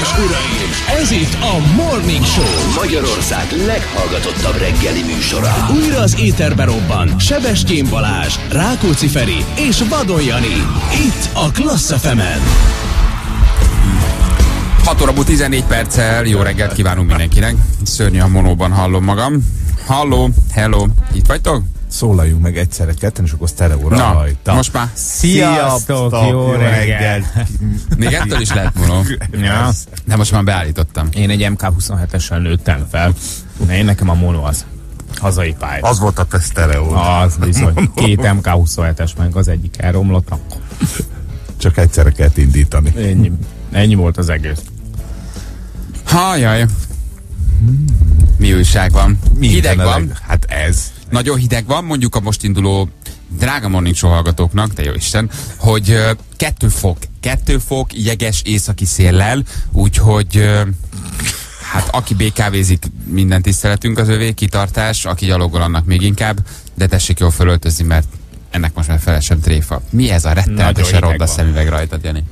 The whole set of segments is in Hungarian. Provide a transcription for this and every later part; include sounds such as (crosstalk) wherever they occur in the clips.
és uraim, ez itt a Morning Show. Magyarország leghallgatottabb reggeli műsora. Újra az éterbe robban Sebestyén Balázs, Rákóczi Feri és Vadon Jani. Itt a Klassz fm 6 óra 14 perccel, jó reggelt kívánunk mindenkinek. Szörnyű a monóban hallom magam. Halló, hello, itt vagytok? Szólaljunk meg egyszerre ketten, és akkor sztereóra Na, rajta. most már Sziasztok, jó reggel. még ettől is lehet monó. Ja. De most már beállítottam. Én egy MK27-esen nőttem fel. Én nekem a mono az. Hazai pálya. Az volt a te sztereó. Az bizony. Két MK27-es meg az egyik elromlott. Csak egyszerre kellett indítani. Ennyi, ennyi volt az egész. Hajjaj. Mi újság van? Minden Hideg van. leg- Hát ez. Nagyon hideg van, mondjuk a most induló drága Morning Show hallgatóknak, de jó Isten, hogy ö, kettő fok, kettő fok, jeges északi széllel, úgyhogy ö, hát aki BKV-zik, minden tiszteletünk az övé, kitartás, aki gyalogol, annak még inkább, de tessék jól fölöltözni, mert ennek most már felesem tréfa. Mi ez a hideg ronda van. szemüveg rajtad, Jani?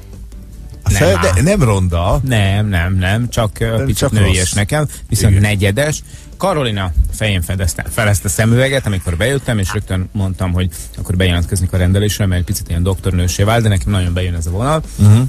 Nem, Nem de áll. nem ronda. Nem, nem, nem, csak uh, picit csak nőies rossz. nekem, viszont Igen. negyedes. Karolina fején fedezte, felezte szemüveget, amikor bejöttem, és rögtön mondtam, hogy akkor bejelentkezni a rendelésre, mert egy picit ilyen doktornősé vált, de nekem nagyon bejön ez a vonal. Uh-huh.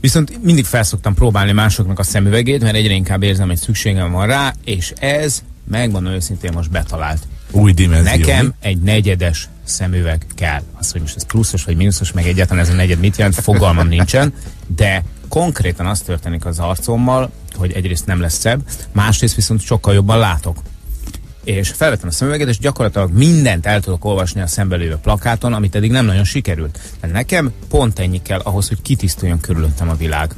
Viszont mindig felszoktam próbálni másoknak a szemüvegét, mert egyre inkább érzem, hogy szükségem van rá, és ez, megmondom őszintén, most betalált. Új dimenzió. Nekem egy negyedes szemüveg kell. Az, hogy most ez pluszos vagy mínuszos, meg egyáltalán ez a negyed mit jelent, fogalmam nincsen, de konkrétan az történik az arcommal, hogy egyrészt nem lesz szebb, másrészt viszont sokkal jobban látok. És felvettem a szemüveget, és gyakorlatilag mindent el tudok olvasni a szembelévő plakáton, amit eddig nem nagyon sikerült. Tehát nekem pont ennyi kell ahhoz, hogy kitisztuljon körülöttem a világ.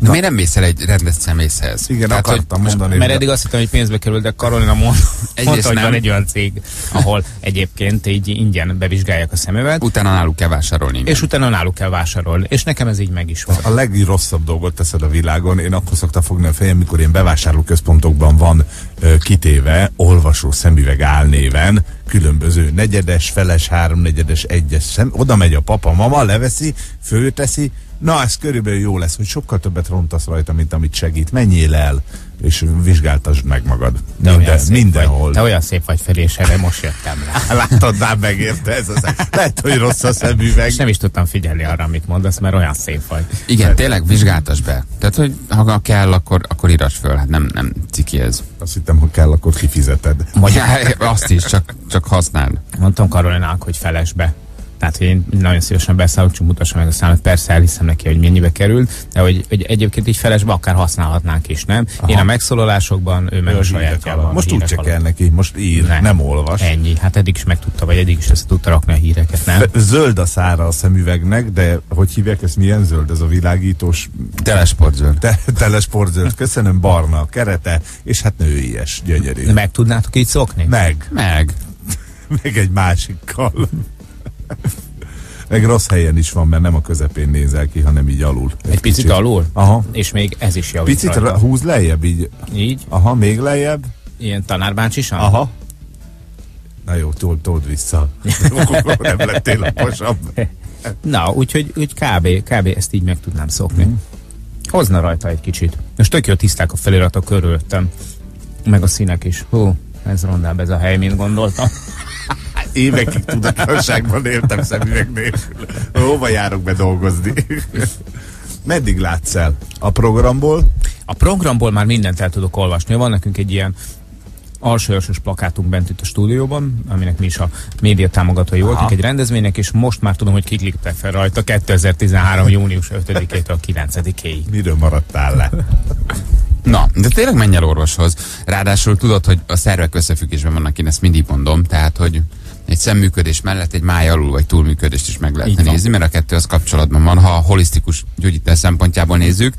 De miért nem mész el egy rendes szemészhez? Igen, Tehát, hogy akartam mondani. Mert eddig azt hittem, hogy pénzbe kerül, de Karolina mond, mondta, hogy nem. van egy olyan cég, ahol egyébként így ingyen bevizsgálják a szemüveget, utána náluk kell vásárolni. és utána náluk kell vásárolni. És nekem ez így meg is van. a legrosszabb dolgot teszed a világon. Én akkor szoktam fogni a fejem, mikor én bevásárlóközpontokban van ö, kitéve olvasó szemüveg álnéven, különböző negyedes, feles, háromnegyedes, egyes szem. Oda megy a papa, mama, leveszi, fölteszi. Na, ez körülbelül jó lesz, hogy sokkal többet rontasz rajta, mint amit segít. Menjél el, és vizsgáltasd meg magad. olyan Minden, mindenhol. Vagy. Te olyan szép vagy Feri, és erre most jöttem rá. (laughs) Látod, már megérte ez az. Lehet, hogy rossz a szemüveg. És nem is tudtam figyelni arra, amit mondasz, mert olyan szép vagy. Igen, tényleg vizsgáltas be. Tehát, hogy ha kell, akkor, akkor írás föl. Hát nem, nem ciki ez. Azt hittem, ha kell, akkor kifizeted. Ja, azt is, csak, csak használd. Mondtam Karolinának, hogy felesbe. Tehát, hogy én nagyon szívesen beszállok, csak mutassa meg a számot. Persze elhiszem neki, hogy mennyibe került, de hogy, hogy egyébként így felesbe akár használhatnánk is, nem? Aha. Én a megszólalásokban, ő meg a sajátjában. Most úgy alatt. kell neki, most ír, nem, nem olvas. Ennyi. Hát eddig is megtudta, vagy eddig is össze tudta rakni a híreket, nem? Zöld a szára a szemüvegnek, de hogy hívják ezt, milyen zöld? Ez a világítós Telesportzöld. te, telesportzöld. Köszönöm, barna, kerete, és hát nőies, gyönyörű. Meg tudnátok így szokni? Meg, Meg. meg (laughs) egy másikkal. Meg rossz helyen is van, mert nem a közepén nézel ki, hanem így alul. Egy picit alul? Aha. És még ez is javít Picit rajta. ra- húz lejjebb, így. Így? Aha, még lejjebb. Ilyen tanárbáncsisan? Aha. Na jó, told, told vissza. (laughs) nem lettél laposabb. (laughs) Na, úgyhogy úgy kb, kb. ezt így meg tudnám szokni. Mm. Hozna rajta egy kicsit. Most tök jó tiszták a feliratok körülöttem. Meg a színek is. Hú, ez rondább ez a hely, mint gondoltam. Évekig tudatlanságban éltem szemüveg nélkül. Hova járok be dolgozni? Meddig látsz el? A programból? A programból már mindent el tudok olvasni. Van nekünk egy ilyen alsóörös plakátunk bent itt a stúdióban, aminek mi is a média támogatói voltunk egy rendezvénynek, és most már tudom, hogy kik léptek fel rajta 2013. június 5-től 9-ig. Miről maradtál le? Na, de tényleg menj el orvoshoz. Ráadásul tudod, hogy a szervek összefüggésben vannak, én ezt mindig mondom, tehát, hogy egy szemműködés mellett egy máj alul vagy túlműködést is meg lehetne nézni, mert a kettő az kapcsolatban van, ha a holisztikus gyógyítás szempontjából nézzük,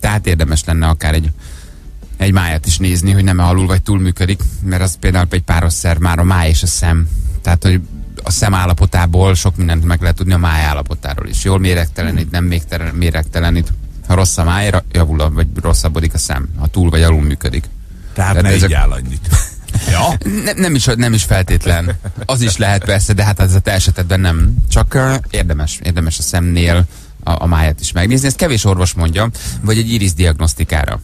tehát érdemes lenne akár egy egy májat is nézni, hogy nem alul vagy túl működik, mert az például egy páros szerv már a máj és a szem. Tehát, hogy a szem állapotából sok mindent meg lehet tudni a máj állapotáról is. Jól méregtelenít, nem méregtelen- méregtelenít. Ha rossz a máj, javul, vagy rosszabbodik a szem. Ha túl vagy alul működik. Tehát, Tehát ne ezek- így áll annyit. Ja? Ne, nem, is, nem is feltétlen. Az is lehet persze, de hát ez a te esetedben nem. Csak érdemes, érdemes a szemnél a, a májat is megnézni. Ezt kevés orvos mondja, vagy egy iris diagnosztikára.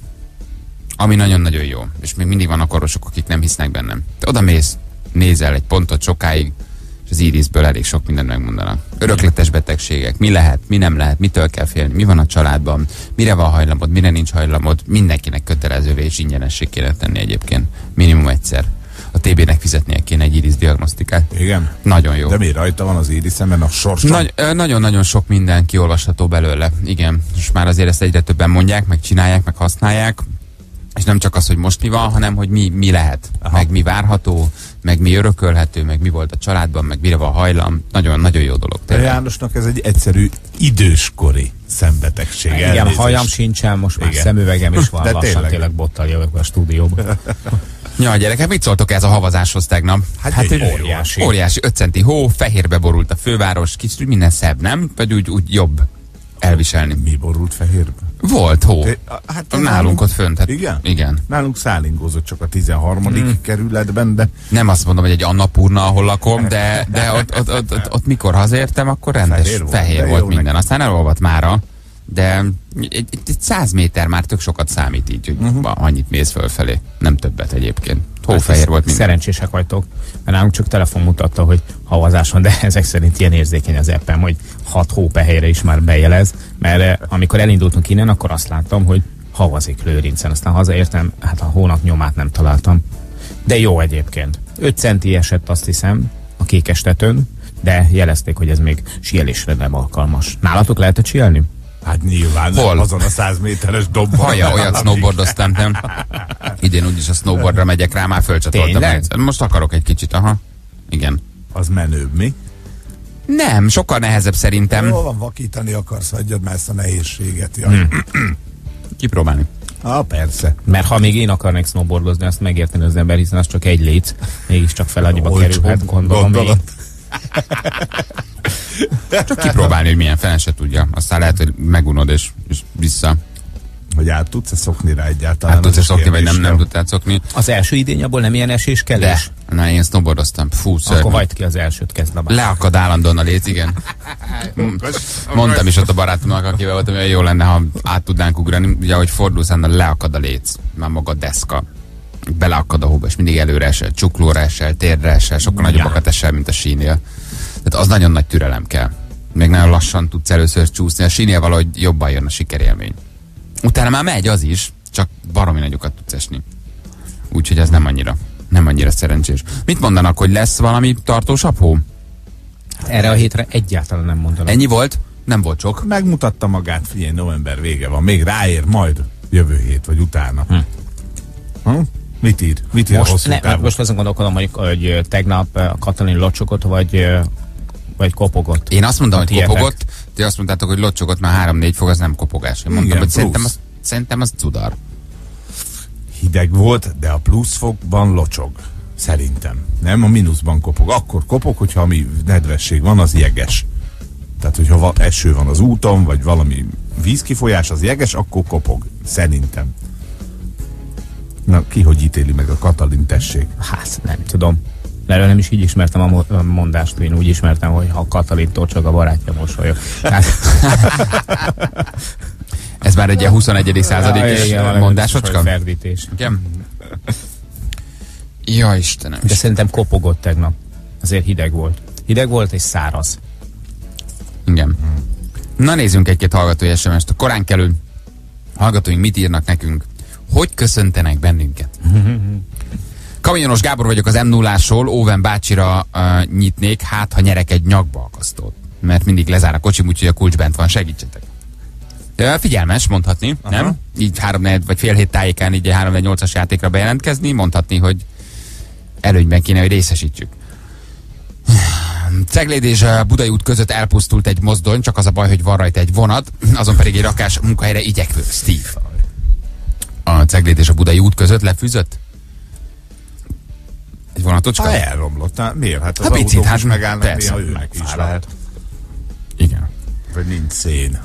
Ami nagyon-nagyon jó. És még mindig vannak orvosok, akik nem hisznek bennem. Te oda mész, nézel egy pontot sokáig, és az irisből elég sok mindent megmondanak. Örökletes betegségek, mi lehet, mi nem lehet, mitől kell félni, mi van a családban, mire van hajlamod, mire nincs hajlamod, mindenkinek kötelezővé és ingyenessé kéne tenni egyébként. Minimum egyszer. A TB-nek fizetnie kéne egy iris diagnosztikát. Igen? Nagyon jó. De mi rajta van az iriszemben a sors? Nagy, nagyon-nagyon sok minden kiolvasható belőle. Igen, és már azért ezt egyre többen mondják, meg csinálják, meg használják. És nem csak az, hogy most mi van, hanem hogy mi, mi lehet, Aha. meg mi várható, meg mi örökölhető, meg mi volt a családban, meg mire van hajlam. Nagyon-nagyon jó dolog. Tényleg. Jánosnak ez egy egyszerű időskori szembetegség. Igen, Elnézést. hajam sincsen, most már Igen. szemüvegem is van, De lassan tényleg. tényleg bottal jövök a stúdióba. (laughs) Ja, gyerekek, mit szóltok ez a havazáshoz tegnap? Hát hát hogy óriási. Óriási, 5 centi hó, fehérbe borult a főváros, kicsit minden szebb, nem? Vagy úgy, úgy jobb elviselni. Mi borult fehérbe? Volt hó. A- Hát Nálunk ott fönt. Hát, Igen? Igen. Nálunk szállingózott csak a 13. Mm. kerületben, de Nem azt mondom, hogy egy Annapurna, ahol lakom, de, (laughs) de ott, ott, ott, ott, ott mikor hazértem, akkor rendes Fehér volt, fehér volt minden. neki. Aztán elolvadt mára, de egy, egy, egy száz méter már tök sokat számít így, hogy Mhm. uh-huh. annyit mész fölfelé. Nem többet egyébként. Hófehér volt minden. Szerencsések vagytok, mert nálunk csak telefon mutatta, hogy havazás van, de (laughs) ezek szerint ilyen érzékeny az eppem, hogy hat hópehelyre is már bejelez, mert eh, amikor elindultunk innen, akkor azt láttam, hogy havazik Lőrincen, aztán hazaértem, hát a hónak nyomát nem találtam. De jó egyébként. 5 centi esett azt hiszem a kékestetőn, de jelezték, hogy ez még sielésre nem alkalmas. Nálatok lehetett sielni? Hát nyilván Hol? nem azon a 100 méteres dobban. Haja, olyat snowboardoztam, nem? Idén úgyis a snowboardra megyek rá, már fölcsatoltam. Most akarok egy kicsit, aha. Igen. Az menőbb, mi? Nem, sokkal nehezebb szerintem. Hol van vakítani akarsz, hagyjad már ezt a nehézséget. Hmm. Kipróbálni. Ah, persze. Mert ha még én akarnék snowboardozni, azt megérteni az ember, hiszen az csak egy léc, mégiscsak fel annyiba Olcsóbb, kerülhet, gondolom gondolod? én. Csak kipróbálni, hogy milyen fene se tudja. Aztán lehet, hogy megunod és, és vissza. Hogy át tudsz-e szokni rá egyáltalán? Hát tudsz az -e a szokni, vagy nem, nem tudtál szokni. Az első idény abból nem ilyen esés kell De, na én snowboardoztam. Fú, szörnyű. Akkor hagyd ki az elsőt, kezd a másik. Leakad állandóan a léc, igen. Mondtam is ott a barátomnak, akivel voltam, hogy jó lenne, ha át tudnánk ugrani. Ugye, ahogy fordulsz, annál leakad a léc. Már maga a deszka. Beleakad a hóba, és mindig előre esel, csuklóra esel, térdre esel, sokkal Ja. nagyobbakat esel, mint a sínél. Tehát az nagyon nagy türelem kell. Még nagyon lassan tudsz először csúszni. A sínél valahogy jobban jön a sikerélmény. Utána már megy az is, csak baromi nagyokat tudsz esni. Úgyhogy ez nem annyira, nem annyira szerencsés. Mit mondanak, hogy lesz valami tartósabb hó? Erre a hétre egyáltalán nem mondanak. Ennyi volt? Nem volt sok. Megmutatta magát, figyelj, november vége van. Még ráér majd jövő hét, vagy utána. Hm. Hm? Mit ír? Mit ír Most, ne, távú? most azon gondolkodom, hogy, hogy tegnap Katalin locsogott, vagy, vagy kopogott. Én azt mondtam, hogy Tietek. kopogott, ti azt mondtátok, hogy locsogott már 3-4 fok, az nem kopogás. Én mondtam, Igen, hogy szerintem plusz. az, szerintem az cudar. Hideg volt, de a pluszfokban locsog. Szerintem. Nem, a mínuszban kopog. Akkor kopog, hogyha ami nedvesség van, az jeges. Tehát, hogyha eső van az úton, vagy valami vízkifolyás, az jeges, akkor kopog. Szerintem. Na, ki hogy ítéli meg a Katalin, tessék? Hát nem tudom. Erről nem is így ismertem a mo- a mondást, én úgy ismertem, hogy ha Katalin tocsog, a barátja mosolyog. Tehát, Ez már egy ilyen 21. századik Ja, igen, valami mondásocska? Ferdítés. Igen. Ja, Istenem. De szerintem kopogott tegnap. Azért hideg volt. Hideg volt és száraz. Igen. Na nézzünk egy-két hallgatói SMS-t. A korán kelő hallgatóink mit írnak nekünk? Hogy köszöntenek bennünket? Kamionos Gábor vagyok az m 0 Óven bácsira uh, nyitnék, hát ha nyerek egy nyakba akasztót. Mert mindig lezár a kocsim, úgyhogy a kulcs bent van, segítsetek. Ja, figyelmes, mondhatni, Aha. nem? Így három vagy fél hét tájékán így egy 3 8 as játékra bejelentkezni, mondhatni, hogy előnyben kéne, hogy részesítsük. Cegléd és a Budai út között elpusztult egy mozdony, csak az a baj, hogy van rajta egy vonat, azon pedig egy rakás munkahelyre igyekvő Steve. A Cegléd és a Budai út között lefűzött? Egy vonatocska? Ha elromlott, hát miért? Hát az Hát picit, hát megállnak, persze, őnek is lehet. Igen. Vagy nincs szén.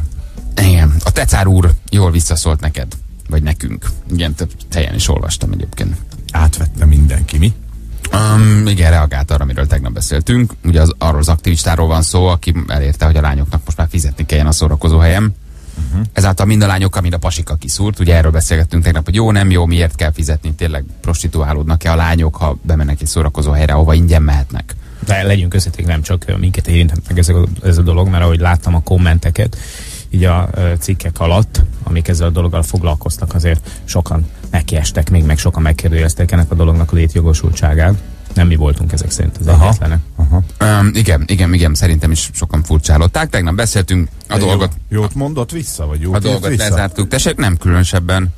Igen. A Tecár úr jól visszaszólt neked. Vagy nekünk. Igen, több helyen is olvastam egyébként. Átvette mindenki, mi? Um, igen, reagált arra, amiről tegnap beszéltünk. Ugye az, arról az aktivistáról van szó, aki elérte, hogy a lányoknak most már fizetni kelljen a szórakozó helyem. Uh-huh. Ezáltal mind a lányok, mind a pasika kiszúrt. Ugye erről beszélgettünk tegnap, hogy jó, nem jó, miért kell fizetni, tényleg prostituálódnak-e a lányok, ha bemennek egy szórakozó helyre, ahova ingyen mehetnek. De legyünk összeték, nem csak minket érintett meg ez a, ez a dolog, mert ahogy láttam a kommenteket, így a cikkek alatt, amik ezzel a dologgal foglalkoztak, azért sokan nekiestek még, meg sokan megkérdőjelezték ennek a dolognak a létjogosultságát. Nem mi voltunk ezek szerint az Aha. egyetlenek. Aha. Um, igen, igen, igen, szerintem is sokan furcsálották. Tegnap beszéltünk a De dolgot, Jó, jót mondott vissza, vagy jót a dolgot vissza? lezártuk. Tessék, nem különösebben.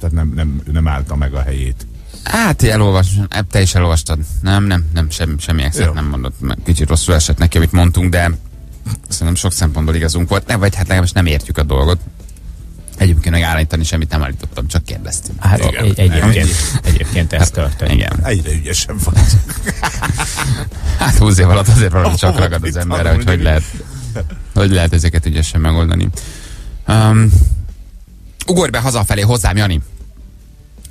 Tehát nem, nem, nem állta meg a helyét. Hát, elolvas, e, te is elolvastad. Nem, nem, nem, semmi, semmi extra Jó. nem mondott. Kicsit rosszul esett neki, amit mondtunk, de szerintem sok szempontból igazunk volt. Ne, vagy hát legalábbis nem értjük a dolgot. Egyébként meg állítani semmit nem állítottam, csak kérdeztem. Hát Igen. egy, egyébként, egyébként ez történt. Igen. Egyre ügyesen vagy. (laughs) Hát 20 év alatt azért valami csak ragad az emberre, hogy hogy lehet, hogy lehet ezeket ügyesen megoldani. Um, ugorj be hazafelé hozzám, Jani.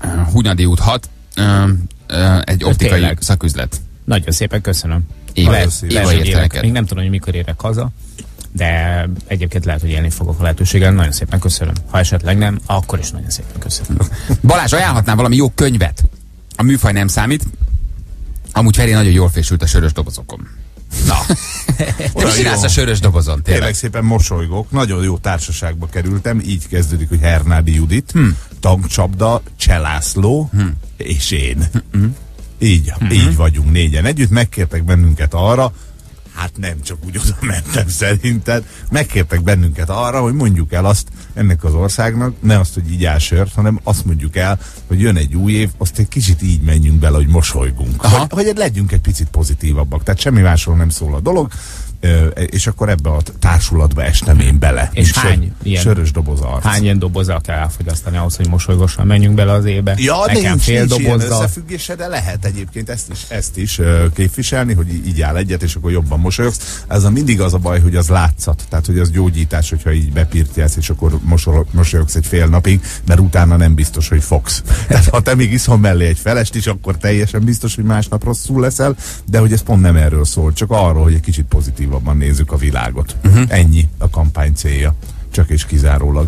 Uh, Hunyadi út 6. Uh, uh, egy optikai tényleg. szaküzlet. Nagyon szépen köszönöm. Hogy írta érek, neked. még nem tudom, hogy mikor érek haza, de egyébként lehet, hogy élni fogok a lehetőséggel. Nagyon szépen köszönöm. Ha esetleg nem, akkor is nagyon szépen köszönöm. (laughs) Balázs, ajánlhatnál valami jó könyvet? A műfaj nem számít. Amúgy Feri nagyon jól fésült a sörös dobozokon. Na. (laughs) Te mit csinálsz a sörös dobozon? Tényleg Tényleg. szépen mosolygok, nagyon jó társaságba kerültem, így kezdődik, hogy Hernádi Judit, hm. Tankcsapda, Cselászló hm. és én. Hm. Így, hm. így vagyunk négyen együtt, megkértek bennünket arra, hát nem csak úgy oda mentem szerinted, megkértek bennünket arra, hogy mondjuk el azt ennek az országnak, ne azt, hogy így sört, hanem azt mondjuk el, hogy jön egy új év, azt egy kicsit így menjünk bele, hogy mosolygunk. Aha. Hogy, hogy legyünk egy picit pozitívabbak. Tehát semmi másról nem szól a dolog, és akkor ebbe a társulatba estem én bele. És hány ilyen- Sörös doboz arc. Hány ilyen dobozzal kell elfogyasztani ahhoz, hogy mosolygossan menjünk bele az ébe? Ja, Nekem nincs, fél nincs ilyen összefüggése, de lehet egyébként ezt is, ezt is képviselni, hogy így áll egyet, és akkor jobban mosolyogsz. Ez a mindig az a baj, hogy az látszat, tehát hogy az gyógyítás, hogyha így bepirtjelsz, és akkor mosol, mosolyogsz egy fél napig, mert utána nem biztos, hogy fogsz. (laughs) Tehát ha te még iszol mellé egy felest is, akkor teljesen biztos, hogy másnap rosszul leszel, de hogy ez pont nem erről szól, csak arról, hogy egy kicsit pozitívabban nézzük a világot. Uh-huh. Ennyi a kampány célja, csak és kizárólag.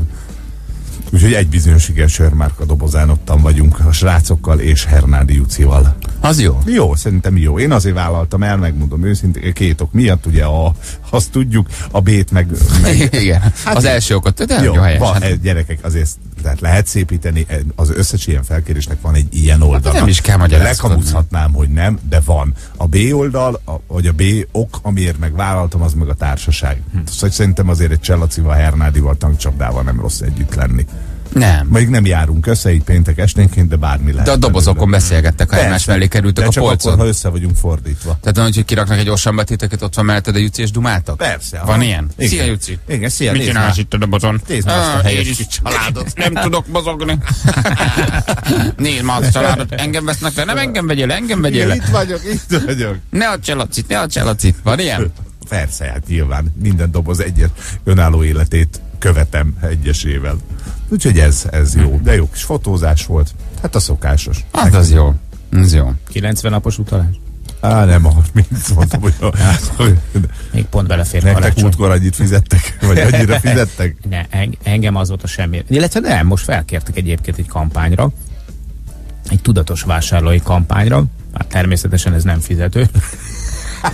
Úgyhogy egy bizonyos igen sörmárka dobozán ottan vagyunk a srácokkal és Hernádi Jucival. Az jó. Jó, szerintem jó. Én azért vállaltam el, megmondom őszintén, két ok miatt, ugye a, azt tudjuk, a B-t meg... (laughs) meg Igen. Hát az jó. első okot, de jó, jó, helyes. van, Hát, gyerekek, azért tehát lehet szépíteni, eh, az összes ilyen felkérésnek van egy ilyen oldala. nem is kell magyarázkodni. Lekamuzhatnám, hogy nem, de van. A B oldal, a, vagy a B ok, amiért meg vállaltam, az meg a társaság. Hm. Szóval szerintem azért egy Csellacival, Hernádival, tankcsapdával nem rossz együtt lenni. Nem. Még nem járunk össze így péntek esténként, de bármi lehet. De a dobozokon beszélgettek, ha egymás mellé kerültek de a csak polcon. akkor, ha össze vagyunk fordítva. Tehát van, hogy kiraknak egy orsamba titeket, ott van melletted a Juci és dumáltak? Persze. Van ilyen? Igen. Szia, Juci. Igen, szia, Mit csinálsz itt a dobozon? Nézd már azt a Ah, helyes családot. (laughs) Nem tudok mozogni. (laughs) Nézd már azt a családot. Engem vesznek le. Nem engem vegyél engem vegyél itt vagyok, itt vagyok. Ne a cselacit, ne a cselacit. Van ilyen? Persze, hát nyilván minden doboz egyes önálló életét követem egyesével. Úgyhogy ez, ez jó. De jó kis fotózás volt. Hát a szokásos. Hát az jó. Az jó. 90 napos utalás? Á, nem, a 30 mondtam, hogy, hogy Még pont belefér nektek karácsony. múltkor annyit fizettek, vagy annyira fizettek. (laughs) Ne, en- engem az volt a semmi. Illetve nem, most felkértek egyébként egy kampányra, egy tudatos vásárlói kampányra. Hát természetesen ez nem fizető.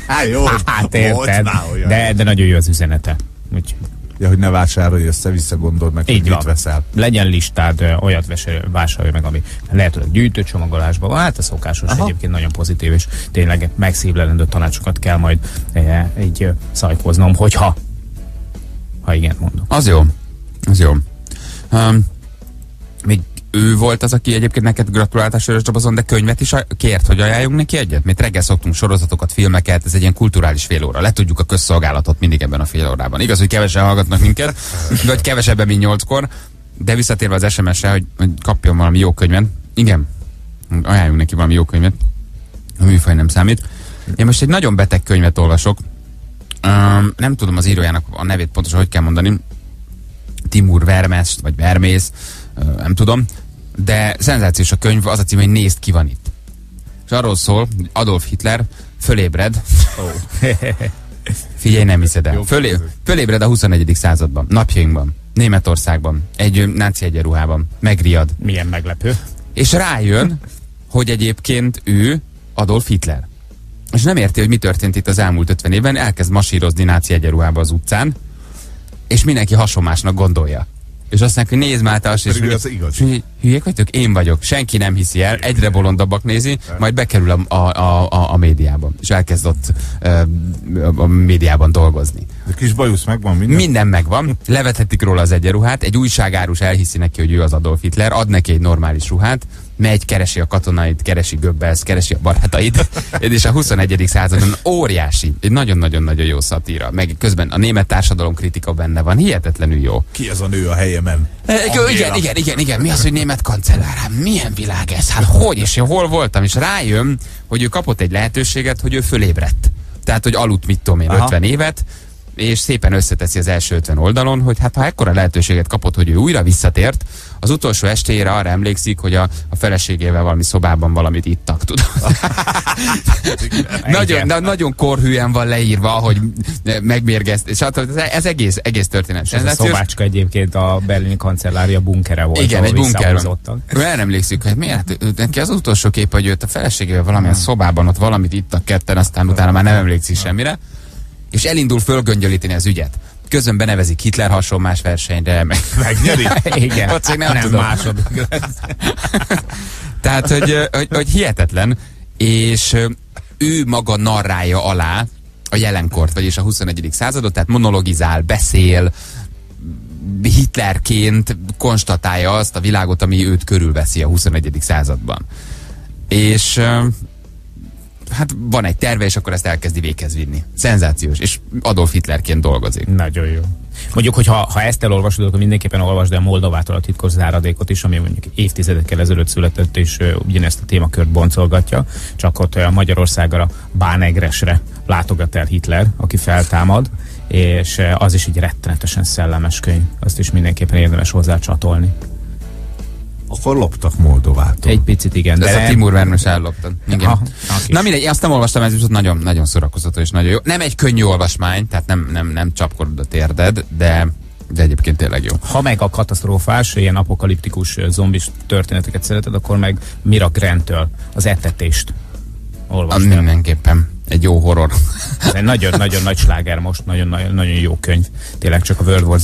Hát (laughs) jó, Hát volt érted, de, de nagyon jó az üzenete. Úgy, Ja, hogy ne vásárolj össze-vissza gondold meg, hogy így mit van. veszel. Legyen listád, olyat vásárolj meg, ami lehetőleg gyűjtőcsomagolásban van. Hát a szokásos Aha. egyébként nagyon pozitív, és tényleg megszívlelendő tanácsokat kell majd e, így ö, szajkoznom, hogyha ha igen mondom. Az jó. Az jó. Um, még ő volt az, aki egyébként neked gratulált a sörös dobozon, de könyvet is kért, hogy ajánljunk neki egyet? Mert reggel szoktunk sorozatokat, filmeket, ez egy ilyen kulturális fél óra. Letudjuk a közszolgálatot mindig ebben a fél órában. Igaz, hogy kevesen hallgatnak minket, (laughs) vagy kevesebben, mint nyolckor, de visszatérve az SMS-re, hogy, hogy kapjon valami jó könyvet. Igen, ajánljunk neki valami jó könyvet. A műfaj nem számít. Én most egy nagyon beteg könyvet olvasok. Um, nem tudom az írójának a nevét pontosan hogy kell mondani. Timur Vermes, vagy Vermész, nem tudom. De szenzációs a könyv, az a cím, hogy nézd ki van itt. és arról szól, hogy Adolf Hitler fölébred. (laughs) Figyelj, nem hiszed el. Fölé, fölébred a 21. században, napjainkban, Németországban, egy náci egyenruhában, megriad. Milyen meglepő. És rájön, hogy egyébként ő Adolf Hitler. És nem érti, hogy mi történt itt az elmúlt 50 évben, elkezd masírozni náci egyenruhába az utcán, és mindenki hasonlásnak gondolja. És azt mondják, hogy nézd már, te azt, és mondja, az igaz. mondja, hülyék vagytok? Én vagyok. Senki nem hiszi el, egyre bolondabbak nézi, majd bekerül a, a, a, a, a médiába. És elkezd ott a, a médiában dolgozni. A kis bajusz megvan minden? Minden megvan, levethetik róla az egyenruhát, egy újságárus elhiszi neki, hogy ő az Adolf Hitler, ad neki egy normális ruhát, megy, keresi a katonait, keresi Göbbels, keresi a barátait, (laughs) és a 21. századon óriási, egy nagyon-nagyon-nagyon jó szatíra, meg közben a német társadalom kritika benne van, hihetetlenül jó. Ki az a nő a helyemen? E, igen, igen, igen, igen, mi az, hogy német kancellár? Hát milyen világ ez? Hát hogy, és én hol voltam? És rájön, hogy ő kapott egy lehetőséget, hogy ő fölébredt. Tehát, hogy aludt, mit tudom én, Aha. 50 évet, és szépen összeteszi az első 50 oldalon, hogy hát ha ekkora lehetőséget kapott, hogy ő újra visszatért, az utolsó estéjére arra emlékszik, hogy a, a feleségével valami szobában valamit ittak, tudod. nagyon, na, nagyon korhűen van leírva, hogy megmérgezt, és hát ez, ez egész, egész történet. Ez a szobácska egyébként a berlini kancellária bunkere volt. Igen, egy visszahúzottak. Ő emlékszik, hogy miért? Hát, neki az utolsó kép, hogy őt a feleségével valamilyen szobában ott valamit ittak ketten, aztán utána már nem emlékszik semmire, és elindul fölgöngyölíteni az ügyet. Közben benevezik Hitler hasonlás versenyre, meg Megnyeri? (laughs) Igen, Ott nem nem tudom. második. (laughs) Tehát, hogy, hogy, hogy hihetetlen, és ő maga narrálja alá a jelenkort, vagyis a 21. századot, tehát monologizál, beszél, Hitlerként konstatálja azt a világot, ami őt körülveszi a 21. században. És hát van egy terve, és akkor ezt elkezdi véghez vinni. Szenzációs, és Adolf Hitlerként dolgozik. Nagyon jó. Mondjuk, hogy ha, ha ezt elolvasod, akkor mindenképpen olvasd el Moldovától a titkos záradékot is, ami mondjuk évtizedekkel ezelőtt született, és ö, ugyanezt a témakört boncolgatja, csak ott olyan Magyarországra, Bánegresre látogat el Hitler, aki feltámad, és ö, az is egy rettenetesen szellemes könyv. Azt is mindenképpen érdemes hozzá csatolni. Akkor loptak Moldovától. Egy picit igen, De de ez a Timur Vermes elloptad. Igen. Aha, Na mindegy, azt nem olvastam, ez viszont nagyon, nagyon szórakoztató és nagyon jó. Nem egy könnyű olvasmány, tehát nem, nem, nem csapkodod a térded, de, de egyébként tényleg jó. Ha meg a katasztrófás, ilyen apokaliptikus zombis történeteket szereted, akkor meg Mira Grant-től az etetést el. mindenképpen egy jó horror. Ez egy nagyon-nagyon nagy sláger most, nagyon-nagyon nagyon jó könyv. Tényleg csak a World War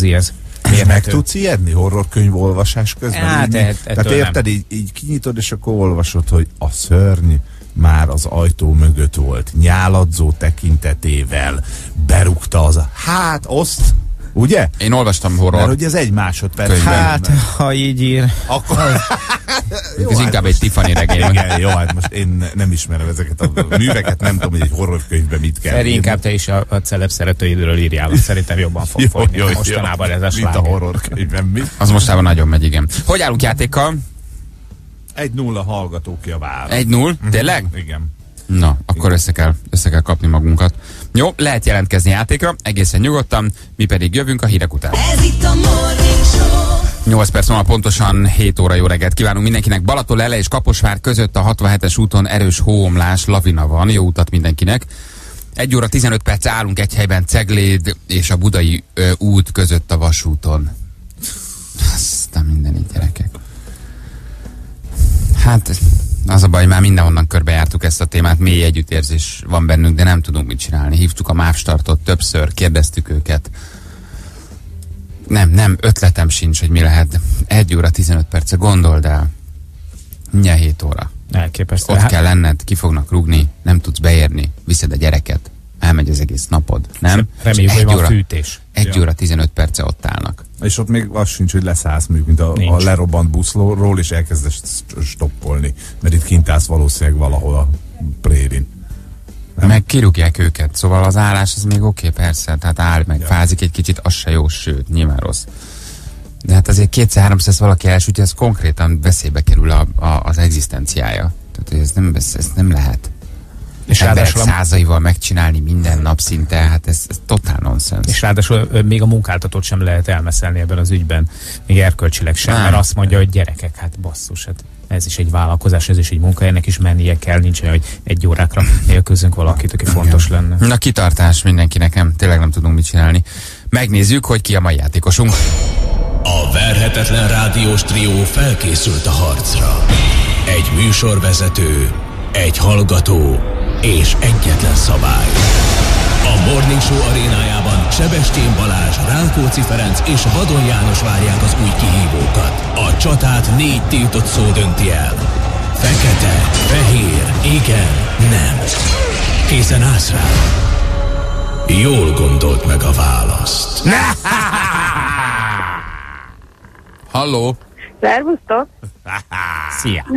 Z-hez Meg tudsz ijedni horrorkönyv olvasás közben? Hát, Így- ettől Tehát érted, így, így kinyitod, és akkor olvasod, hogy a szörny már az ajtó mögött volt, nyáladzó tekintetével, berúgta az a... Hát, azt, ugye? Én olvastam Mert horror, hogy ez egy másodperc. Könyvben. Hát, ha így ír. akkor... ez (laughs) inkább egy Tiffany regény. (laughs) Igen, jó, hát most én ne- nem ismerem ezeket a műveket, nem tudom, hogy egy horrorkönyvben mit kell Feri, inkább te is a, a celeb szeretőidről írjál, szerintem jobban fog (laughs) fogyni. Mostanában ez a Mint a sláger. horrorkönyvben, mi? Az mostában nagyon megy, igen. Hogy állunk játékkal? Egy nulla hallgatók javára. Egy null? Tényleg? Igen. Na, akkor össze kell, össze kell kapni magunkat. Jó, lehet jelentkezni játékra, egészen nyugodtan, mi pedig jövünk a hírek után. Ez itt a Morning Show. 8 perc múlva pontosan 7 óra jó reggelt kívánunk mindenkinek. Balaton Lele és Kaposvár között a 67-es úton erős hóomlás, lavina van. Jó utat mindenkinek. 1 óra 15 perc állunk egy helyben Cegléd és a Budai ö, út között a vasúton. Aztán minden így gyerekek. Hát az a baj, már mindenhonnan körbejártuk ezt a témát, mély együttérzés van bennünk, de nem tudunk mit csinálni. Hívtuk a MÁV startot többször, kérdeztük őket. Nem, nem, ötletem sincs, hogy mi lehet. 1 óra 15 perce, gondold el. Mindjárt 7 óra. Elképesztő. Ott Hát, kell lenned, ki fognak rúgni, nem tudsz beérni, viszed a gyereket, elmegy az egész napod, nem? Reméljük, hogy egy van óra, fűtés. egy óra 15 perce ott állnak. És ott még az sincs, hogy leszállsz mondjuk, mint a, a lerobbant buszról, és elkezdesz st- stoppolni. Mert itt kint állsz valószínűleg valahol a prérin. Nem? Meg kirúgják őket, szóval az állás az még oké, okay, persze, tehát áll, meg ja. fázik egy kicsit, az se jó, sőt, nyilván rossz. De hát azért kétszer-háromszor ezt valaki elsütje, ez konkrétan veszélybe kerül a, a, az egzisztenciája. Tehát ez nem, ez, ez nem lehet. És ráadásul, a, százaival megcsinálni minden nap szinte, hát ez, ez totál nonsens. és ráadásul még a munkáltatót sem lehet elmeszelni ebben az ügyben, még erkölcsileg sem, Nem. mert azt mondja, hogy gyerekek, hát basszus, hát ez is egy vállalkozás, ez is egy munka, ennek is mennie kell, nincs olyan, hogy egy órákra nélkülözünk valakit, aki fontos lenne. Na kitartás mindenkinek, nem, tényleg nem tudunk mit csinálni. Megnézzük, hogy ki a mai játékosunk. A verhetetlen rádiós trió felkészült a harcra. Egy műsorvezető, egy hallgató és egyetlen szabály. A Morning Show arénájában Sebestyén Balázs, Rákóczi Ferenc és Vadon János várják az új kihívókat. A csatát négy tiltott szó dönti el. Fekete, fehér, igen, nem. Készen állsz rá? Jól gondolt meg a választ. (laughs) Halló? Szervusztok! Szia! (laughs)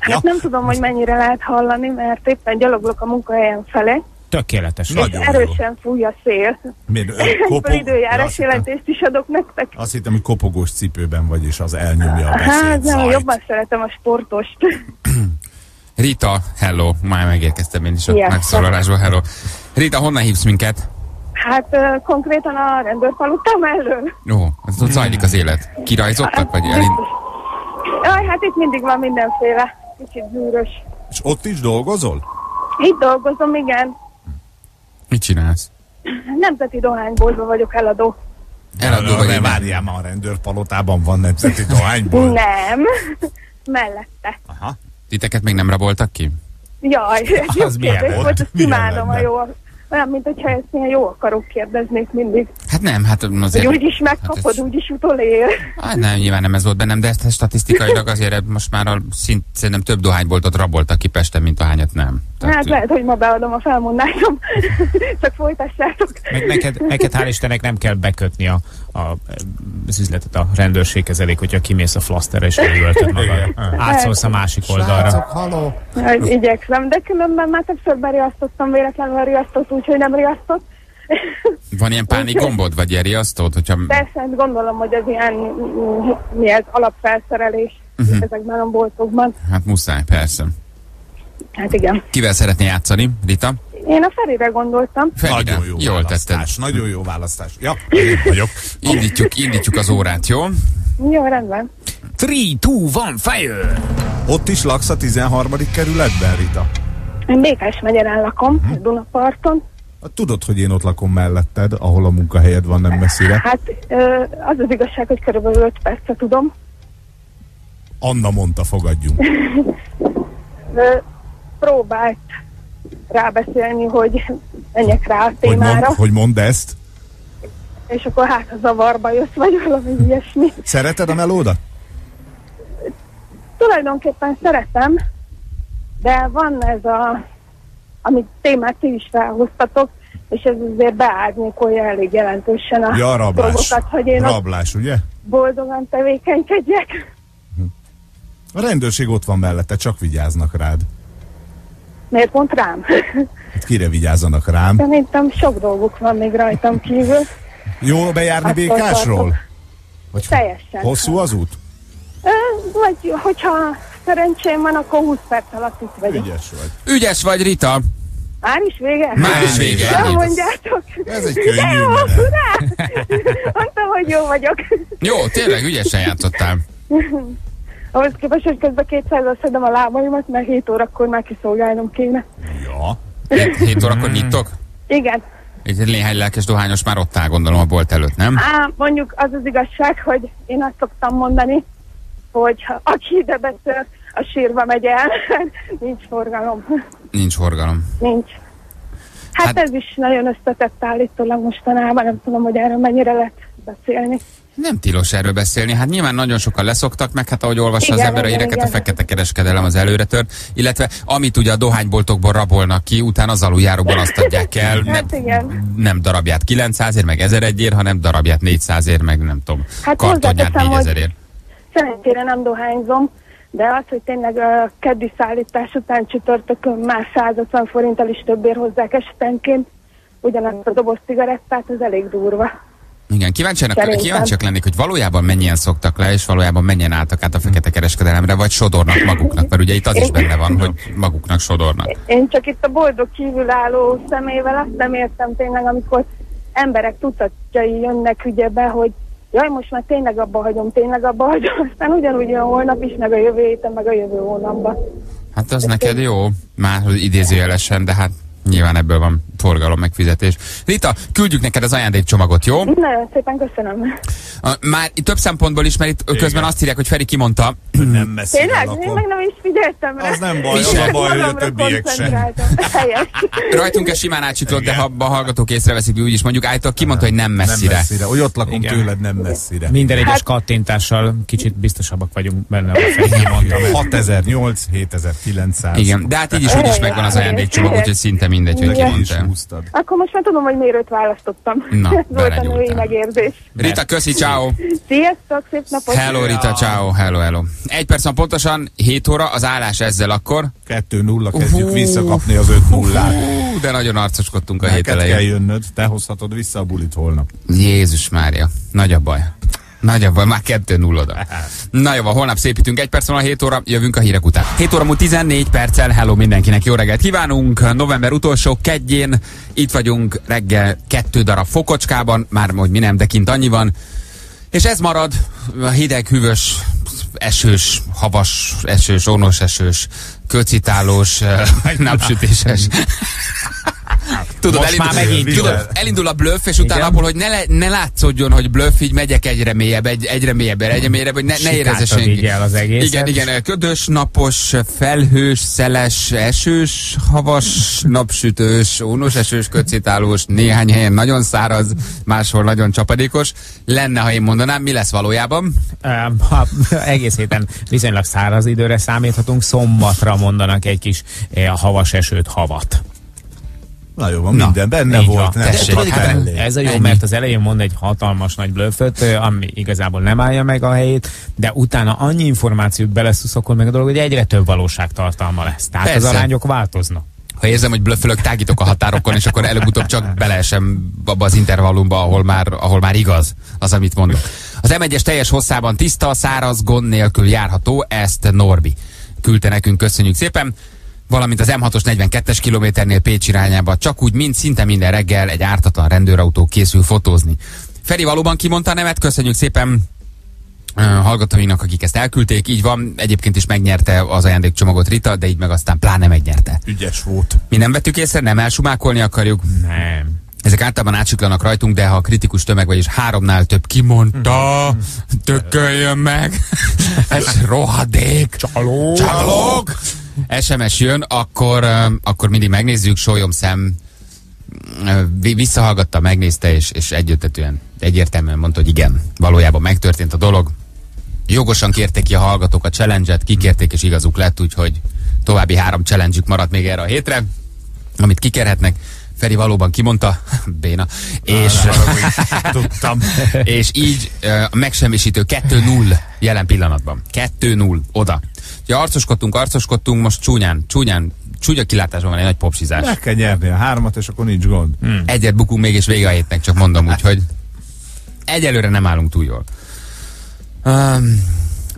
Hát nem tudom, hogy mennyire lehet hallani, mert éppen gyaloglok a munkahelyem felé. Tökéletes. Nagyon jó. Erősen fúj a szél. Miért, (laughs) kopog? Ja, időjárás hittem, jelentést is adok nektek. azt hittem, hogy kopogós cipőben vagy, és az elnyomja a beszéd Hát nem, jobban szeretem a sportost. Rita, hello. Már megérkeztem én is a megszólalásból, hello. Rita, honnan hívsz minket? Hát konkrétan a rendőrpalota mellől. Ó, ez ott zajlik az élet. Kirajzottak, vagy elind... Jaj, hát itt mindig van mindenféle. Kicsit zűrös. És ott is dolgozol? Itt dolgozom, igen. Mit csinálsz? Nemzeti dohányboltban vagyok eladó. Eladó vagy várjál már, a rendőrpalotában van nemzeti dohányból. Nem. (laughs) Mellette. Aha. Titeket még nem raboltak ki? Jaj, jó Az milyen kérdés volt? imádom a jó. Olyan, mint hogyha ezt ilyen jó akarok kérdeznék mindig. Hát nem, hát azért... Hogy úgyis megkapod, hát ez- úgyis utolér. Hát nem, nyilván nem ez volt bennem, de ezt statisztikailag azért most már a szint, szerintem több dohányboltot raboltak ki Pesten, mint ahányat nem. Hát lehet, hogy ma beadom a felmondásom. (laughs) Csak folytassátok. Meg neked, neked hál' Istennek nem kell bekötni a, a, az üzletet a rendőrség kezelik, hogyha kimész a flaszterre és elüvöltöd magad. Átszólsz a másik oldalra. Srácok, haló! Hát, igyekszem, de különben már többször beriasztottam, véletlenül riasztott, úgyhogy nem riasztott. Van ilyen pánik gombod, vagy ilyen riasztód, hogyha... Persze, hát gondolom, hogy az ilyen, mi ez, alapfelszerelés uh-huh. ezekben a boltokban. Hát muszáj, persze. Hát igen. Kivel szeretné játszani, Rita? Én a Ferire gondoltam. Feride. Nagyon jó Jól tetted. választás, nagyon jó választás. Ja, én (laughs) vagyok. Indítjuk, indítjuk az órát, jó? Jó, rendben. 3, 2, 1, fire! Ott is laksz a 13. kerületben, Rita? Én Békás megyeren lakom, uh-huh. Dunaparton. Hát Tudod, hogy én ott lakom melletted, ahol a munkahelyed van nem messzire. Hát az az igazság, hogy körülbelül 5 percet tudom. Anna mondta, fogadjunk. (laughs) Próbált rábeszélni, hogy menjek rá a Hogy, témára, mond, hogy mondd ezt. és akkor hát a zavarba jössz, vagy valami ilyesmi. Szereted a melódat? Tulajdonképpen szeretem, de van ez a, amit témát ti is felhoztatok, és ez azért beárnyékolja elég jelentősen a Ja, rablás. dolgokat, hogy én Rablás, ugye? boldogan tevékenykedjek. A rendőrség ott van mellette, csak vigyáznak rád. Miért pont rám? Hát kire vigyázzanak rám? Szerintem sok dolguk van még rajtam kívül. Jó bejárni Attól Békásról? Vagy Teljesen. hosszú az út? Ö, Vagy hogyha szerencsém van, akkor 20 perc alatt itt vagyok. Ügyes vagy. Ügyes vagy, Rita? Már is vége? Már is vége. Nem mondjátok. Ez egy könnyű jó! Mondtam, hogy jó vagyok. Jó, tényleg ügyesen játszottál. Ahhoz képest, hogy közben 200 szedem a lábaimat, mert 7 órakor már kiszolgálnom kéne. Ja. 7 órakor nyitok? Igen. Egy néhány lelkes dohányos már ott áll, gondolom, a bolt előtt, nem? Á, mondjuk az az igazság, hogy én azt szoktam mondani, hogy ha aki ide beszél, a sírba megy el. (laughs) Nincs forgalom. Nincs forgalom. Nincs. Hát, Hát- ez is nagyon összetett állítólag mostanában, nem tudom, hogy erről mennyire lehet beszélni. Nem tilos erről beszélni. Hát nyilván nagyon sokan leszoktak, meg hát ahogy olvassa az Igen, ember a igen, híreket, a igen. fekete kereskedelem az előre tört, illetve amit ugye a dohányboltokból rabolnak ki, utána az aluljárókban azt adják el, (laughs) Hát igen. nem darabját 900 ér, meg 1001 ér, hanem darabját 400 ér, meg nem tudom, Hát kartonját hozzáteszem, 4000 hogy- ér. Szerencsére nem dohányzom, de az, hogy tényleg a keddi szállítás után csütörtökön már 150 forinttal is többért hozzák esetenként, ugyanazt a doboz cigarettát, az elég durva. Igen, kíváncsiak, Szerintem. kíváncsiak lennék, hogy valójában mennyien szoktak le, és valójában mennyien álltak át a fekete kereskedelemre, vagy sodornak maguknak, mert ugye itt az is benne van, hogy maguknak sodornak. Én csak itt a boldog kívülálló szemével azt nem értem tényleg, amikor emberek tucatjai jönnek ügyebe, hogy jaj, most már tényleg abba hagyom, tényleg abba hagyom, aztán ugyanúgy jön holnap is, meg a jövő héten, meg a jövő hónapban. Hát az neked jó, már idézőjelesen, de hát nyilván ebből van forgalom, megfizetés. Rita, küldjük neked az ajándékcsomagot, jó? Nagyon szépen köszönöm. Már itt több szempontból is, mert itt közben azt írják, hogy Feri kimondta, Nem messzire Tényleg? Én meg nem is figyeltem rá. Az nem baj, Mi az a baj, hogy a többiek sem. Helyes. rajtunk-e simán átsiklott, de ha a hallgatók észreveszik, úgyis mondjuk állítólag kimondta, hogy nem Nem messzire. messzire. Hogy ott lakom Igen. tőled, nem messzire. Minden egyes Hát- kattintással kicsit biztosabbak vagyunk benne, a Feri mondta. mert 6008, 7900. Igen, de hát így is, úgy is megvan az ajándékcsomag, úgyhogy szinte mindegy, hogy Igen. Kimondta. Húztad. Akkor most már tudom, hogy miért őt választottam. Na, (laughs) Ez volt a női megérzés. Rita, köszi, ciao. Sziasztok, szép napot! Hello, Rita, ciao, hello, hello. Egy perc van pontosan, 7 óra, az állás ezzel akkor. 2-0, kezdjük Uhú. visszakapni az 5 0 Hú, de nagyon arcoskodtunk a hét Neked kell elején. jönnöd, te hozhatod vissza a bulit holnap. Jézus Mária, nagy a baj. Nagy a baj, már kettő nullada. Na jó, holnap szépítünk, egy perc van a 7 óra, jövünk a hírek után. 7 óra múlt 14 perccel, hello mindenkinek, jó reggelt kívánunk. November utolsó kedjén, itt vagyunk reggel kettő darab fokocskában, már hogy mi nem, de kint annyi van. És ez marad, a hideg, hűvös, esős, havas, esős, ónos esős, kölcitálós, eh, (laughs) napsütéses. (laughs) Tudod, Most már megint tudod, elindul a bluff, és utána Igen. abból, hogy ne, le, ne látszódjon, hogy bluff, így megyek egyre mélyebb, egy, egyre mélyebb, egyre mélyebb, hogy ne, ne érezze senki. így el az egészet. Igen, igen, ködös, napos, felhős, szeles, esős, havas, napsütős, ónos esős, kötszitálós, néhány helyen nagyon száraz, máshol nagyon csapadékos. Lenne, ha én mondanám, mi lesz valójában? Ha egész héten viszonylag száraz időre számíthatunk, szombatra mondanak egy kis eh, havas esőt, havat. Na jó, van, Na, minden benne Így volt. van. Nem Tessék, hát mellé. Ez a jó, Ennyi. mert az elején mond egy hatalmas nagy blöfföt, ö, ami igazából nem állja meg a helyét, de utána annyi információt beleszuszokol meg a dolog, hogy egyre több valóságtartalma lesz. Tehát Persze. az arányok változnak. Ha érzem, hogy blöffölök, tágítok a határokon, és akkor előbb-utóbb csak beleesem abba az intervallumba, ahol már, ahol már igaz az, amit mondok. Az M1-es teljes hosszában tiszta, száraz, gond nélkül járható, ezt Norbi küldte nekünk, köszönjük szépen. Valamint az M6-os 42-es kilométernél Pécs irányába, csak úgy, mint szinte minden reggel egy ártatlan rendőrautó készül fotózni. Feri valóban kimondta a nevet, köszönjük szépen hallgatóinak, akik ezt elküldték. Így van, egyébként is megnyerte az ajándékcsomagot Rita, de így meg aztán pláne megnyerte. Ügyes volt. Mi nem vettük észre, nem elsumákolni akarjuk. Nem. Ezek általában átsiklanak rajtunk, de ha a kritikus tömeg vagy és háromnál több kimondta, tököljön meg, (laughs) ez rohadék, csalók, csalók. SMS jön, akkor, ö, akkor mindig megnézzük, sólyom szem vi- visszahallgatta, megnézte, és, és egyöntetően, egyértelműen mondta, hogy igen, valójában megtörtént a dolog. Jogosan kérték ki a hallgatók a challenge-et, kikérték, és igazuk lett, úgyhogy további három challenge maradt még erre a hétre, amit kikérhetnek. Feri valóban kimondta, (laughs) béna, és, (laughs) Tudtam. és így a megsemmisítő 2-0 jelen pillanatban. 2-0, oda. Ja, arcoskodtunk, arcoskodtunk, most csúnyán, csúnyán, csúnya kilátásban van egy nagy popsizás. Meg kell nyerni a hármat, és akkor nincs gond. Egyet bukunk még, és vége a hétnek, csak mondom, úgyhogy (laughs) egyelőre nem állunk túl jól. Um,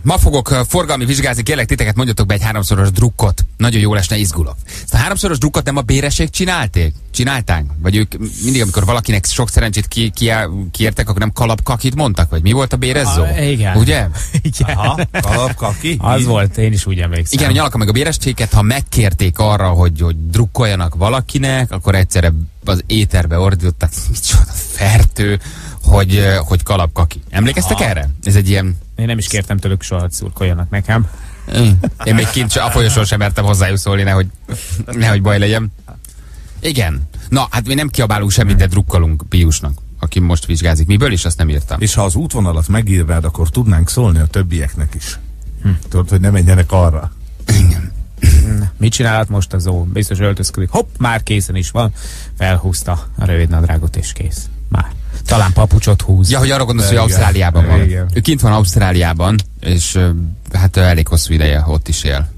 ma fogok forgalmi vizsgázni, kérlek titeket mondjatok be egy háromszoros drukkot. Nagyon jó lesne, izgulok. Ezt a háromszoros drukkot nem a béreség csinálték? Csinálták? Vagy ők mindig, amikor valakinek sok szerencsét ki, ki, kiértek, akkor nem kalapkakit mondtak? Vagy mi volt a bérezzó? Ah, igen. Ugye? (laughs) Igen. Aha, kalapka ki? Az volt, én is úgy emlékszem. Igen, a nyalaka meg a bérességet, ha megkérték arra, hogy, hogy drukkoljanak valakinek, akkor egyszerre az éterbe ordítottak, (laughs) micsoda fertő, hogy, hogy kalapkaki. Emlékeztek erre? Ez egy ilyen... Én nem is kértem tőlük soha, hogy szurkoljanak nekem. Én még kint a folyosón sem mertem hozzájuk szólni, nehogy, nehogy baj legyen. Igen. Na, hát mi nem kiabálunk semmit, de drukkolunk Piusnak, aki most vizsgázik. Miből is, azt nem írtam. És ha az útvonalat megírnád, akkor tudnánk szólni a többieknek is. Hm. Tudod, hogy ne menjenek arra. Mit csinálhat most az ó? Biztos öltözködik. Hopp, már készen is van. Felhúzta a rövid nadrágot és kész. Már. Talán papucsot húz. Ja, hogy arra gondolsz, hogy. Ausztráliában van. Igen. Ő kint van Ausztráliában, és hát elég hosszú ideje ott is él.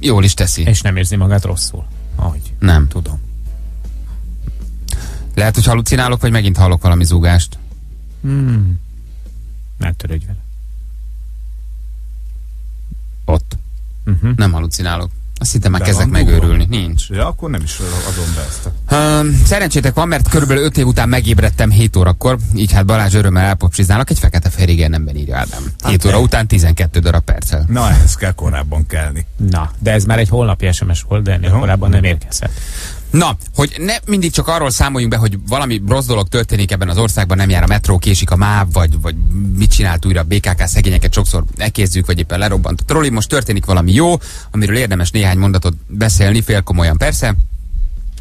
Jól is teszi. És nem érzi magát rosszul. Ahogy. Nem. Tudom. Lehet, hogy halucinálok, vagy megint hallok valami zúgást. Hmm. Ne törődj vele. Ott. Uh-huh. Nem halucinálok. Azt hittem már De kezdek megőrülni. Nincs. Ja, akkor nem is adom be ezt. Um, szerencsétek van, mert körülbelül 5 év után megébredtem 7 órakor, így hát Balázs örömmel elpopsizálnak, egy fekete fehér nemben írja Ádám. 7 óra ne. után 12 darab perccel. Na, ehhez kell korábban kelni. Na, de ez már egy holnapi SMS volt, de ennél Jó. korábban nem érkezett. Na, hogy ne mindig csak arról számoljunk be, hogy valami rossz dolog történik ebben az országban, nem jár a metró, késik a MÁV, vagy, vagy mit csinált újra a BKK szegényeket, sokszor ekézzük, vagy éppen lerobbant a trolli. Most történik valami jó, amiről érdemes néhány mondatot beszélni, félkomolyan persze,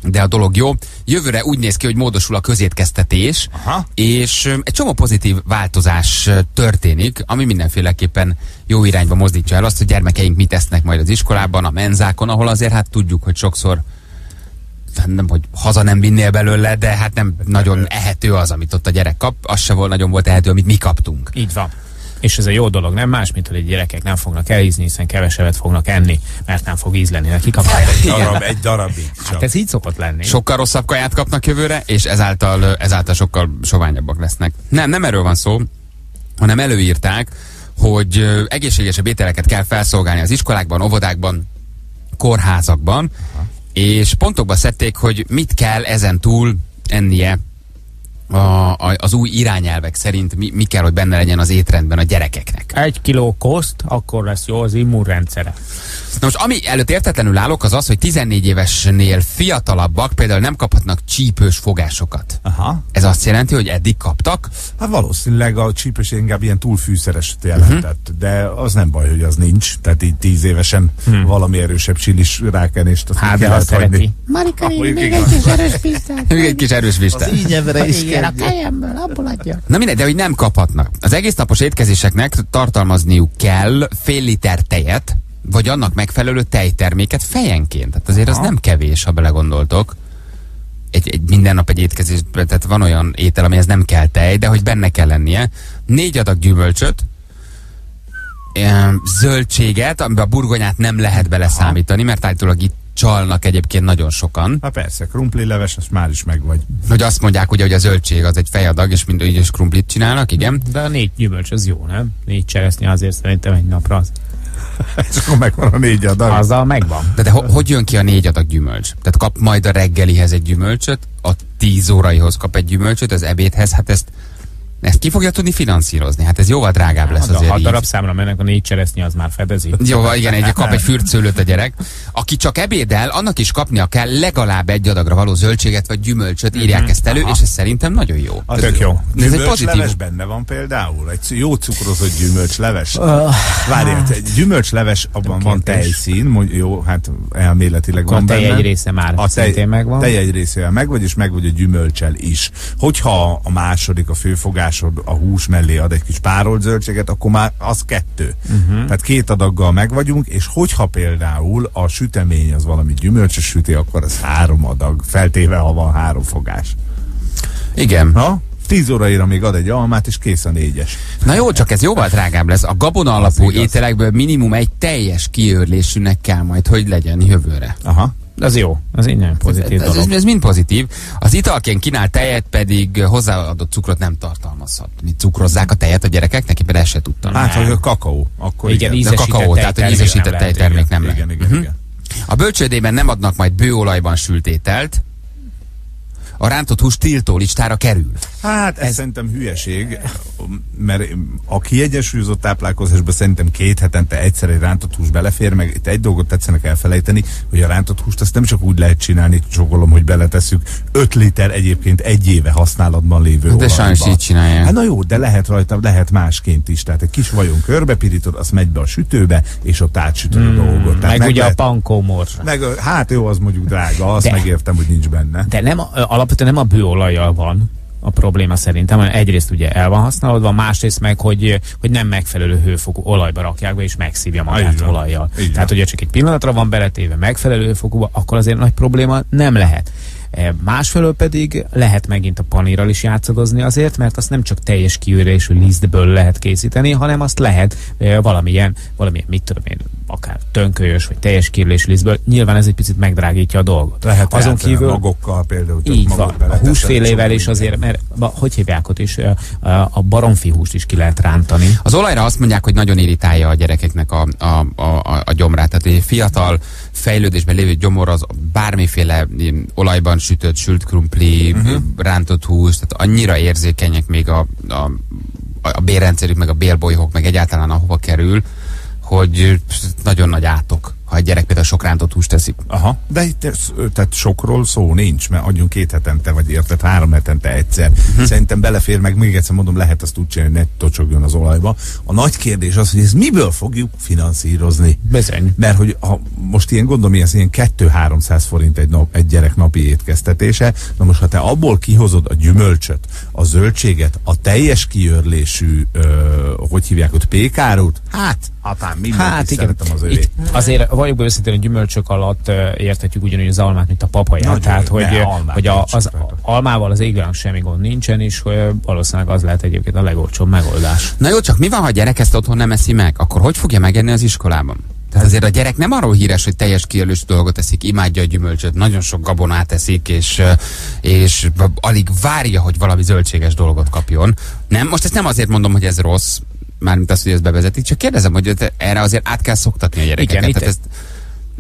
de a dolog jó. Jövőre úgy néz ki, hogy módosul a közétkeztetés, Aha. és egy csomó pozitív változás történik, ami mindenféleképpen jó irányba mozdítja el azt, hogy gyermekeink mit esznek majd az iskolában, a menzákon, ahol azért hát tudjuk, hogy sokszor nem, hogy haza nem vinnél belőle, de hát nem nagyon ehető az, amit ott a gyerek kap, az se volt nagyon volt ehető, amit mi kaptunk. Így van. És ez a jó dolog, nem más, mint hogy a gyerekek nem fognak elízni, hiszen kevesebbet fognak enni, mert nem fog ízleni nekik a Darab, egy darabig csak. Hát ez így szokott lenni. Sokkal rosszabb kaját kapnak jövőre, és ezáltal, ezáltal sokkal soványabbak lesznek. Nem, nem erről van szó, hanem előírták, hogy egészségesebb ételeket kell felszolgálni az iskolákban, óvodákban, kórházakban, és pontokba szedték, hogy mit kell ezen túl ennie a, a, az új irányelvek szerint, mi, mi kell, hogy benne legyen az étrendben a gyerekeknek. Egy kiló koszt, akkor lesz jó az immunrendszere. Na most ami előtt értetlenül állok, az az, hogy 14 évesnél fiatalabbak például nem kaphatnak csípős fogásokat. Aha. Ez azt jelenti, hogy eddig kaptak, Hát valószínűleg a csípős inkább ilyen túlfűszeres jelentett, Mhm. de az nem baj, hogy az nincs. Tehát így tíz évesen valami erősebb csilis rákenést azt Hát, szereti. hagyni. Marika, még egy kis erős pisztát. még egy kis erős vistát. Ínyemre Igen, a kejemből, abból adja. Na mindegy, de hogy nem kaphatnak. Az egész napos étkezéseknek tartalmazniuk kell fél liter tejet, vagy annak megfelelő tejterméket fejenként. Tehát azért az Aha. nem kevés, ha belegondoltok. Egy, egy minden nap egy étkezés, tehát van olyan étel, amihez nem kell tej, de hogy benne kell lennie. Négy adag gyümölcsöt, zöldséget, amiben a burgonyát nem lehet beleszámítani, mert állítólag itt csalnak egyébként nagyon sokan. Hát persze, krumpli leves, az már is megvagy. Hogy azt mondják ugye, hogy a zöldség az egy fejadag, és mind így is krumplit csinálnak, igen. De a négy gyümölcs az jó, nem? Négy cseresznye azért szerintem egy napra az. (laughs) És akkor megvan a négy adag. Azzal megvan. De, de ho- hogy jön ki a négy adag gyümölcs? Tehát kap majd a reggelihez egy gyümölcsöt, a tíz óraihoz kap egy gyümölcsöt, az ebédhez, hát ezt, ezt ki fogja tudni finanszírozni? Hát ez jóval drágább lesz Ha a azért hat így. darab számra mennek, a négy cseresznye az már fedezi. Jó, igen, egy, kap egy fürtszőlőt a gyerek. Aki csak ebédel, annak is kapnia kell legalább egy adagra való zöldséget vagy gyümölcsöt, írják ezt elő, és ez szerintem nagyon jó. Az Tök jó. Ez egy pozitív. benne van például? Egy jó cukrozott gyümölcsleves? Várj, egy gyümölcsleves, abban van tejszín, jó, hát elméletileg van a tej benne. egy része már a tej, szintén megvan. tej egy részével megvagy, és megvagy a gyümölcsel is. Hogyha a második, a főfogásod a hús mellé ad egy kis párolt zöldséget, akkor már az kettő. Uh-huh. Tehát két adaggal megvagyunk, és hogyha például a sütemény az valami gyümölcsös süté, akkor az három adag, feltéve, ha van három fogás. Igen. Na, tíz óraira még ad egy almát, és kész a négyes. Na jó, csak ez jóval drágább lesz. A gabona alapú ételekből minimum egy teljes kiőrlésűnek kell majd, hogy legyen jövőre. Aha. Az jó, az így nagyon pozitív ez, ez, dolog. ez mind pozitív. Az italként kínált tejet pedig hozzáadott cukrot nem tartalmazhat. Mi cukrozzák a tejet a gyerekeknek? Éppen ezt se tudtam. Hát, hogy a kakaó, akkor Igen, igen. De kakaó, tehát hogy tejtermék ízesített tejtermék nem lehet. igen, igen, Mhm. igen. A bölcsődében nem adnak majd bőolajban sült ételt. A rántott hús tiltó listára kerül. Hát ez, ez szerintem hülyeség, mert a kiegyensúlyozott táplálkozásban szerintem két hetente egyszer egy rántott hús belefér, meg itt egy dolgot tetszenek elfelejteni, hogy a rántott húst azt nem csak úgy lehet csinálni, csokolom, hogy beletesszük 5 liter egyébként egy éve használatban lévő De sajnos így csinálják. Hát na jó, de lehet rajta, lehet másként is. Tehát egy kis vajon körbepirítod, azt megy be a sütőbe, és ott átsütöd a dolgot. Tehát Meg ugye lehet, a pankó morzsa. meg, hát jó, az mondjuk drága, azt De- megértem, hogy nincs benne. De nem, a- alapvetően nem a bőolajjal van a probléma szerintem, egyrészt ugye el van használódva, másrészt meg, hogy, hogy nem megfelelő hőfokú olajba rakják be, és megszívja magát van. olajjal. Így Tehát, hogyha csak egy pillanatra van beletéve megfelelő hőfokúba, akkor azért nagy probléma nem lehet. E, Másfelől pedig lehet megint a panírral is játszadozni azért, mert azt nem csak teljes kiürésű lisztből lehet készíteni, hanem azt lehet e, valamilyen, valamilyen mit tudom én, akár tönkölyös, vagy teljes kirlés lisztből, nyilván ez egy picit megdrágítja a dolgot. Lehet Azon kívül magokkal például. így van. A húsfélével is azért, mert ba, hogy hívják ott is, a baromfi húst is ki lehet rántani. Az olajra azt mondják, hogy nagyon irritálja a gyerekeknek a, a, a, a, gyomrát. Tehát egy fiatal fejlődésben lévő gyomor az bármiféle olajban sütött, sült krumpli, uh-huh. rántott hús, tehát annyira érzékenyek még a, a, a bérrendszerük, meg a bélbolyhok, meg egyáltalán ahova kerül, hogy nagyon nagy átok, ha egy gyerek például sok rántott húst teszik. Aha, de itt tehát sokról szó nincs, mert adjunk két hetente, vagy érted, három hetente egyszer. Uh-huh. Szerintem belefér, meg még egyszer mondom, lehet azt úgy csinálni, hogy ne tocsogjon az olajba. A nagy kérdés az, hogy ezt miből fogjuk finanszírozni. Bizony. Mert hogy ha most ilyen gondolom, ilyen, ilyen 2-300 forint egy, nap, egy gyerek napi étkeztetése, na most ha te abból kihozod a gyümölcsöt, a zöldséget, a teljes kiörlésű, ö, hogy hívják ott, pékárút, hát, apám, mindenki Hát igen, szeretem az övé. itt azért valljuk be őszintén, a gyümölcsök alatt érthetjük ugyanúgy az almát, mint a papaját. Nagyon Tehát, hogy, ne, almát hogy a, az rajta. almával az égvilágon semmi gond nincsen, és hogy valószínűleg az lehet egyébként a legolcsóbb megoldás. Na jó, csak mi van, ha a gyerek ezt otthon nem eszi meg? Akkor hogy fogja megenni az iskolában? Tehát azért a gyerek nem arról híres, hogy teljes kijelölős dolgot eszik, imádja a gyümölcsöt, nagyon sok gabonát eszik, és, és alig várja, hogy valami zöldséges dolgot kapjon. Nem, most ezt nem azért mondom, hogy ez rossz, mármint azt, hogy ezt bevezetik, csak kérdezem, hogy erre azért át kell szoktatni a gyerekeket. Igen, itt- Tehát ezt,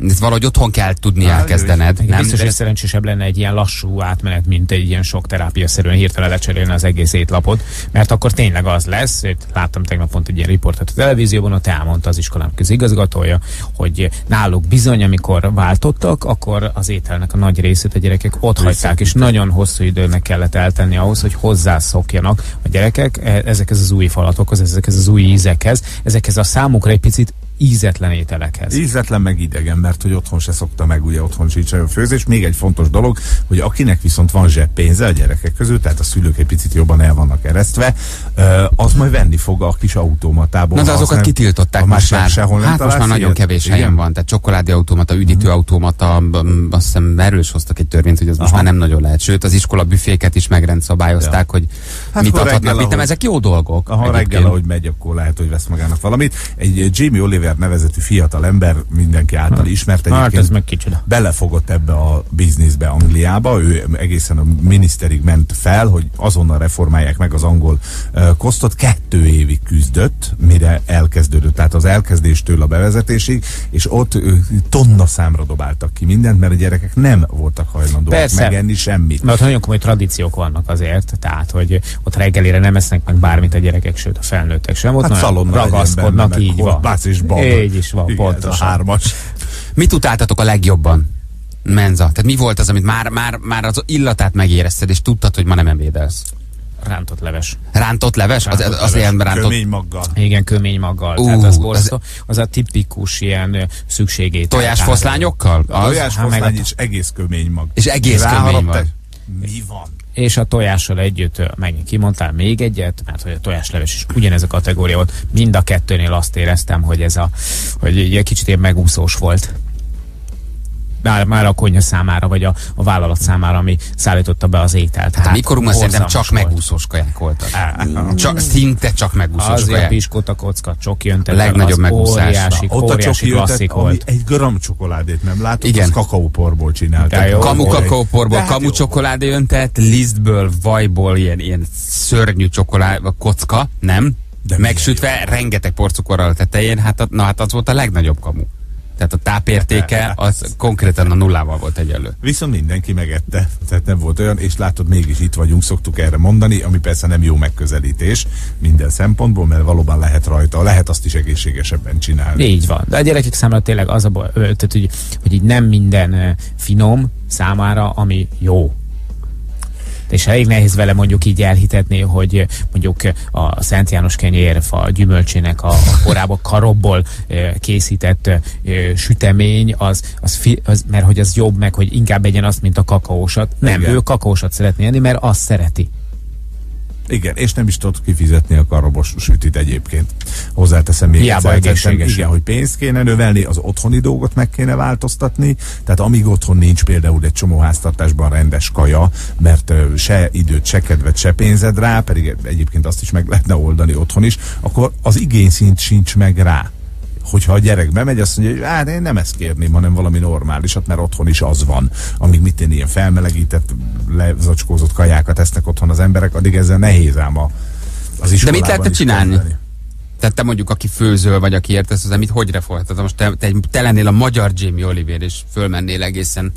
ezt valahogy otthon kell tudni Hát, elkezdened. Nem, Nem? biztos, hogy szerencsésebb lenne egy ilyen lassú átmenet, mint egy ilyen sok terápia-szerűen hirtelen lecserélni az egész étlapot, mert akkor tényleg az lesz, itt láttam tegnap pont egy ilyen riportot a televízióban, ott elmondta az iskolám közigazgatója, hogy náluk bizony, amikor váltottak, akkor az ételnek a nagy részét a gyerekek ott hagyták, és nagyon hosszú időnek kellett eltenni ahhoz, hogy hozzászokjanak a gyerekek ezekhez az új falatokhoz, ezekhez az új ízekhez, ezekhez a számukra egy picit ízetlen ételekhez. Ízetlen meg idegen, mert hogy otthon se szokta meg, ugye otthon sincs olyan főzés. Még egy fontos dolog, hogy akinek viszont van zseppénze a gyerekek közül, tehát a szülők egy picit jobban el vannak eresztve, az majd venni fog a kis automatából. Na de azokat nem- kitiltották ha most már. Sehol nem hát most már nagyon ilyet? kevés Igen? helyen van. Tehát csokoládéautomata, üdítőautomata, b- azt hiszem erről is hoztak egy törvényt, hogy az most Aha. már nem nagyon lehet. Sőt, az iskola büféket is megrendszabályozták, hogy Hát mit adhatnak, reggel, mit nem. ahogy- Ezek jó dolgok. Ha reggel, ahogy megy, akkor lehet, hogy vesz magának valamit. Egy eh, Jamie Oliver nevezetű fiatal ember, mindenki által ismert Hát egyébként. ez meg kicsoda. belefogott ebbe a bizniszbe Angliába, ő egészen a miniszterig ment fel, hogy azonnal reformálják meg az angol kosztot, kettő évig küzdött, mire elkezdődött, tehát az elkezdéstől a bevezetésig, és ott tonna számra dobáltak ki mindent, mert a gyerekek nem voltak hajlandóak Persze. megenni semmit. Mert nagyon komoly tradíciók vannak azért, tehát, hogy ott reggelire nem esznek meg bármit a gyerekek, sőt a felnőttek sem. Ott Hát nagyon szalonna ragaszkodnak, így van. Bab. Így is van, Igen, ez a pontosan. hármas. Mit utáltatok a legjobban? Menza. Tehát mi volt az, amit már, már, már az illatát megérezted, és tudtad, hogy ma nem ebédelsz? Rántott leves. Rántott leves? Az, az, az Leves, ilyen rántott... Kömény maggal. Igen, kömény maggal. Ú, tehát az az- borzasztó. Az a tipikus ilyen szükségét. Tojásfoszlányokkal? Az? tojás hát is egész kömény mag. És egész kömény Ráharaptál? mag. Mi van? És a tojással együtt megint kimondtál még egyet, mert hogy a tojásleves is ugyanez a kategória volt. Mind a kettőnél azt éreztem, hogy ez a, hogy egy kicsit ilyen megúszós volt. Már, már a konyha számára, vagy a, a vállalat számára, ami szállította be az ételt. Hát a mikorunkban szerintem csak volt. megúszós kaják voltak. Csak, szinte csak megúszós Az ilyen kaják. piskóta kocka, csoki öntetlen, Legnagyobb az megúszás. óriási, Ott a csoki klasszik ötlet, ami volt. egy gram csokoládét nem látott, Igen. Az kakaóporból jó. Kamu kakaóporból, hát kamu csokoládé öntett, lisztből, vajból ilyen, ilyen szörnyű csokoládé, kocka, nem? De Megsütve, rengeteg porcukorral a tetején, hát, a- na, hát az volt a legnagyobb kamu. Tehát a tápértéke az konkrétan a nullával volt egyenlő. Viszont mindenki megette, tehát nem volt olyan, és látod, mégis itt vagyunk, szoktuk erre mondani, ami persze nem jó megközelítés minden szempontból, mert valóban lehet rajta, lehet azt is egészségesebben csinálni. Így van. De a gyerekek számára tényleg az a tehát, hogy, hogy így nem minden finom számára, ami jó. És elég nehéz vele mondjuk így elhitetni, hogy mondjuk a Szent János kenyérfa gyümölcsének a, a korábban karobból készített sütemény, az, az, fi, az, mert hogy az jobb meg, hogy inkább egyen azt, mint a kakaósat. Nem, Igen. ő kakaósat szeretné enni, mert azt szereti. Igen, és nem is tudod kifizetni a karobos sütit egyébként. Hozzáteszem még Hiába egyszer, Igen, hogy pénzt kéne növelni, az otthoni dolgot meg kéne változtatni, tehát amíg otthon nincs például egy csomó háztartásban rendes kaja, mert se időt, se kedvet, se pénzed rá, pedig egyébként azt is meg lehetne oldani otthon is, akkor az igényszint sincs meg rá hogyha a gyerek bemegy, azt mondja, hogy hát én nem ezt kérném, hanem valami normálisat, mert otthon is az van. Amíg mit én ilyen felmelegített, lezacskózott kajákat esznek otthon az emberek, addig ezzel nehéz ám a, az De iskolában mit lehetne csinálni? kezdeni. Tehát te mondjuk, aki főzöl, vagy aki értesz, az mit hogy reformáltad? Most te, te, te lennél a magyar Jamie Oliver, és fölmennél egészen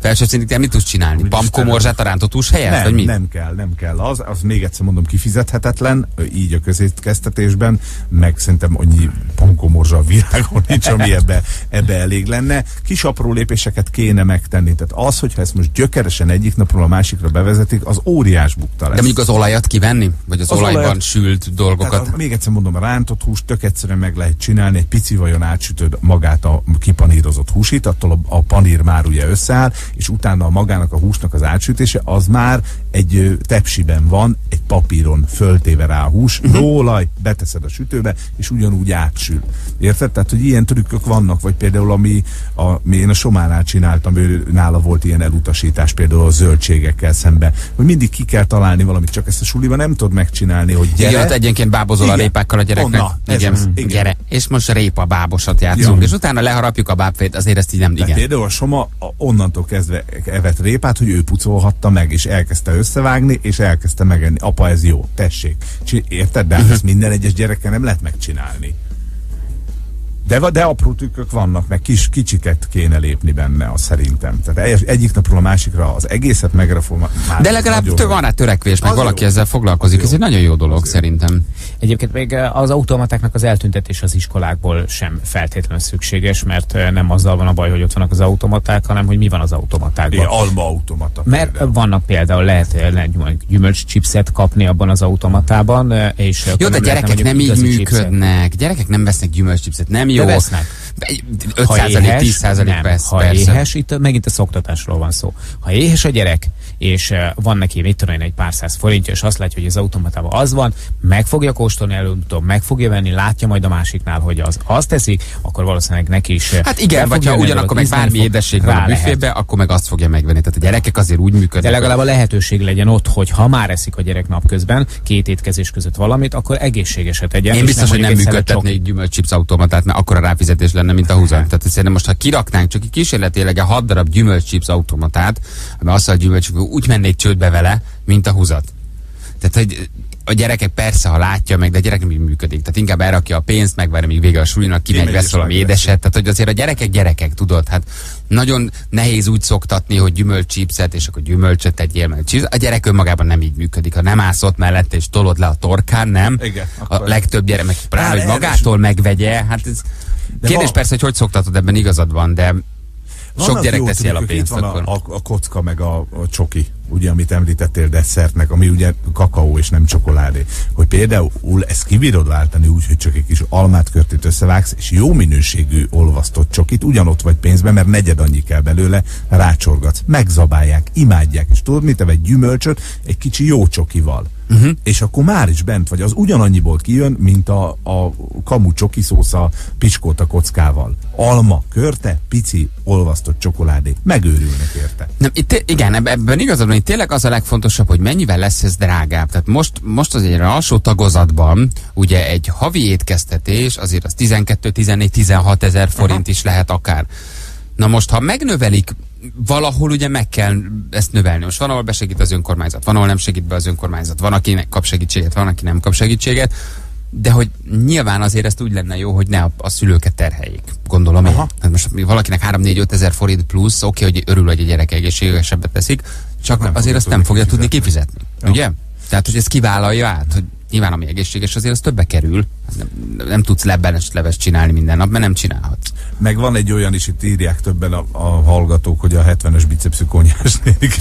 felső szintig, mit tudsz csinálni? Pamko morzsát a rántott hús helyett? Nem, vagy mi? nem kell, nem kell. Az, az még egyszer mondom kifizethetetlen, így a közétkeztetésben, meg szerintem annyi pankomorzsa a világon nincs, ami (laughs) ebbe, ebbe elég lenne. Kis apró lépéseket kéne megtenni. Tehát az, hogyha ezt most gyökeresen egyik napról a másikra bevezetik, az óriás bukta lesz. De mondjuk az olajat kivenni? Vagy az, Az olajban olajat- sült dolgokat? Tehát, még egyszer mondom, a rántott húst tök egyszerűen meg lehet csinálni, egy pici vajon átsütöd magát a kipanírozott húsit, attól a, a panír már ugye összeáll, és utána a magának a húsnak az átsütése, az már egy tepsiben van, egy papíron föltéve rá a hús, Mhm. rólaj, beteszed a sütőbe, és ugyanúgy átsül. Érted? Tehát, hogy ilyen trükkök vannak, vagy például ami, a, mi én a Sománál csináltam, ő, nála volt ilyen elutasítás például a zöldségekkel szemben, hogy mindig ki kell találni valamit, csak ezt a suliban nem tudod megcsinálni, hogy gyere, Igen, egyenként bábozol a Igen. répákkal a gyereknek. Onna, igen, az, igen. gyere. És most répa bábosat játszunk, Ja. és utána leharapjuk a bábfét, azért ezt így nem, igen. például a Soma a- onnantól kezdve evett répát, hogy ő pucolhatta meg, és elkezdte összevágni, és elkezdte megenni. Apa, ez jó, tessék. Érted? De hát ezt minden egyes gyerekkel nem lehet megcsinálni. De, de apró trükkök vannak, meg kis kicsiket kéne lépni benne, az szerintem. Tehát egy- egyik napról a másikra az egészet megreformálni. De legalább jó. van rá törekvés, meg Az valaki jó. ezzel foglalkozik. Az Ez jó. egy nagyon jó dolog szerintem. Egyébként még eh, az automatáknak az eltüntetés az iskolákból sem feltétlenül szükséges, mert eh, nem azzal van a baj, hogy ott vannak az automaták, hanem hogy mi van az automatákban. Igen, alma automata. Mert például. vannak például, lehet, eh, lehet mondjuk gyümölcschipset kapni abban az automatában, és Jó, de nem gyerekek nem mondjuk így chipset. működnek. Gyerekek nem vesznek gyümölcschipset, nem jó. De vesznek. Egy- Ha 5 éhes, 10 nem. persze. Ha persze. éhes, itt megint a szoktatásról van szó. Ha éhes a gyerek, és eh, van neki, mit tudom én, egy pár száz forintja, és azt látja, hogy az automatában az van, meg fogja kóstolni előbb-utóbb, meg fogja venni, látja majd a másiknál, hogy az azt teszik, akkor valószínűleg neki is. eh, Hát igen, vagy ha ugyanakkor meg bármi édesség van a büfébe, akkor meg azt fogja megvenni. Tehát a gyerekek azért úgy működnek. De legalább a lehetőség legyen ott, hogy ha már eszik a gyerek napközben, két étkezés között valamit, akkor egészségeset tegyen. Én biztos, hogy nem egy szelet működtetnék gyümölcschips automatát, mert akkora ráfizetés lenne, mint a húzat. Tehát szerintem most, ha kiraknánk csak egy kísérletileg a 6 darab gyümölcschips automatát, mert azt a gyümölcsök úgy mennék csődbe vele, mint a húzat. Tehát, hogy a gyerekek persze, ha látja meg, de a gyerek nem így működik. Tehát inkább elrakja a pénzt, megvárja, míg vége a sulinak, kimegy, vesz valami édeset. Tehát, hogy azért a gyerekek gyerekek, tudod, hát nagyon nehéz úgy szoktatni, hogy gyümölcschipset, és akkor gyümölcsöt tegyél meg. A gyerek önmagában nem így működik. Ha nem állsz ott mellette, és tolod le a torkán, nem? Igen, a legtöbb gyerek meg hogy magától megvegye. Hát ez kérdés van- persze, hogy hogy szoktatod, ebben igazad van, de sok gyerek teszi el a pénzt Itt van a, a, a kocka meg a, a csoki, ugye, amit említettél desszertnek, ami ugye kakaó és nem csokoládé. Hogy például ezt kibírod váltani úgy, hogy csak egy kis almát körtét összevágsz, és jó minőségű olvasztott csokit, ugyanott vagy pénzben, mert negyed annyi kell belőle, rácsorgatsz. Megzabálják, imádják, és tudod, mit egy gyümölcsöt egy kicsi jó csokival. Uh-huh. És akkor már is bent vagy. Az ugyanannyiból kijön, mint a, a kamu csoki szósza picskóta kockával. Alma, körte, pici, olvasztott csokoládé. Megőrülnek érte. Nem, itt, igen, eb- ebben igazad van, itt tényleg az a legfontosabb, hogy mennyivel lesz ez drágább. Tehát most, most az egy alsó tagozatban, ugye egy havi étkeztetés, azért az 12, 14, 16 ezer forint is lehet akár. Na most, ha megnövelik, valahol ugye meg kell ezt növelni. Most van, ahol besegít az önkormányzat, van, ahol nem segít be az önkormányzat, van, akinek kap segítséget, van, aki nem kap segítséget, de hogy nyilván azért ezt úgy lenne jó, hogy ne a, a szülőket terheljék, gondolom én. Hát most valakinek 3-4-5 ezer forint plusz, oké, hogy örül, hogy a gyerek egészségesebbet teszik, csak nem azért azt nem fogja tudni kifizetni. kifizetni. Ugye? Tehát, hogy ez kivállalja át, hogy nyilván ami egészséges, azért az többe kerül. Nem, nem tudsz lebenes leves csinálni minden nap, mert nem csinálhatsz. Meg van egy olyan is, itt írják többen a, a hallgatók, hogy a 70-es bicepszű konyhás nénik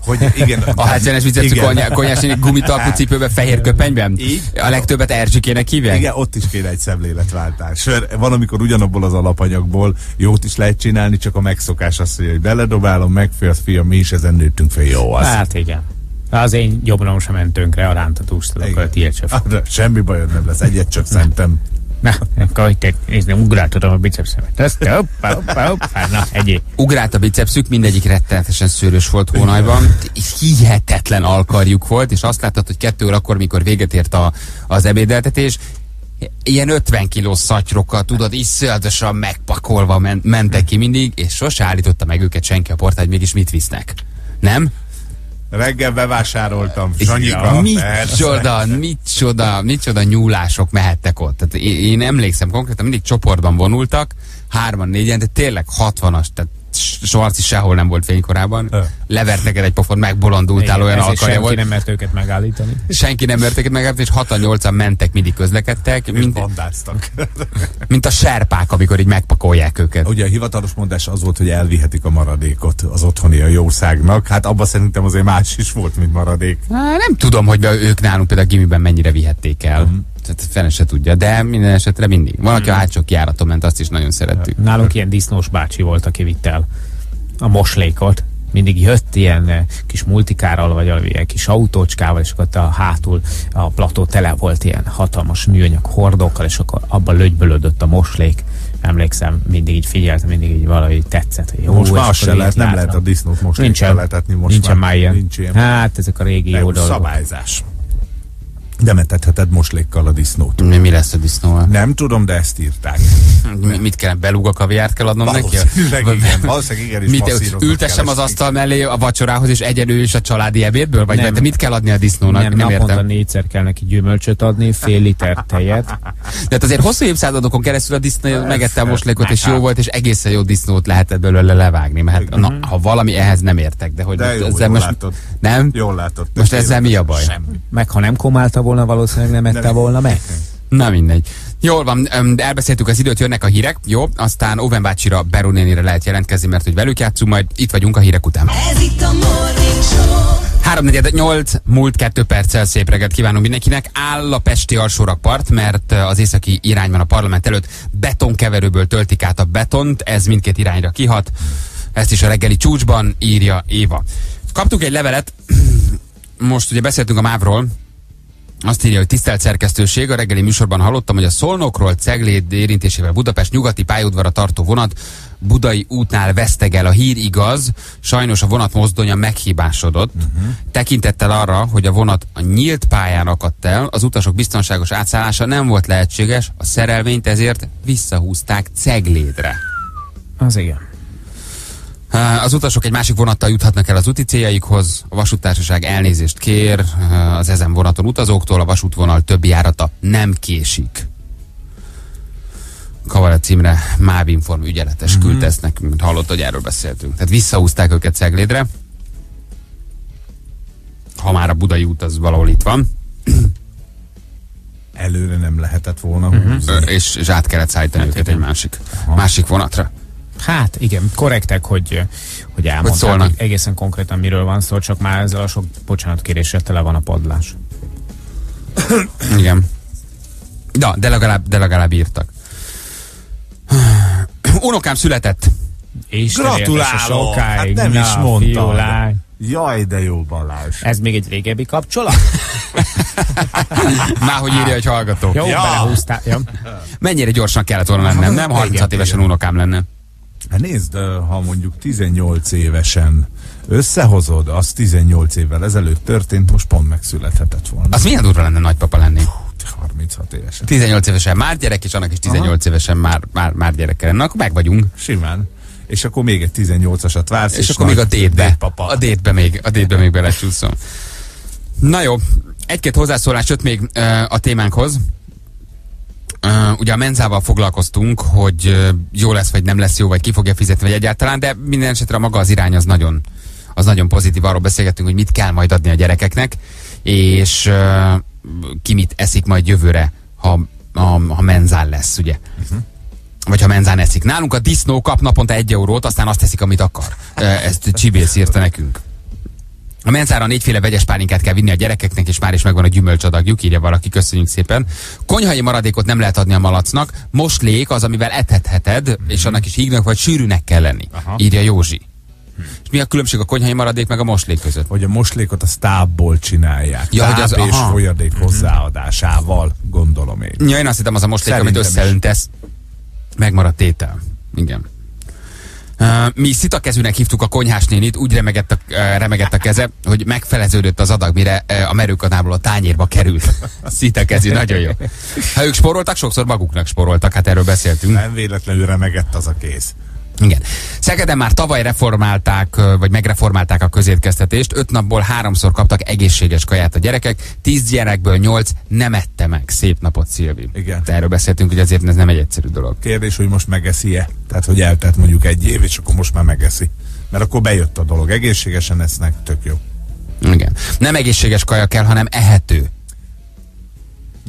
hogy igen. A 70-es bicepszű igen. konyhás konyhás gumitalpú cipőben, fehér köpenyben? Így. A legtöbbet Erzsikének hívják? Igen, ott is kéne egy szemléletváltás. Van, amikor ugyanabból az alapanyagból jót is lehet csinálni, csak a megszokás az, hogy beledobálom, megfélsz, fiam, mi is ezen nőttünk fel, jó az. Hát igen. Az én jobbnom sem ment tönkre a rántatústól, akkor a tiéd se fog. Ah, de Semmi bajod nem lesz, egyet csak szerintem. Na, akkor hogy te nézni, ugráltatom a bicepszemet. Ezt, hoppá, hoppá, hoppá, na, egyé. Ugrált a bicepszük, mindegyik rettenetesen szőrös volt hónajban, hihetetlen alkarjuk volt, és azt láttad, hogy kettő órakor, mikor véget ért a, az ebédeltetés, ilyen 50 kilós szatyrokkal, tudod, iszonyatosan megpakolva men- mentek ki mindig, és sose állította meg őket senki a portát, hogy mégis mit visznek. Nem? Reggel bevásároltam. Sanyika. Micsoda, micsoda, micsoda nyúlások mehettek ott. Tehát én, én emlékszem konkrétan, mindig csoportban vonultak, hárman, négyen, de tényleg 60-as, tehát Svarci sehol nem volt fénykorában. Ö. Levert neked egy pofon, megbolondultál, Igen, olyan alkalja senki volt. nem mert őket megállítani. Senki nem mert őket megállítani, és 6-8-an mentek, mindig közlekedtek, És mint, bandáztak. (laughs) mint a serpák, amikor így megpakolják őket. Ugye a hivatalos mondás az volt, hogy elvihetik a maradékot az otthoni a jószágnak. Hát abban szerintem azért más is volt, mint maradék. Há, nem tudom, hogy ők nálunk például a gimiben mennyire vihették el. Mhm. Tehát fene se tudja, de minden esetre mindig. Van, aki a hátsó kiáraton ment, azt is nagyon szerettük. Nálunk ilyen disznós bácsi volt, aki vitte el a moslékot. Mindig jött ilyen eh, kis multikárral, vagy ilyen kis autócskával, és akkor a hátul a plató tele volt ilyen hatalmas műanyag hordokkal, és akkor abban lögybölödött a moslék. Emlékszem, mindig így figyeltem, mindig így valahogy tetszett. Hogy jó, Most már se lehet, nem lehet a disznót most Nincsen, most nincsen már ilyen. Nincs ilyen. Hát ezek a régi jó dolgok. szabályzás. De metetheted moslékkal a disznót. Mi, mi lesz a disznóval? Nem tudom, de ezt írták. Mi- Mit kell, belúga kaviárt kell adnom neki? Valószínűleg igen, valószínűleg igen, Mit, ültessem az asztal mellé a vacsorához, és egyenlő is a családi ebédből? Vagy Nem. te mit kell adni a disznónak? Nem, Nem, naponta értem. négyszer kell neki gyümölcsöt adni, fél liter tejet. De hát azért hosszú évszázadokon keresztül a disznó megette a moslékot, és jó volt, és egészen jó disznót lehetett belőle levágni. Mert hát, na, ha valami ehhez nem értek, de hogy De jó, ezzel jól most... látod. Nem? Jól látod. Most ezzel mi a baj? Semmi. Meg ha nem komálta volna, valószínűleg nem ette Nem. volna meg. Na mindegy. Jól van, elbeszéltük az időt, jönnek a hírek, jó? Aztán Oven bácsira, Beru nénire lehet jelentkezni, mert hogy velük játszunk, majd itt vagyunk a hírek után. Ez itt a Morning Show. 348 múlt 2 perccel szép reggelt kívánunk mindenkinek. Áll a Pesti alsórakpart, mert az északi irányban a parlament előtt betonkeverőből töltik át a betont, ez mindkét irányra kihat. Ezt is a reggeli csúcsban írja Éva. Kaptuk egy levelet, (clears throat) most ugye beszéltünk a mávról, azt írja, hogy tisztelt szerkesztőség, a reggeli műsorban hallottam, hogy a Szolnokról Cegléd érintésével Budapest nyugati pályaudvara tartó vonat Budai útnál vesztegel. A hír igaz, sajnos a vonat mozdonya meghibásodott. Uh-huh. Tekintettel arra, hogy a vonat a nyílt pályán akadt el, az utasok biztonságos átszállása nem volt lehetséges, a szerelvényt ezért visszahúzták Ceglédre. Az igen. Az utasok egy másik vonattal juthatnak el az úti céljaikhoz. A vasúttársaság elnézést kér az ezen vonaton utazóktól, a vasútvonal többi járata nem késik. Kavaret címre MÁV Inform ügyeletes mm-hmm. küldte ezt nekünk, mint hallott, hogy erről beszéltünk. Tehát visszahúzták őket Ceglédre. Ha már a budai út az valahol itt van, Előre nem lehetett volna Mhm. húzni. ö, és, és át kellett szállítani hát őket egy másik, másik vonatra. Hát igen, korrektek, hogy, hogy elmondták, szólnak. egészen konkrétan miről van szó, csak már ezzel a sok bocsánatkéréssel tele van a padlás. Igen. Da, de legalább, de legalább írtak. Unokám született. Éltesse Gratulálok! sokáig. Hát nem Na, is mondtam. fiú, lány. Jaj, de jó Balázs. Ez még egy régebbi kapcsolat? (laughs) Már hogy írja, hogy hallgató. Jó, Ja. belehúztál. Ja. Mennyire gyorsan kellett volna lennem, nem? 36 Igen, évesen unokám lenne. Hát nézd, ha mondjuk 18 évesen összehozod, az 18 évvel ezelőtt történt, most pont megszülethetett volna. Az milyen durva lenne nagypapa lenni? 36 évesen. 18 évesen már gyerek, és annak is 18 évesen már, már, már gyereke lenne. Akkor meg vagyunk. Simán. És akkor még egy 18-asat vársz. És, akkor még a détbe. détpapa. A détbe még, a détbe még belecsúszom. Na jó, egy-két hozzászólás jött még ö, a témánkhoz. Uh, ugye a menzával foglalkoztunk, hogy uh, jó lesz, vagy nem lesz jó, vagy ki fogja fizetni, vagy egyáltalán, de minden esetre maga az irány az nagyon, az nagyon pozitív. Arról beszélgettünk, hogy mit kell majd adni a gyerekeknek, és uh, ki mit eszik majd jövőre, ha, ha, ha menzán lesz, ugye. Uh-huh. Vagy ha menzán eszik. Nálunk a disznó kap naponta egy eurót, aztán azt teszik, amit akar. Ezt Csibész írta nekünk. A menzára négyféle vegyes pálinkát kell vinni a gyerekeknek, és már is megvan a gyümölcsadagjuk, írja valaki, köszönjük szépen. Konyhai maradékot nem lehet adni a malacnak, moslék az, amivel etetheted, mm-hmm. és annak is hígnak vagy sűrűnek kell lenni, Aha. írja Józsi. És mi a különbség a konyhai maradék meg a moslék között? Hogy a moslékot a stábból csinálják. Ja, hogy az- és aha. folyadék hozzáadásával, gondolom én. Ja, én azt hittem, az a moslék, amit Szerintem is. összeöntesz, megmaradt tétel. Igen. Mi szitakezűnek hívtuk a konyhás nénit, úgy remegett a, remegett a keze, hogy megfeleződött az adag, mire a merőkanából a tányérba került. (laughs) Szitakezű, nagyon jó. Ha ők sporoltak, sokszor maguknak sporoltak, hát erről beszéltünk. Nem véletlenül remegett az a kész. Igen. Szegeden már tavaly reformálták, vagy megreformálták a közétkeztetést. Öt napból háromszor kaptak egészséges kaját a gyerekek. Tíz gyerekből nyolc nem ette meg. Szép napot, Szilvi. Igen. De erről beszéltünk, hogy azért ez nem egy egyszerű dolog. Kérdés, hogy most megeszi-e? Tehát, hogy eltelt mondjuk egy év, és akkor most már megeszi. Mert akkor bejött a dolog. Egészségesen esznek, tök jó. Igen. Nem egészséges kaja kell, hanem ehető.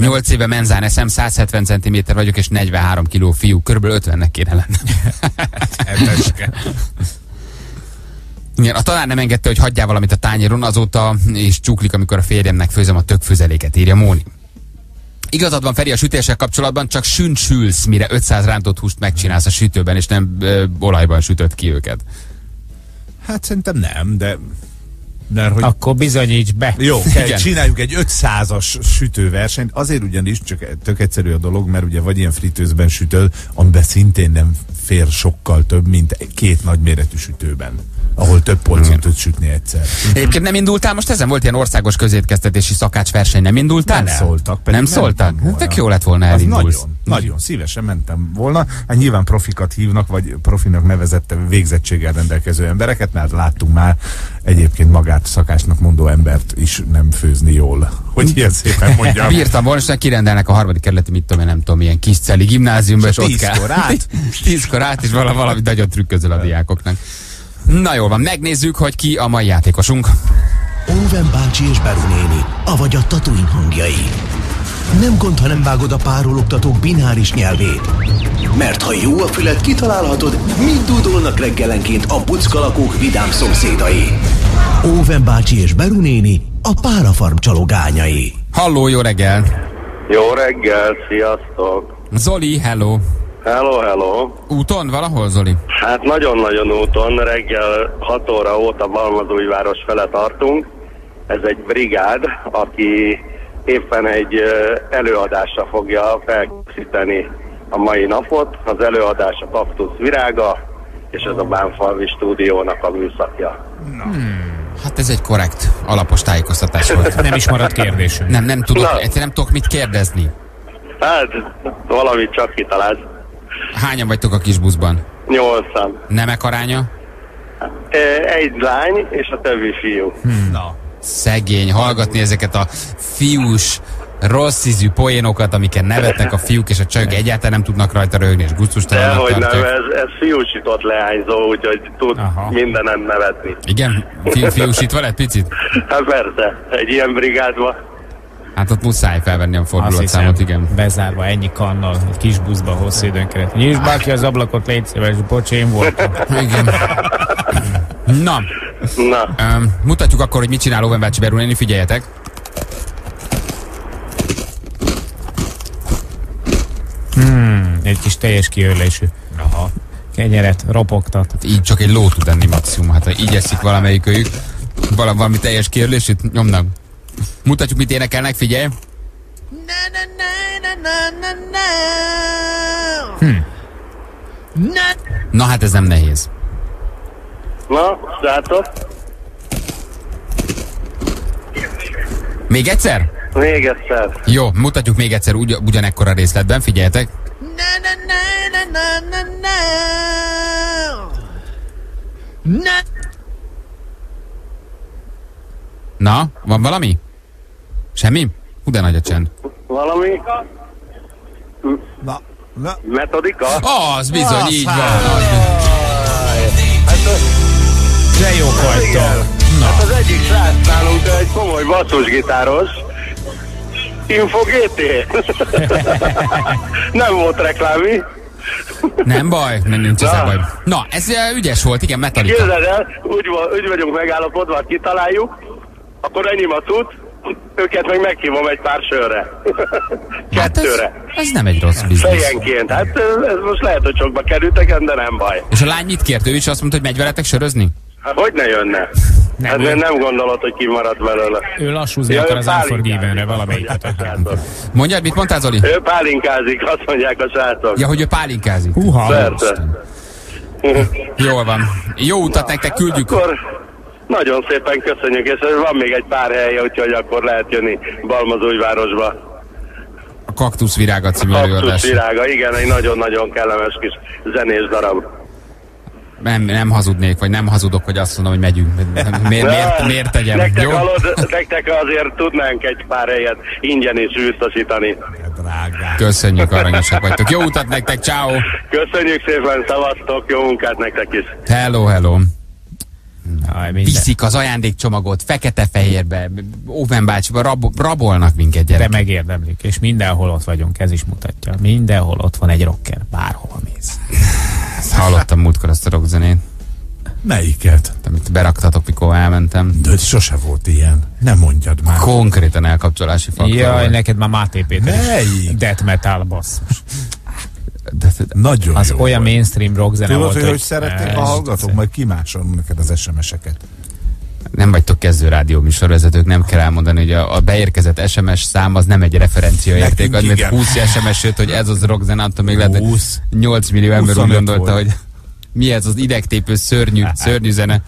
8 éve menzán eszem, 170 cm vagyok, és 43 kg fiú. Körülbelül 50-nek kéne lennem. Igen, a tanár nem engedte, hogy hagyjál valamit a tányéron, azóta és csuklik, amikor a férjemnek főzöm a tökfüzeléket, írja Móni. Igazad van Feri a sütéssel kapcsolatban, csak sünt sülsz, mire 500 rántott húst megcsinálsz a sütőben, és nem ö, olajban sütött ki őket. Hát szerintem nem, de... de hogy Akkor bizonyíts be. Jó, kell, csináljuk egy 500-as sütőversenyt. Azért ugyanis csak tök egyszerű a dolog, mert ugye vagy ilyen fritőzben sütöl, amiben szintén nem fér sokkal több, mint két nagyméretű sütőben, ahol több polcot tudsz sütni egyszer. Egyébként nem indultál, most ezen volt ilyen országos közétkeztetési szakácsverseny, nem indultál Nem el? szóltak, pedig Nem mentem szóltak? volna. Hát tök jó lett volna Az elindulsz. nagyon, nagyon szívesen mentem volna. Hát nyilván profikat hívnak, vagy profinak nevezett végzettséggel rendelkező embereket, mert láttunk már egyébként magát szakásnak mondó embert is nem főzni jól. Hogy ilyen szépen mondjam. Bírtam volna, és kirendelnek a harmadik kerületi, mit tudom én, nem tudom, milyen kis celi gimnáziumba, és, És ott tízkor kell. át? (laughs) tízkor át, és vala, valami nagyon trükközöl a diákoknak. Na jól van, megnézzük, hogy ki a mai játékosunk. Óven bácsi és Beru néni, avagy a Tatooine hangjai. Nem gond, ha nem vágod a párologtatók bináris nyelvét. Mert ha jó a fület, kitalálhatod, mit dúdolnak reggelenként a buckalakók vidám szomszédai. Óven bácsi és Beru néni, a párafarm csalogányai. Halló, jó reggel! Jó reggel, sziasztok! Zoli, hello! Hello, hello! Úton valahol, Zoli? Hát nagyon-nagyon úton, reggel 6 óra óta Balmazújváros fele tartunk. Ez egy brigád, aki éppen egy előadásra fogja felkészíteni a mai napot. Az előadás a Kaktusz virága, és ez a Bánfalvi stúdiónak a műszakja. Hát ez egy korrekt, alapos tájékoztatás volt. (laughs) Nem is maradt kérdésünk. Nem, nem tudok, Na. nem tudok mit kérdezni. Hát, valamit csak kitalált. Hányan vagytok a kis buszban? Nyolcan. Nemek aránya? Ö, Egy lány és a többi fiú. Na. Szegény, hallgatni ezeket a fiús, rossz ízű poénokat, amiket nevetnek a fiúk, és a csajok egyáltalán nem tudnak rajta röhögni, és gusztustalannak Dehogy nem, ez, ez fiúsított leányzó, úgyhogy tud Aha. mindenen nevetni. Igen? Fiú, fiúsítva lett picit? Hát persze, egy ilyen brigádban. Hát ott muszáj felvenni a fordulatszámot, igen. bezárva ennyi kannal, egy kis buszba hosszú időn keresztül. Nyisd ki az ablakot, légy szíves, bocs, én voltam. Igen. Na, Na, öm, mutatjuk akkor, hogy mit csinál Oven bácsi Beru néni, figyeljetek. Egy kis teljes kiörlésű. Aha. Kenyeret, ropogtat. Így csak egy ló tud enni maximum. Hát ha így eszik valamelyikőjük, vala- valami teljes kérdését nyomnak. Mutatjuk, mit énekelnek, figyelj. Na hát ez nem nehéz. na, srácok, Még egyszer? még egyszer. Jó, mutatjuk még egyszer ugy, ugyanekkora részletben, figyeljetek. Na, van valami? Semmi? Hú, de nagy a csend. Valami Na, na, metodika? Az bizony, így van. Az, De jó vagytok. Hát az egyik srác nálunk egy komoly basszusgitáros. Info GT. (laughs) Nem volt reklámi. nem baj, nem nincs ezzel Na. baj. Na, ez ügyes volt, igen, Metallica. Képzeld el, úgy, úgy vagyunk megállapodva, kitaláljuk, akkor enyém a tud, őket meg meghívom egy pár sörre. Hát ez, Kettőre. ez nem egy rossz biznisz. Fejenként. Hát ez, ez most lehet, hogy sokba kerültek, de nem baj. És a lány mit kért? Ő is azt mondta, hogy megy veletek sörözni? Hát hogy ne jönne? Nem, Hát ő- nem, gondolod, hogy kimaradt belőle. Ő lassúzni Ja, akar az Unforgiven-re valamelyiket. Mondjad, mit mondtál, Zoli? Ő pálinkázik, azt mondják a srácok. Ja, hogy ő pálinkázik. Húha. Jól van. Jó utat nektek küldjük. Akkor nagyon szépen köszönjük, és van még egy pár hely, úgyhogy akkor lehet jönni Balmazújvárosba. A Kaktusz Virága című Abszolút előadás. virága, igen, egy nagyon-nagyon kellemes kis zenés darab. Nem, nem hazudnék, vagy nem hazudok, hogy azt mondom, hogy megyünk. Miért, miért, miért tegyem? Nektek, Jó? hallod, nektek azért tudnánk egy pár helyet ingyen is biztosítani. Drágám. Köszönjük, aranyosak vagytok. Jó utat nektek, ciao. Köszönjük szépen, szavaztok, jó munkát nektek is. Hello, hello. Viszik az ajándékcsomagot fekete-fehérbe, Óven bácsiba, rab, rabolnak minket De gyerekek. megérdemlik, és mindenhol ott vagyunk, ez is mutatja. Mindenhol ott van egy rocker, bárhova mész. Hallottam múltkor azt a rockzenét, Melyiket? amit beraktatok, mikor elmentem. De sose volt ilyen. Nem mondjad már. Konkrétan elkapcsolási faktor Jaj, volt. neked már Máté Péter. Melyik? Death metal basszus. De, de, Nagyon Az jó olyan volt. mainstream rock zene Tudod, volt, hogy, hogy szeretnék a hallgatók, majd kimásolom neked az SMS-eket. nem vagytok kezdő rádió műsorvezetők, nem kell elmondani, hogy a, a beérkezett SMS szám az nem egy referencia érték, az Nekünk mert igen. 20 SMS jött, hogy ez az rockzene, attól még lehet, hogy 20. 8 millió ember úgy 25 gondolta, volt. hogy mi ez az idegtépő szörnyű, (laughs) szörnyű zene.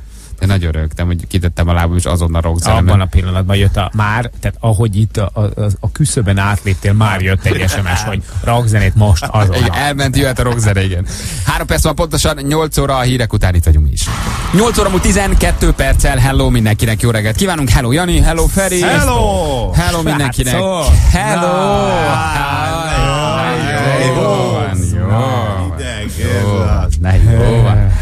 De nagyon rögtem, hogy kitettem a lábam, és azonnal rockzene. Abban a pillanatban jött a már, tehát ahogy itt a, a, a, küszöben átléptél, már jött egy SMS, hogy rockzenét most Igen, azonnal. elment, jöhet a rockzene, igen. Három perc van pontosan, 8 óra a hírek után itt vagyunk mi is. 8 óra múlt 12 perccel, hello mindenkinek, jó reggelt kívánunk, hello Jani, hello Feri. Hello! Hello mindenkinek. Srácok! Hello! Jaj, Jó van, jó van. Ideg, Jó ez van, az.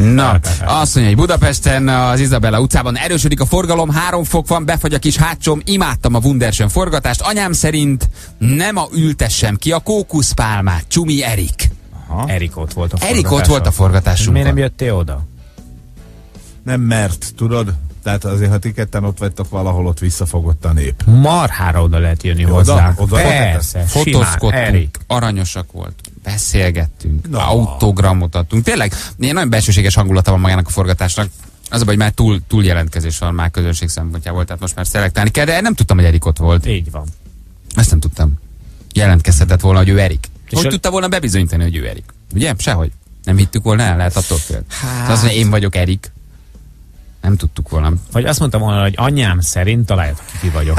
Na, azt mondja, hogy Budapesten az Izabella utcában erősödik a forgalom, három fok van, befagy a kis hátsom, imádtam a Wundersen forgatást. Anyám szerint nem a ültessem ki a kókuszpálmát, Csumi Erik. Erik ott volt a Erik ott volt a forgatásunkon. Miért nem jöttél oda? Nem mert, tudod? Tehát azért, ha ti ketten ott vagytok valahol, ott visszafogott a nép. Marhára oda lehet jönni Oda? hozzá. Oda? Persze, simán, Fotózkodtunk, Erik. aranyosak volt, beszélgettünk, Na. autogramot adtunk. Tényleg, én nagyon belsőséges hangulata van magának a forgatásnak. Az a baj, hogy már túl, túl jelentkezés van már közönség szempontjából, tehát most már szelektálni kell, de nem tudtam, hogy Erik ott volt. Így van. Ezt nem tudtam. Jelentkezhetett volna, hogy ő Erik. És Hogy a- tudta volna bebizonyítani, hogy ő Erik? Ugye? Sehogy. Nem hittük volna el, lehet attól fél. Hát... Azt mondja, én vagyok Erik. Nem tudtuk volna. Vagy azt mondtam volna, hogy anyám szerint találjátok ki, ki vagyok.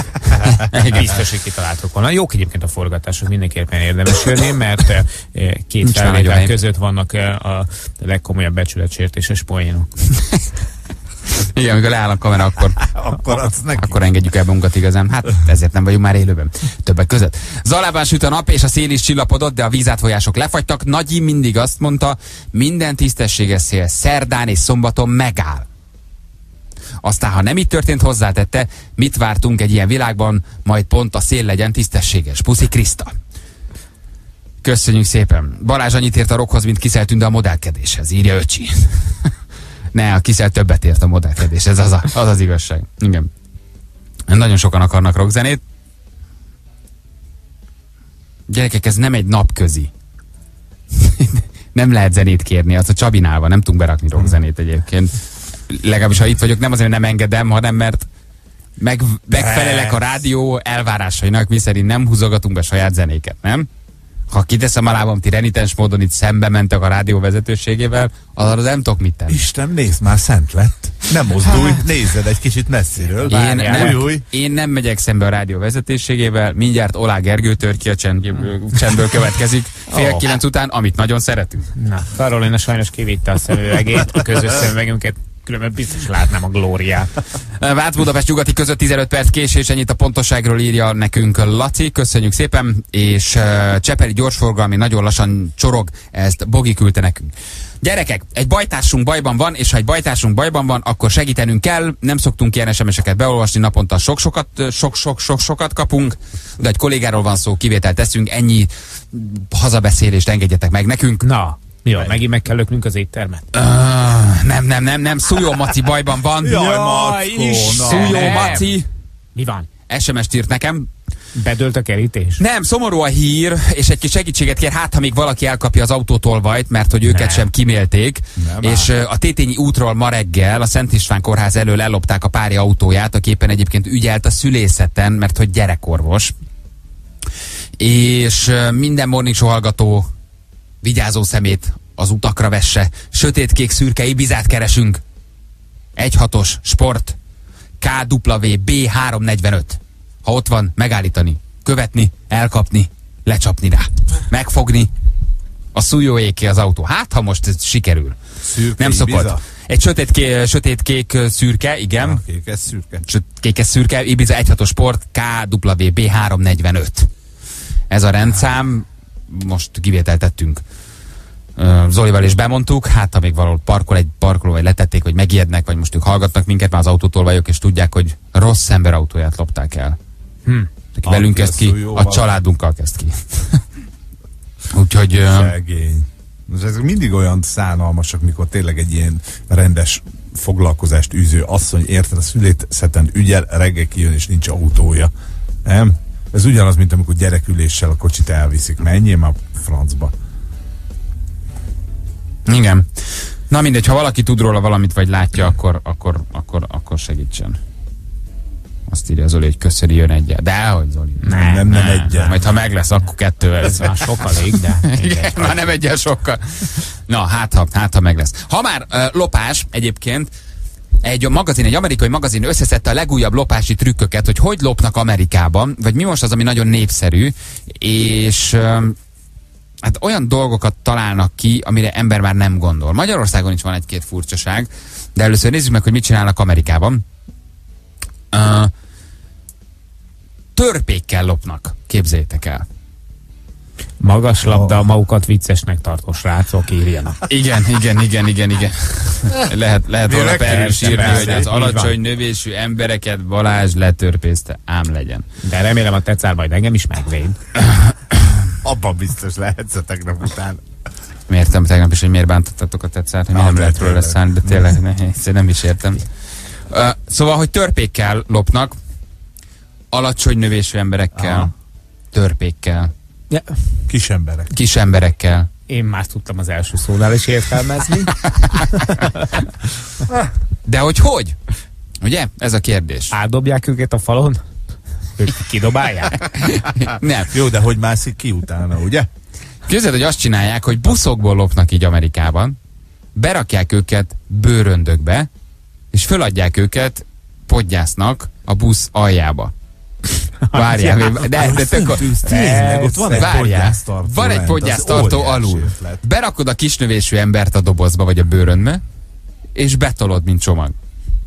(laughs) Biztos, hogy kitaláltok volna. Jók egyébként a forgatások, mindenképpen érdemes jönni, mert eh, két felvétel között vannak eh, a legkomolyabb becsületsértéses poénok. (laughs) Igen, amikor leáll a kamera, akkor, (laughs) Akkor az neki. akkor engedjük el magunkat igazán. Hát ezért nem vagyunk már élőben. Többek között. Zalában süt a nap, és a szél is csillapodott, de a vízátfolyások lefagytak. Nagyi mindig azt mondta, minden tisztességes szél szerdán és szombaton megáll. Aztán, ha nem így történt, hozzátette, mit vártunk egy ilyen világban, majd pont a szél legyen tisztességes. Puszi Kriszta. Köszönjük szépen. Balázs annyit ért a rockhoz, mint Kiszel Tünde a modellkedéshez, írja öcsi. (laughs) ne, a Kiszel többet ért a modellkedés, ez az, a, az az igazság. Igen. Nagyon sokan akarnak rockzenét. Gyerekek, ez nem egy napközi. (laughs) nem lehet zenét kérni, az a Csabinál van, nem tudunk berakni rockzenét egyébként. Legalábbis, ha itt vagyok, nem azért nem engedem, hanem mert meg, megfelelek a rádió elvárásainak, mi szerint nem húzogatunk be saját zenéket, nem? Ha kiteszem a lábam, ti renitens módon itt szembe mentek a rádió vezetőségével, arra nem tudok mit tenni. Isten, nézd már, szent lett. Nem mozdulj, (laughs) nézzed egy kicsit messziről. Én Várjál, nem, új, új. én nem megyek szembe a rádió vezetőségével, mindjárt Olá Gergő tör ki a csendből, csendből következik fél Ó. kilenc után, amit nagyon szeretünk. Na, Karolina sajnos kivitte a szemüvegét, a közös (laughs) szemüvegünket, különben biztos látnám a glóriát. (laughs) Vác Budapest nyugati között 15 perc késés, ennyit a pontosságról írja nekünk Laci, köszönjük szépen, és uh, Cseperi gyorsforgalmi nagyon lassan csorog, ezt Bogi küldte nekünk. Gyerekek, egy bajtársunk bajban van, és ha egy bajtársunk bajban van, akkor segítenünk kell. Nem szoktunk ilyen SMS-eket beolvasni, naponta sok-sokat, sok-sok-sok-sokat kapunk, de egy kollégáról van szó, kivételt teszünk, ennyi hazabeszélést engedjetek meg nekünk. Na, mi van, megint meg kell löknünk az éttermet? Uh, nem, nem, nem, nem, Szújó Maci bajban van. Jaj, Mackó. Szújó Nem. Maci Mi van? SMS-t írt nekem, Bedölt a kerítés? Nem, szomorú a hír, és egy kis segítséget kér, hát ha még valaki elkapja az autótolvajt, mert hogy őket Nem. sem kimélték, Nem és ö, a Tétényi útról ma reggel a Szent István kórház elől ellopták a párja autóját, aki éppen egyébként ügyelt a szülészeten, mert hogy gyerekorvos. És minden morning show hallgató vigyázó szemét az utakra vesse, sötétkék szürke Ibizát keresünk. 1-6-os sport KWB345. Ha ott van, megállítani, követni, elkapni, lecsapni rá, megfogni, a szújóéké az autó. Hát, ha most ez sikerül. Szürke Nem szokott. Ibiza? Egy sötét, sötét-kék szürke, igen. Ah, kékes szürke. Kékes szürke, Ibiza 1 sport, KWB345. Ez a rendszám, most kivételt tettünk. Zolival is bemondtuk, hát ha még valahol parkol egy parkoló, vagy letették, vagy megijednek, vagy most ők hallgatnak minket, már az autótól vagyok, és tudják, hogy rossz ember autóját lopták el. Hm. Aki velünk kezd ki, a családunkkal kezd ki. (laughs) Úgyhogy ö, Szegény. Most ezek mindig olyan szánalmasak, mikor tényleg egy ilyen rendes foglalkozást űző asszony érted a szülészeten ügyel, reggel kijön és nincs autója. Nem? Ez ugyanaz, mint amikor gyereküléssel a kocsit elviszik. Menjél már francba. Igen. Na mindegy, ha valaki tud róla valamit, vagy látja, akkor, akkor, akkor, akkor segítsen. Azt írja Zoli, hogy köszöni jön egyel. De hogy Zoli? Nem, nem, nem egyen. Majd ha meg lesz, akkor kettő. Ez már sokkal elég, de (laughs) Igen, már nem egyen sokkal. Na, hát ha, hát ha meg lesz. Ha már uh, lopás egyébként, egy magazin, egy amerikai magazin összeszedte a legújabb lopási trükköket, hogy hogy lopnak Amerikában, vagy mi most az, ami nagyon népszerű, és hát olyan dolgokat találnak ki, amire ember már nem gondol. Magyarországon is van egy-két furcsaság, de először nézzük meg, hogy mit csinálnak Amerikában. Uh, törpékkel lopnak, képzeljétek el. Magas labda, magukat viccesnek tartó srácok írjanak. Igen, igen, igen, igen, igen. Lehet, lehet volna persze, írni, hogy az alacsony növésű embereket Balázs letörpészte. Ám legyen. De remélem a tetszár majd engem is megvéd. Abban biztos lehetsz a tegnap után. Mértem tegnap is, hogy miért bántottatok a tetszát, hogy mi nem lehet róla szállni, de tényleg ne, nem is értem. Uh, szóval, hogy törpékkel lopnak, alacsony növésű emberekkel, Aha. törpékkel, Ja. Kis emberek. kis emberekkel. Én már tudtam az első szónál is értelmezni. De hogy hogy? Ugye? Ez a kérdés. Áldobják őket a falon? Ők kidobálják? Nem. Jó, de hogy mászik ki utána, ugye? Képzeld, hogy azt csinálják, hogy buszokból lopnak így Amerikában, berakják őket bőröndökbe, és föladják őket podgyásznak a busz aljába. Várjál, de, de, de tök, Tényleg, ott van egy podgyásztartó. van egy podgyásztartó alul. Berakod a kisnövésű embert a dobozba vagy a bőrönbe, és betolod, mint csomag.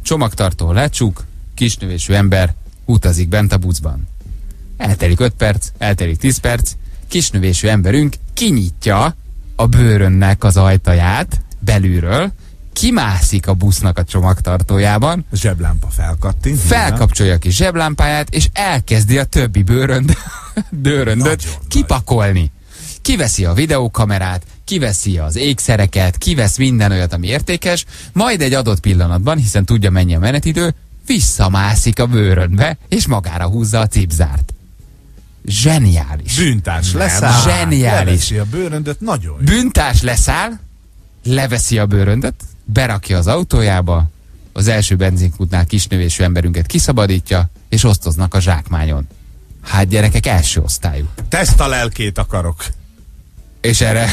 Csomagtartó lecsuk, kisnövésű ember utazik bent a buszban. Eltelik 5 perc, eltelik 10 perc, kisnövésű emberünk kinyitja a bőrönnek az ajtaját belülről, kimászik a busznak a csomagtartójában, A zseblámpa felkattint. felkapcsolja a kis zseblámpáját, és elkezdi a többi bőrönd, (laughs) bőröndöt Nagyon kipakolni. Kiveszi a videókamerát, kiveszi az ékszereket, kivesz minden olyat, ami értékes, majd egy adott pillanatban, hiszen tudja mennyi a menetidő, visszamászik a bőrönbe, és magára húzza a cipzárt. Zseniális. Bűntárs Nem. leszáll. Zseniális. leveszi a bőröndöt, nagyon jó. Bűntárs leszáll, leveszi a bőröndöt, berakja az autójába, az első benzinkútnál kisnövésű emberünket kiszabadítja, és osztoznak a zsákmányon. Hát gyerekek, első osztályú. Teszt a lelkét akarok. És erre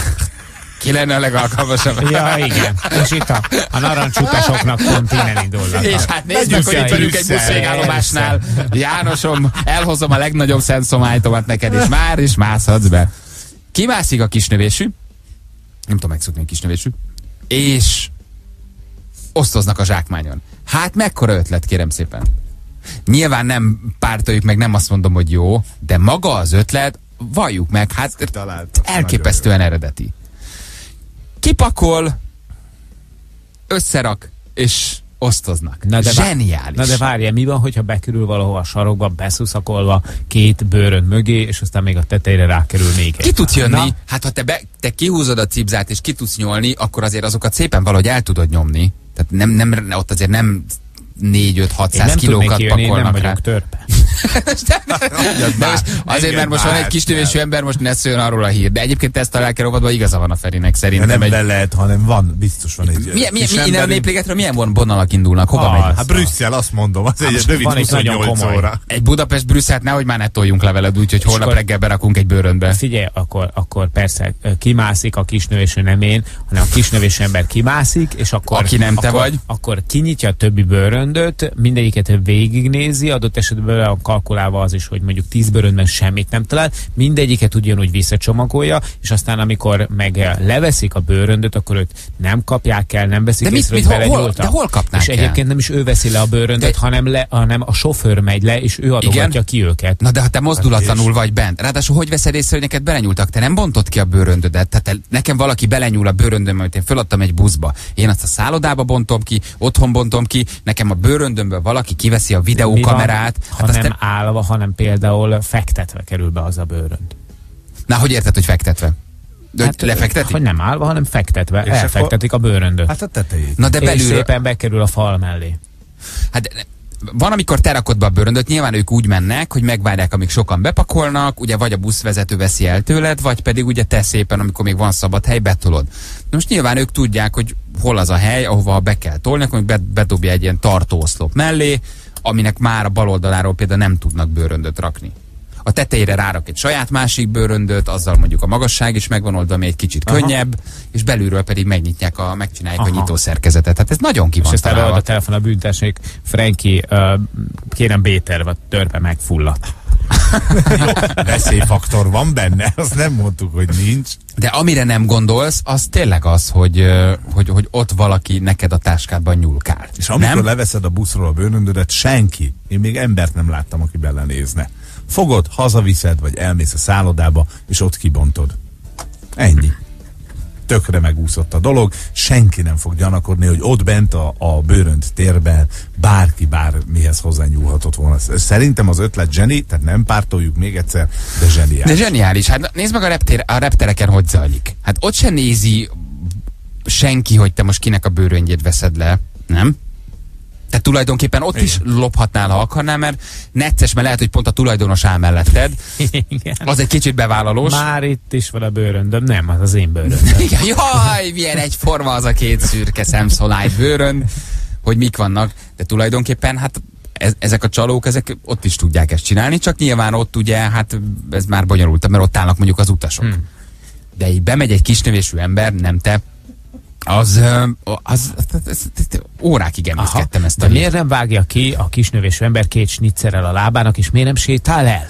ki lenne a legalkalmasabb? Ja, igen. És itt a, a narancsutasoknak pont innen indulnak. És hát nézd meg, hogy itt velünk egy buszvégállomásnál. Jánosom, elhozom a legnagyobb szentszomájtomat neked, és már is mászhatsz be. Kimászik a kisnövésű, nem tudom megszokni a kisnövésű, és osztoznak a zsákmányon. Hát mekkora ötlet, kérem szépen. Nyilván nem pártoljuk meg, nem azt mondom, hogy jó, de maga az ötlet, valljuk meg, hát Találtam. elképesztően eredeti. Kipakol, összerak, és osztoznak. Na de Zseniális. Na de várjál, mi van, hogyha bekörül valahol a sarokba, beszuszakolva két bőrönd mögé, és aztán még a tetejére rákerül még egy. Ki tudsz jönni? Na, Hát ha te, be, te kihúzod a cipzát és ki tudsz nyolni, akkor azért azokat szépen valahogy el tudod nyomni. Tehát nem, nem, ott azért nem 4-5-600 én nem tudnék kilókat kijönni, én nem pakolnak rá. törpe. De most azért, mert most van egy kisnövésű ember, most ne szóljon arról a hír. De egyébként ezt a lelkerovatban igaza van a Ferinek De szerintem. nem egy... le lehet, hanem van, biztos van egy Milyen, milyen, kis milyen, innen a néplégetről milyen von- vonalak indulnak? Hova Ah, megy? Hát Brüsszel, azt mondom, az egy most rövid van itt nagyon 28 komoly. óra. Egy Budapest Brüsszelt nehogy már ne toljunk leveled, úgyhogy holnap akkor- reggel berakunk egy bőrönbe. Figyelj, akkor, akkor persze kimászik a kisnövésű nem én, hanem a kisnövésű ember kimászik, és akkor... Aki nem te akkor, vagy. Akkor kinyitja a többi bőröndöt, mindegyiket végignézi, adott esetben bele van kalkulálva az is, hogy mondjuk tíz bőröndben semmit nem talál, mindegyiket ugyanúgy visszacsomagolja, és aztán amikor meg eh, leveszik a bőröndöt, akkor őt nem kapják el, nem veszik De észre, mit- hogy hol- de hol kapnák És el? egyébként nem is ő veszi le a bőröndöt, De- hanem, le, hanem a sofőr megy le, és ő adogatja Igen? ki őket. Na de ha te mozdulatlanul és- vagy bent, ráadásul hogy veszed észre, hogy neked belenyúltak? Te nem bontod ki a bőröndödet. Tehát te, nekem valaki belenyúl a bőröndömbe, amit én föladtam egy buszba. Én azt a szállodába bontom ki, otthon bontom ki, nekem a bőröndömből valaki kiveszi a videókamerát. Hát ha nem te, állva, hanem például fektetve kerül be az a bőrönd. na, hogy érted, hogy fektetve? De hát, lefekteti? Hogy nem állva, hanem fektetve. És Elfektetik a bőröndöt. Hát a tetejét. Na de és belülről, szépen bekerül a fal mellé. Hát van, amikor te rakod be a bőröndöt, nyilván ők úgy mennek, hogy megvárják, amíg sokan bepakolnak, ugye vagy a buszvezető veszi el tőled, vagy pedig ugye te szépen, amikor még van szabad hely, betolod. Most nyilván ők tudják, hogy hol az a hely, ahova be kell tolni, akkor be- bedobja egy ilyen tartóoszlop mellé, aminek már a bal oldaláról például nem tudnak bőröndöt rakni. A tetejére rárak egy saját másik bőröndöt, azzal mondjuk a magasság is megvan oldva, ami egy kicsit Aha. könnyebb, és belülről pedig megnyitják a, megcsinálják Aha. a nyitószerkezetet. Hát ez nagyon ki És van találva. a telefon a bűntesnék, Franki, uh, kérem B-terv, a törpe megfulladt. Veszélyfaktor van benne, azt nem mondtuk, hogy nincs. De amire nem gondolsz, az tényleg az, hogy, hogy, hogy ott valaki neked a táskádban nyúlkál. És amikor nem? leveszed a buszról a bőröndödet, senki, én még embert nem láttam, aki belenézne. Fogod, hazaviszed, vagy elmész a szállodába, és ott kibontod. Ennyi. Tökre megúszott a dolog, senki nem fog gyanakodni, hogy ott bent a, a bőrönd térben bárki bár mihez hozzányúlhatott volna. Szerintem az ötlet zseni, tehát nem pártoljuk még egyszer, de De zseniális. zseniális. Hát nézd meg a, reptér, a reptereken, hogy zajlik. Hát ott se nézi senki, hogy te most kinek a bőröngyét veszed le. Nem? Te tulajdonképpen ott is lophatnál, ha akarnál, mert necces, mert lehet, hogy pont a tulajdonos áll melletted. Igen. Az egy kicsit bevállalós. Már itt is van a bőröndöm, nem, az az én bőröndöm. (laughs) Igen, jaj, milyen egyforma az a két szürke szemszoláj bőrön, hogy mik vannak, de tulajdonképpen hát ez, ezek a csalók, ezek ott is tudják ezt csinálni, csak nyilván ott ugye, hát ez már bonyolultabb, mert ott állnak mondjuk az utasok. Hmm. De így bemegy egy kisnövésű ember, nem te, az, az, az, az, az, az órákig emészkedtem ezt a De hírt. miért nem vágja ki a kisnövésű ember két snitzerrel a lábának, és miért nem sétál el?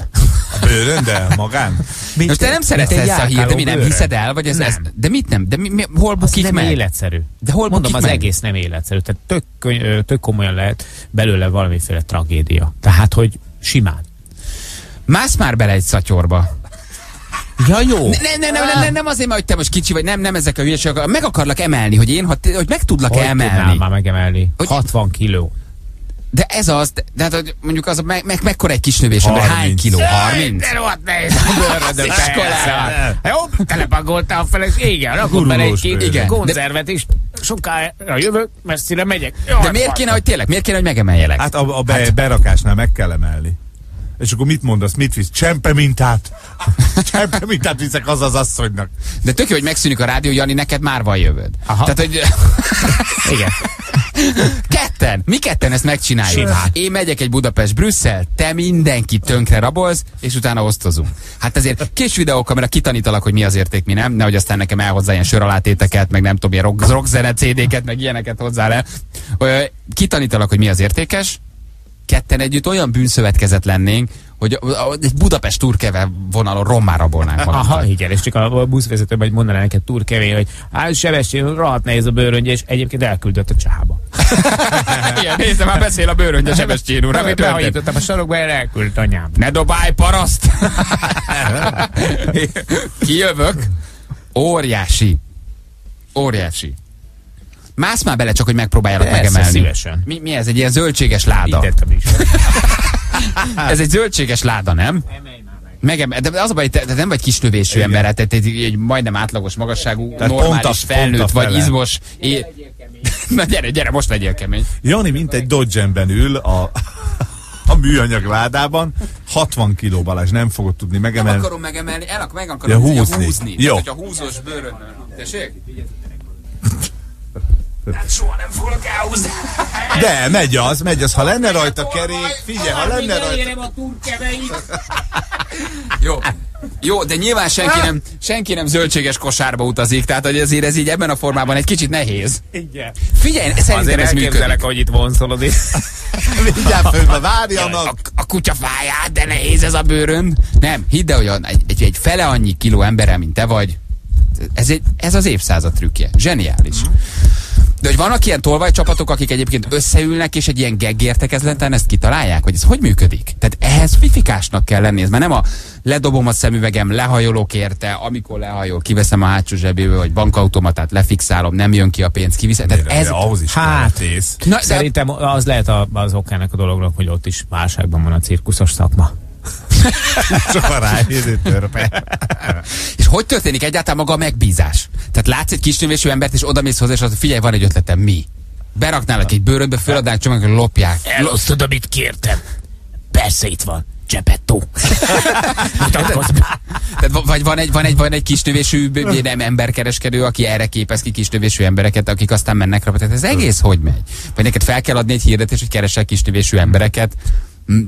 A bőröndel magán? Mint, Most te nem szeretsz ezt a hírt, de mi nem járkáló hiszed bőrön. el? Vagy ez, Nem. ez, de mit nem? De mi, mi, hol bukik nem meg? életszerű. De hol Mondom, bukik az meg? egész nem életszerű. Tehát tök, könny- tök komolyan lehet belőle valamiféle tragédia. Tehát, hogy simán. Mász már bele egy szatyorba. Ja, jó. Ne, ne, ne, ne, ne, nem azért, mert hogy te most kicsi vagy, nem, nem ezek a hülyeségek, meg akarlak emelni, hogy én, ha hogy meg tudlak Hogy emelni. már megemelni? Hogy- 60 kiló. De ez az, de, de hát, hogy mondjuk az, a meg, meg, mekkora egy kis növés, 30. hány kiló? 30? De rohadt nehéz (laughs) a bőrödöm. Az iskolában. Jó, telepagoltál fel, és igen, rakod bele egy Gurulós két bőr. igen, konzervet is. Sokára jövök, messzire megyek. De miért kéne, hogy tényleg, miért kéne, hogy megemeljelek? Hát a, a be, berakásnál meg kell emelni. És akkor mit mondasz, mit visz? Csempe mintát? (laughs) Csempe mintát viszek az az asszonynak. De tök jó, hogy megszűnik a rádió, Jani, neked már van jövőd. Aha. Tehát, hogy (laughs) Igen. (laughs) ketten, mi ketten ezt megcsináljuk. Simán. Én megyek egy Budapest-Brüsszel, te mindenki tönkre rabolsz, és utána osztozunk. Hát ezért kis videókamera kitanítalak, hogy mi az érték, mi nem, nehogy aztán nekem elhozzá ilyen söralátéteket, meg nem tudom, ilyen rock, rockzene CD-ket, meg ilyeneket hozzá le. Kitanítalak, hogy mi az értékes, ketten együtt olyan bűnszövetkezet lennénk, hogy a- a- egy Budapest turkeve vonalon rommá rabolnánk Aha, magunkat. igen, és csak a buszvezető vagy mondaná neked túl kevés, hogy hát sebesség, rohadt nehéz a bőröngye, és egyébként elküldött a csába. (laughs) Igen, nézd, már beszél a bőröngye Sebestyén úr. mi történt? Behajítottam a sarokba, erre elküldt anyám. Ne dobálj paraszt! (laughs) (laughs) Kijövök. Óriási. Óriási. Mász már bele csak, hogy megpróbáljalak Persze, megemelni. szívesen. Mi, mi ez? Egy ilyen zöldséges láda. Is. (laughs) Ez egy zöldséges láda, nem? Megem, de az a baj, te, te nem vagy kisnövésű Igen. ember, hát te egy, egy majdnem átlagos magasságú, Tehát normális pont a- felnőtt pont a vagy fele. izmos. É... (laughs) Na gyere, gyere, most legyél kemény. Jani, mint egy Dodge-ben ül a, (laughs) a műanyag ládában. 60 kiló Balázs, nem fogod tudni Nem megemelni. akarom megemelni, el meg akarom Ja, húzni. húzni. Jó. Tehát, hogyha húzós bőrön. Tessék? Hát soha nem fogok elhúzni. De, megy az, megy az. Ha lenne rajta kerék, figyelj, ha lenne rajta... a turkeveit. (laughs) Jó. Jó, de nyilván senki nem, senki nem zöldséges kosárba utazik, tehát hogy ezért ez így ebben a formában egy kicsit nehéz. Igen. Figyelj, szerintem Azért ez működik. hogy itt vonszolod is. (laughs) Mindjárt fölbe A, várjanak. a kutya fáját, de nehéz ez a bőrön. Nem, hidd el, hogy a- egy, egy, egy fele annyi kiló emberrel, mint te vagy, ez, egy, ez az évszázad trükkje. Zseniális. De hogy vannak ilyen tolvajcsapatok, akik egyébként összeülnek, és egy ilyen geggértekezleten ezt kitalálják, hogy ez hogy működik? Tehát ehhez fifikásnak kell lenni, ez már nem a ledobom a szemüvegem, lehajolok érte, amikor lehajol, kiveszem a hátsó zsebéből, vagy bankautomatát, lefixálom, nem jön ki a pénz, kiviszem. Tehát Ez... ez, Ahhoz is Hát. Na, de- Szerintem az lehet a, az okának a dolognak, hogy ott is válságban van a cirkuszos szakma. (laughs) Soha ránézni törpe. És hogy történik egyáltalán maga a megbízás? Tehát látsz egy kisnövésű embert, és oda mész hozzá, és azt figyelj, van egy ötletem, mi? Beraknálak egy bőrödbe, föladnák csomagot, lopják. Elosztod, amit kértem. Persze itt van. Csepettó. (laughs) Tehát, vagy van egy, van egy, van egy kisnövésű nem emberkereskedő, aki erre képez ki kisnövésű embereket, akik aztán mennek rá. Tehát ez egész hogy megy? Vagy neked fel kell adni egy hirdetést, hogy keresel kisnövésű embereket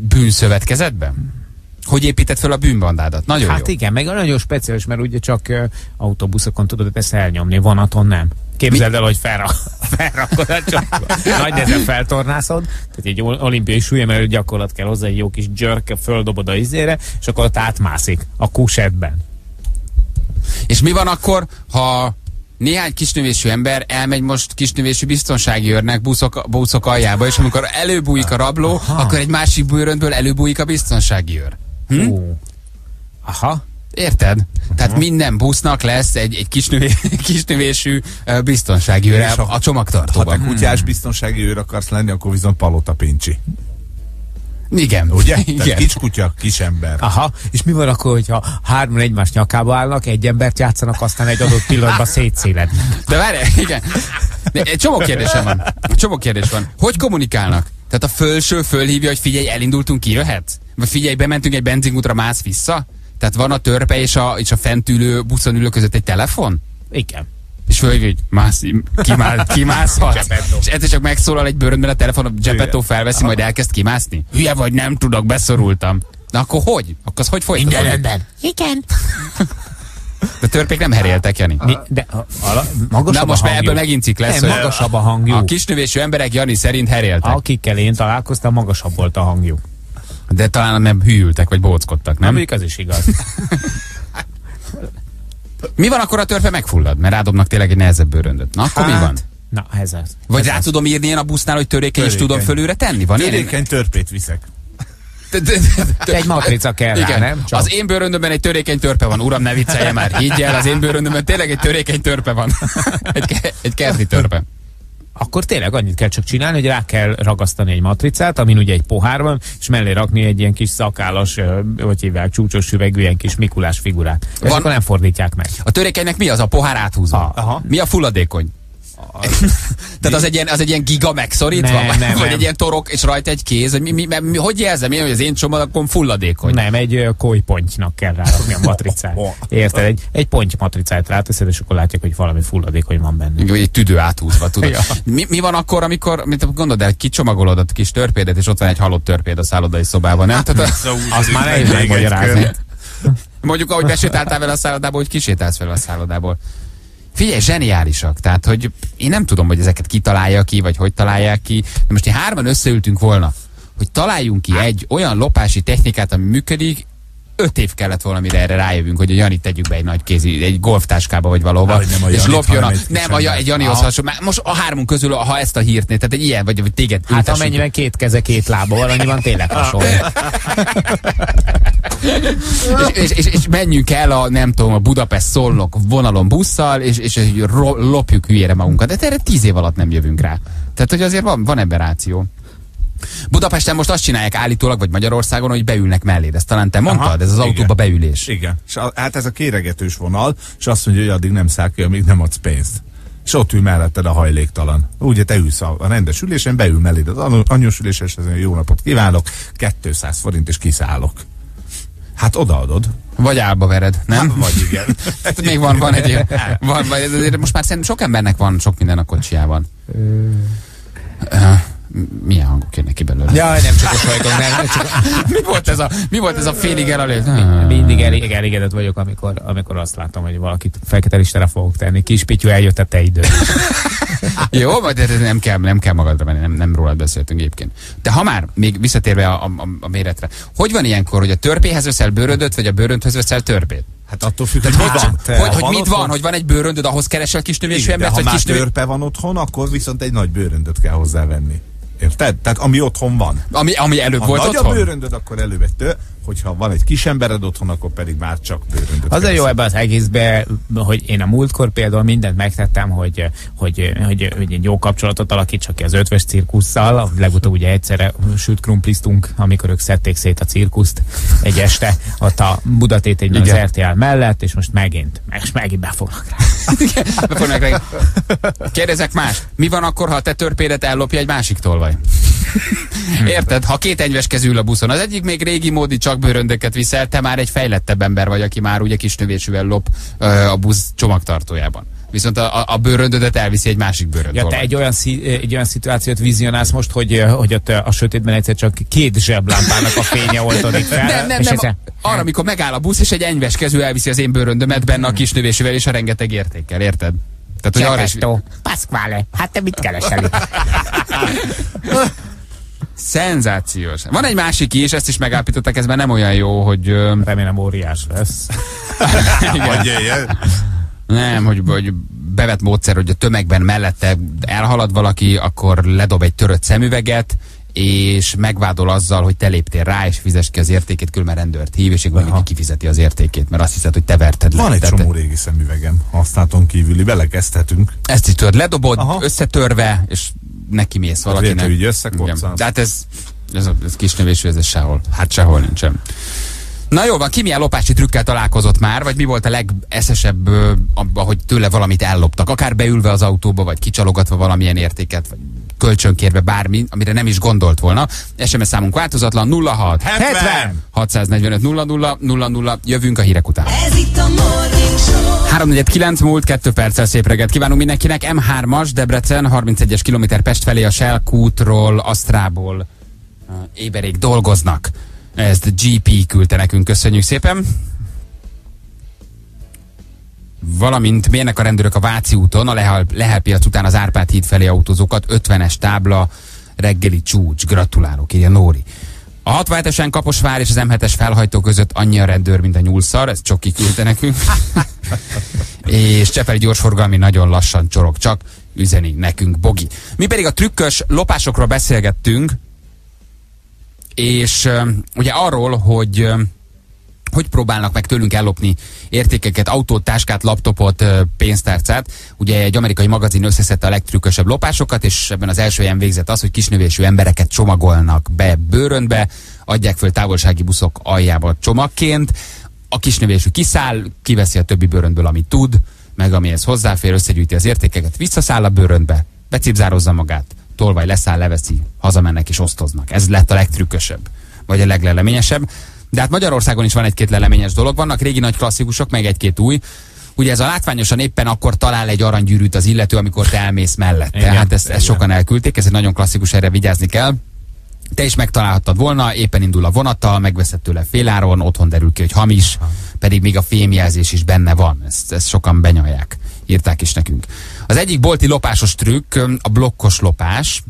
bűnszövetkezetben? Hogy építed fel a bűnbandádat? Nagyon Hát jó. igen, meg nagyon speciális, mert ugye csak uh, autóbuszokon tudod ezt elnyomni, vonaton nem. Képzeld el, hogy felra, (laughs) felrakod a csomagba. Nagy nehezen feltornászod, tehát egy ol- olimpiai súlyemelő gyakorlat kell hozzá, egy jó kis györke, földobod a izére, és akkor ott átmászik a kusetben. És mi van akkor, ha néhány kisnövésű ember elmegy most kisnövésű biztonsági őrnek buszok, buszok aljába, és amikor előbújik a rabló, akkor egy másik bőröndből előbújik a biztonsági őr. Hm? Aha. Érted? Tehát minden busznak lesz egy, egy kisnövé, (laughs) kisnövésű biztonsági őr És a, a Ha te csomagtartóban. kutyás biztonsági őr akarsz lenni, akkor viszont palota pincsi. Igen. Ugye? Tehát Igen. kis kutya, kis ember. Aha, és mi van akkor, hogyha hárman egymás nyakába állnak, egy embert játszanak, aztán egy adott pillanatban szétszéled. De várj, igen. De egy csomó kérdésem van. Egy csomó kérdés van. Hogy kommunikálnak? Tehát a fölső fölhívja, hogy figyelj, elindultunk, ki jöhet? Vagy figyelj, bementünk egy benzinkútra, mász vissza? Tehát van a törpe és a, és a fent ülő, buszon ülő között egy telefon? Igen. És fölhívja, hogy mász, kimá, kimászhat. És egyszer csak megszólal egy bőröndben a telefon, a Geppetto felveszi, majd elkezd kimászni. Hülye vagy, nem tudok, beszorultam. Na akkor hogy? Akkor az hogy folytatódik? Igen. (laughs) De törpék nem heréltek, Jani. Mi, de a, a, magasabb Na most a már hangjuk. ebből megint cikk lesz, Nem, magasabb a hangjuk. A kisnövésű emberek Jani szerint heréltek. Akikkel én találkoztam, magasabb volt a hangjuk. De talán nem hűltek, vagy bóckodtak, Nem? Mondjuk az is igaz. (laughs) Mi van akkor a törpe megfullad? Mert rádobnak tényleg egy nehezebb bőröndöt. Na akkor mi Hát, van? Na, ez az. Vagy ez rá az. tudom írni én a busznál, hogy törékeny, és Törékeny. tudom fölülre tenni? Van ilyen? Törékeny törpét viszek. Egy matrica kell rá, Igen. nem? Csak. Az én bőröndömben egy törékeny törpe van. Uram, ne viccelje már. Higgy el, az én bőröndömben tényleg egy törékeny törpe van. (laughs) egy, egy kerti törpe. Akkor tényleg annyit kell csak csinálni, hogy rá kell ragasztani egy matricát, amin ugye egy pohár van, és mellé rakni egy ilyen kis szakállas, hogy hívják, csúcsos üvegű, ilyen kis Mikulás figurát. És Van- akkor nem fordítják meg. A törékenynek mi az? A pohár áthúzva. Aha. Mi a fulladékony? (laughs) Tehát az egy ilyen, az egy ilyen giga megszorítva? Nem, vagy, nem, (laughs) vagy nem. egy ilyen torok és rajta egy kéz? Hogy, mi, mi, mi, hogy jelzem én, hogy az én csomagom fulladékony? Nem, egy ö, kólypontynak kell rárakni a matricát. (laughs) Érted? Egy, egy ponty matricát ráteszed, és akkor látják, hogy valami fulladék, hogy van benne. Vagy egy tüdő áthúzva, tudod. Ja. Mi, mi, van akkor, amikor, mint gondolod el, kicsomagolod a kis törpédet, és ott van egy halott törpéd a szállodai szobában, nem? Tehát, a- Az már nehéz megmagyarázni. mondjuk, ahogy besétáltál vele a szállodából, hogy kisétálsz vele a szállodából. Figyelj, zseniálisak. Tehát, hogy én nem tudom, hogy ezeket kitalálja ki, vagy hogy találják ki. De most én hárman összeültünk volna, hogy találjunk ki egy olyan lopási technikát, ami működik, öt év kellett volna, mire erre rájövünk, hogy a Janit tegyük be egy nagy kézi, egy golftáskába vagy valahova, Hogy nem a és lopjon a, nem, a, egy Janihoz hasonló. Most a hármunk közül, ha ezt a hírt né, tehát egy ilyen, vagy, vagy téged Hát ültessünk. amennyiben két keze, két lába van, annyiban tényleg hasonló. és, és, és, és, menjünk el a, nem tudom, a Budapest Szolnok vonalon busszal, és, és ro, lopjuk hülyére magunkat. De erre tíz év alatt nem jövünk rá. Tehát, hogy azért van, van ebben ráció. Budapesten most azt csinálják állítólag, vagy Magyarországon, hogy beülnek melléd. Ezt talán te mondtad, Aha, ez az igen. autóba beülés. Igen. És a, hát ez a kéregetős vonal, és azt mondja, hogy addig nem száll ki, amíg nem adsz pénzt. és ott ül melletted a hajléktalan. Ugye te ülsz a, a rendes ülésen, beül melléd az any- anyós ülésen, és jó napot kívánok, 200 forint, és kiszállok. Hát odaadod. Vagy álba vered, nem? Hát, vagy igen. (laughs) Hát még van, van egy (laughs) van, azért most már szerintem sok embernek van sok minden a kocsijában. Milyen hangok jönnek ki belőle? Jaj, nem csak mosolygok, nem, nem csak, mi, volt ez a, mi volt ez a félig elalé? mindig elég, elégedett vagyok, amikor, amikor azt látom, hogy valakit fekete listára fogok tenni. Kis Pityu eljött a te időd. (laughs) Jó, majd ez nem kell, nem kell magadra menni, nem, nem rólad beszéltünk egyébként. De ha már, még visszatérve a, a, a méretre, hogy van ilyenkor, hogy a törpéhez veszel bőrödöt, vagy a bőröndhöz veszel törpét? Hát attól függ, hogy hogy, van. hogy, Ha hogy, hogy mit van, hogy van egy bőröndöd, ahhoz keresel kis növésű embert, vagy kis törpe van otthon, akkor viszont egy nagy bőröndöt kell hozzávenni. Érted? Tehát ami otthon van. Ami, ami előbb Ha volt nagy otthon? a bőröndöd, akkor előbb egy tő, hogyha van egy kis embered otthon, akkor pedig már csak bőröndöt Az a jó ebben az egészben, hogy én a múltkor például mindent megtettem, hogy, hogy, hogy, hogy egy jó kapcsolatot alakítsak ki az ötves cirkusszal. Legutóbb ugye egyszerre sült krumpliztunk, amikor ők szedték szét a cirkuszt egy este ott a Budatétényben az Igen. RTL mellett, és most megint, és megint befognak rá. Befognak rá. Kérdezek más. Mi van akkor, ha a te törpédet ellopja egy másik tolvaj? (laughs) Érted? Ha két enyves kezül a buszon, az egyik még régi módi csak bőröndöket viszel, te már egy fejlettebb ember vagy, aki már ugye kis növésűvel lop ö, a busz csomagtartójában. Viszont a, a, bőröndödet elviszi egy másik bőrönd. Ja, te egy olyan, szí, egy olyan szituációt vizionálsz most, hogy, hogy ott a sötétben egyszer csak két zseblámpának a fénye oltodik fel. Nem, nem, és nem. egyszer- Arra, amikor megáll a busz, és egy enyves kezű elviszi az én bőröndömet benne a kis növésűvel és a rengeteg értékkel, érted? Tehát, hogy arra is... Pasquale, hát te mit keresel itt? (laughs) Szenzációs. Van egy másik is, ezt is megállapították, ez már nem olyan jó, hogy... ö, Remélem óriás lesz. (laughs) Ilyen. Nem, hogy, hogy bevett módszer, hogy a tömegben mellette elhalad valaki, akkor ledob egy törött szemüveget, és megvádol azzal, hogy te léptél rá, és fizes ki az értékét, különben rendőrt hív, és akkor kifizeti az értékét, mert azt hiszed, hogy te verted le. Van egy Tehát csomó régi szemüvegem, használaton kívüli, belekezdhetünk. Ezt is tudod, ledobod, Aha. összetörve, és neki mész valakinek. véletlenül így összekoccansz. De hát ez, ez, a- ez kis növésű, ez sehol. Hát sehol nincsen. Na jó van, ki milyen lopási trükkel találkozott már, vagy mi volt a legeszesebb, ö, abba, hogy tőle valamit elloptak? Akár beülve az autóba, vagy kicsalogatva valamilyen értéket, vagy kölcsönkérve bármi, amire nem is gondolt volna. SMS számunk változatlan 06 70! 645 00 00 jövünk a hírek után. Ez itt a Morning Show. 349 múlt 2 perccel szép reggelt kívánunk mindenkinek. M3-as Debrecen 31-es kilométer Pest felé a Shell kútról, Asztrából éberék dolgoznak. Ezt GP küldte nekünk, köszönjük szépen. Valamint mérnek a rendőrök a Váci úton, a Lehel, Lehel piac után az Árpád híd felé autózókat, 50-es tábla, reggeli csúcs, gratulálok, írja Nóri. A 67-esen Kaposvár és az M7-es felhajtó között annyi a rendőr, mint a nyúlszar, ezt Csoki küldte nekünk. (laughs) és Csepeli gyorsforgalmi nagyon lassan csorog, csak üzeni nekünk Bogi. Mi pedig a trükkös lopásokról beszélgettünk, és ugye arról, hogy hogy próbálnak meg tőlünk ellopni értékeket, autót, táskát, laptopot, pénztárcát. Ugye egy amerikai magazin összeszedte a legtrükkösebb lopásokat, és ebben az első ilyen végzett az, hogy kisnövésű embereket csomagolnak be bőrönbe, adják föl távolsági buszok aljába csomagként, a kisnövésű kiszáll, kiveszi a többi bőröndből, amit tud, meg amihez hozzáfér, összegyűjti az értékeket, visszaszáll a bőröndbe, becipzározza magát, tolvaj leszáll, leveszi, hazamennek és osztoznak. Ez lett a legtrükkösebb, vagy a legleleményesebb. De hát Magyarországon is van egy-két leleményes dolog, vannak régi nagy klasszikusok, meg egy-két új. Ugye ez a látványosan éppen akkor talál egy aranygyűrűt az illető, amikor te elmész mellette. Igen, hát ezt, ezt sokan elküldték, ez egy nagyon klasszikus, erre vigyázni kell. Te is megtalálhattad volna, éppen indul a vonattal, megveszed tőle féláron, otthon derül ki, hogy hamis, pedig még a fémjelzés is benne van. Ezt, ezt sokan benyalják. Írták is nekünk. Az egyik bolti lopásos trükk a blokkos lopás.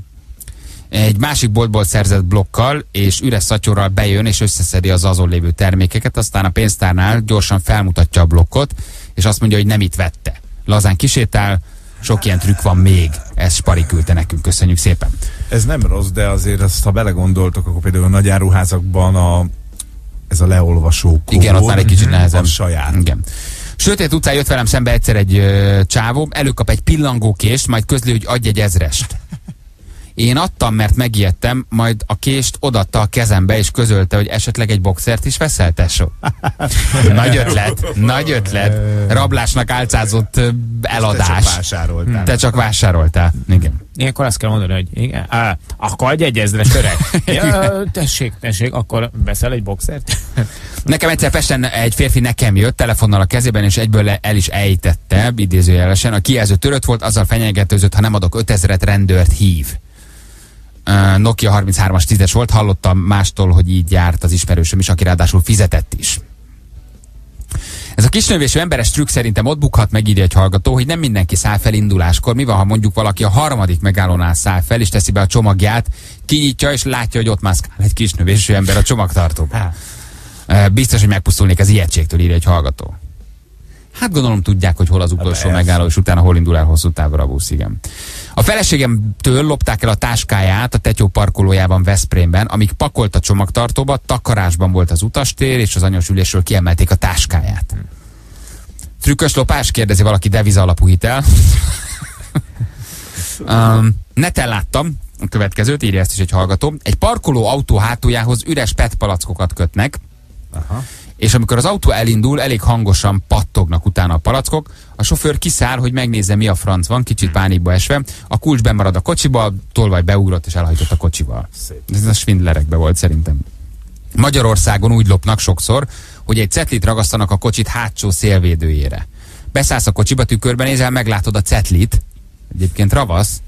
Egy másik boltból szerzett blokkal és üres szatyorral bejön és összeszedi az azon lévő termékeket, aztán a pénztárnál gyorsan felmutatja a blokkot, és azt mondja, hogy nem itt vette. Lazán kisétál, sok ilyen trükk van még. Ezt Spari küldte nekünk, köszönjük szépen. Ez nem rossz, de azért azt, ha belegondoltok, akkor például a nagy áruházakban a, ez a leolvasó kód, Igen, ott már egy kicsit nehezebb. az saját. Igen. Sötét utcán jött velem szembe egyszer egy ö, csávó, előkap egy pillangókést, majd közli, hogy adj egy ezrest. Én adtam, mert megijedtem, majd a kést odatta a kezembe, és közölte, hogy esetleg egy boxert is veszel, tesó. (laughs) nagy ötlet, nagy ötlet. Rablásnak álcázott eladás. Te csak vásároltál. Te csak vásároltál. Igen. Ilyenkor azt kell mondani, hogy igen, á, akkor adj egy ezres öreg. (laughs) ja, tessék, tessék, akkor veszel egy boxert? (laughs) Nekem egyszer Pesten egy férfi nekem jött telefonnal a kezében, és egyből el is ejtette, idézőjelesen. A kijelző törött volt, azzal fenyegetőzött, ha nem adok 5000-et, rendőrt hív. Nokia 33-as 10-es volt, hallottam mástól, hogy így járt az ismerősöm is, aki ráadásul fizetett is. Ez a kisnövésű emberes trükk szerintem ott bukhat meg, írja egy hallgató, hogy nem mindenki száll fel induláskor. Mi van, ha mondjuk valaki a harmadik megállónál száll fel, és teszi be a csomagját, kinyitja, és látja, hogy ott mászkál egy kisnövésű ember a csomagtartóban. Biztos, hogy megpusztulnék az ijegységtől, írja egy hallgató. Hát gondolom tudják, hogy hol az utolsó persze. megálló, és utána hol indul el hosszú távra a busz, igen. A feleségemtől lopták el a táskáját a Tetyó parkolójában Veszprémben, amíg pakolt a csomagtartóba, takarásban volt az utastér, és az anyós ülésről kiemelték a táskáját. Trükkös lopás? Kérdezi valaki deviza alapú hitel. (laughs) um, neten láttam, a következőt írja ezt is egy hallgató. Egy parkoló autó hátuljához üres PET palackokat kötnek, Aha. És amikor az autó elindul, elég hangosan pattognak utána a palackok, a sofőr kiszáll, hogy megnézze mi a franc van, kicsit pánikba esve, a kulcs bemarad a kocsiba, tolvaj beugrott és elhajtott a kocsival. Szép. Ez a svindlerekbe volt szerintem. Magyarországon úgy lopnak sokszor, hogy egy cetlit ragasztanak a kocsit hátsó szélvédőjére. Beszállsz a kocsiba, tükörben nézel, meglátod a cetlit, egyébként ravasz,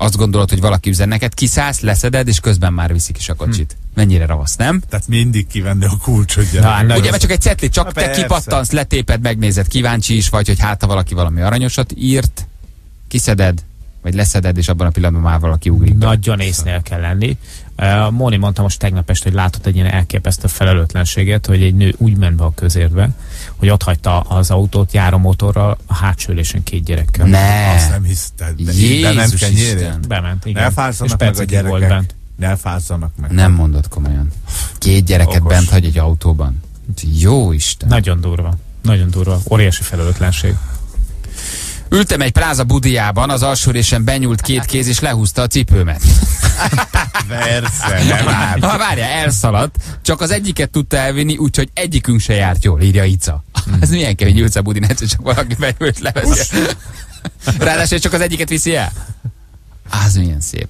azt gondolod, hogy valaki üzen neked, kiszállsz, leszeded, és közben már viszik is a kocsit. Mennyire ravasz, nem? Tehát mindig kivenni a kulcsot. Na, nagyon- Ugye, mert csak egy cetli, csak Na te persze. kipattansz, letéped, megnézed, kíváncsi is vagy, hogy hát ha valaki valami aranyosat írt, kiszeded, vagy leszeded, és abban a pillanatban már valaki ugrik. Nagyon észnél kell lenni. Uh, Móni mondta most tegnap este, hogy látott egy ilyen elképesztő felelőtlenséget, hogy egy nő úgy ment be a közérbe, hogy ott hagyta az autót járómotorral a hátsó ülésen két gyerekkel. Ne! Azt nem hiszed. De, de nem Jézus kenyérért? Bement, igen. Ne fázzanak meg a percekig volt gyerekek. bent. Ne fázzanak meg. Nem mondod komolyan. Két gyereket Okos. bent hagy egy autóban. Jó Isten. Nagyon durva. Nagyon durva. Óriási felelőtlenség. Ültem egy pláza budiában, az alsó résen benyúlt két kéz, és lehúzta a cipőmet. Persze, nem várja, elszaladt, csak az egyiket tudta elvinni, úgyhogy egyikünk se járt jól, írja Ica. (laughs) Ez milyen kemény ülsz a budin, egyszer csak valaki benyúlt leveszi. Ráadásul csak az egyiket viszi el. Az milyen szép.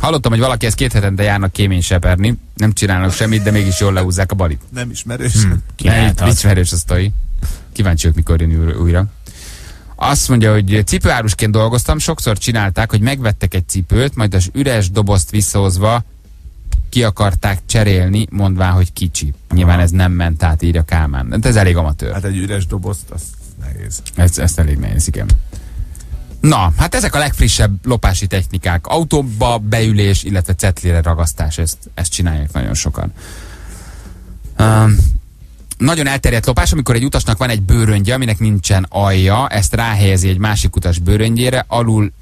Hallottam, hogy valaki ezt két hetente járnak kémény seperni, nem csinálnak semmit, de mégis jól lehúzzák a balit. Nem ismerős. Ki lehet az? Ismerős a sztori. Kíváncsi vagyok, mikor jön újra- újra. Azt mondja, hogy cipőárusként dolgoztam, sokszor csinálták, hogy megvettek egy cipőt, majd az üres dobozt visszahozva ki akarták cserélni, mondván, hogy kicsi. Nyilván ez nem ment át, írja Kálmán. De ez elég amatőr. Hát egy üres dobozt, az nehéz. Ez, ez elég nehéz, igen. Na, hát ezek a legfrissebb lopási technikák. Autóba beülés, illetve cetlire ragasztás, ezt, ezt csinálják nagyon sokan. Um, nagyon elterjedt lopás, amikor egy utasnak van egy bőröngye, aminek nincsen alja, ezt ráhelyezi egy másik utas bőröngyére, alul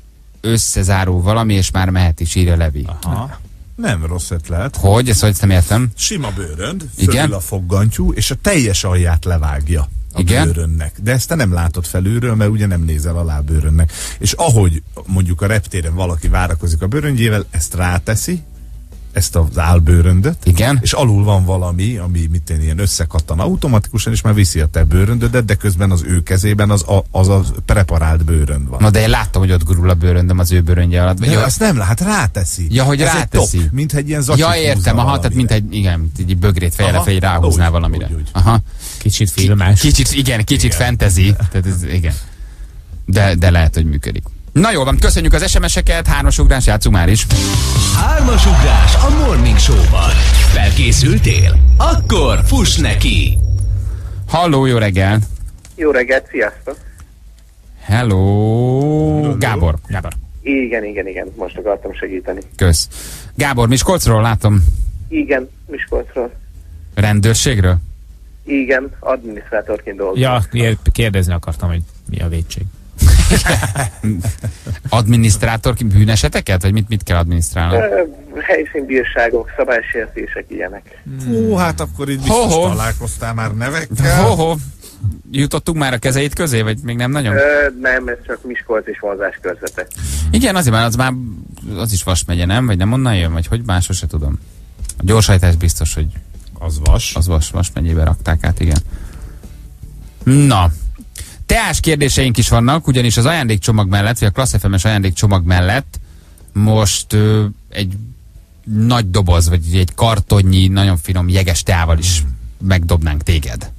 összezárul valami, és már mehet is, írja Levi. Aha. Nem rossz ötlet. Hogy? Ezt hogy nem értem? Sima bőrönd, Igen. a foggantyú, és a teljes alját levágja a Igen. bőrönnek. De ezt te nem látod felülről, mert ugye nem nézel alá a bőrönnek. És ahogy mondjuk a reptéren valaki várakozik a bőröngyével, ezt ráteszi, ezt az álbőröndöt, Igen. és alul van valami, ami mit én, ilyen összekattan automatikusan, és már viszi a te bőröndödet, de közben az ő kezében az a, az a preparált bőrönd van. Na de én láttam, hogy ott gurul a bőröndöm az ő bőröngye alatt. de Jó, azt nem lát, ráteszi. Ja, hogy Ez ráteszi. Egy top, mint egy ilyen Ja, értem, aha, tehát mint egy, igen, egy bögrét fejre felé ráhúznál úgy, valamire. úgy, úgy. Aha. Kicsit filmes. Kicsit, igen, kicsit igen. fantasy, tehát ez, igen. De, de lehet, hogy működik. Na jó van, köszönjük az SMS-eket, hármas ugrás, játszunk már is. Hármas ugrás a Morning Show-ban. Felkészültél? Akkor fuss neki! Halló, jó reggel! Jó reggelt, sziasztok! Hello, Gábor. Gábor. Igen, igen, igen, most akartam segíteni. Kösz. Gábor, Miskolcról látom. Igen, Miskolcról. Rendőrségről? Igen, adminisztrátorként dolgozom. Ja, kér- kérdezni akartam, hogy mi a védség. Adminisztrátor bűneseteket? Vagy mit, mit kell adminisztrálni? Helyszínbírságok, szabálysértések, ilyenek. Hú, hát akkor itt biztos Ho-ho. találkoztál már nevekkel. Ho-ho! Jutottunk már a kezeit közé, vagy még nem nagyon? Ö, nem, ez csak Miskolc és vonzás körzete. Igen, azért már az már az is Vas megye, nem? Vagy nem onnan jön? Vagy hogy más, se tudom. A gyorsajtás biztos, hogy Az vas. az Vas, Vas megyébe rakták át, igen. Na, teás kérdéseink is vannak, ugyanis az ajándékcsomag mellett, vagy a Klassz FM-es ajándékcsomag mellett most ö, egy nagy doboz, vagy egy kartonnyi, nagyon finom jeges teával is megdobnánk téged.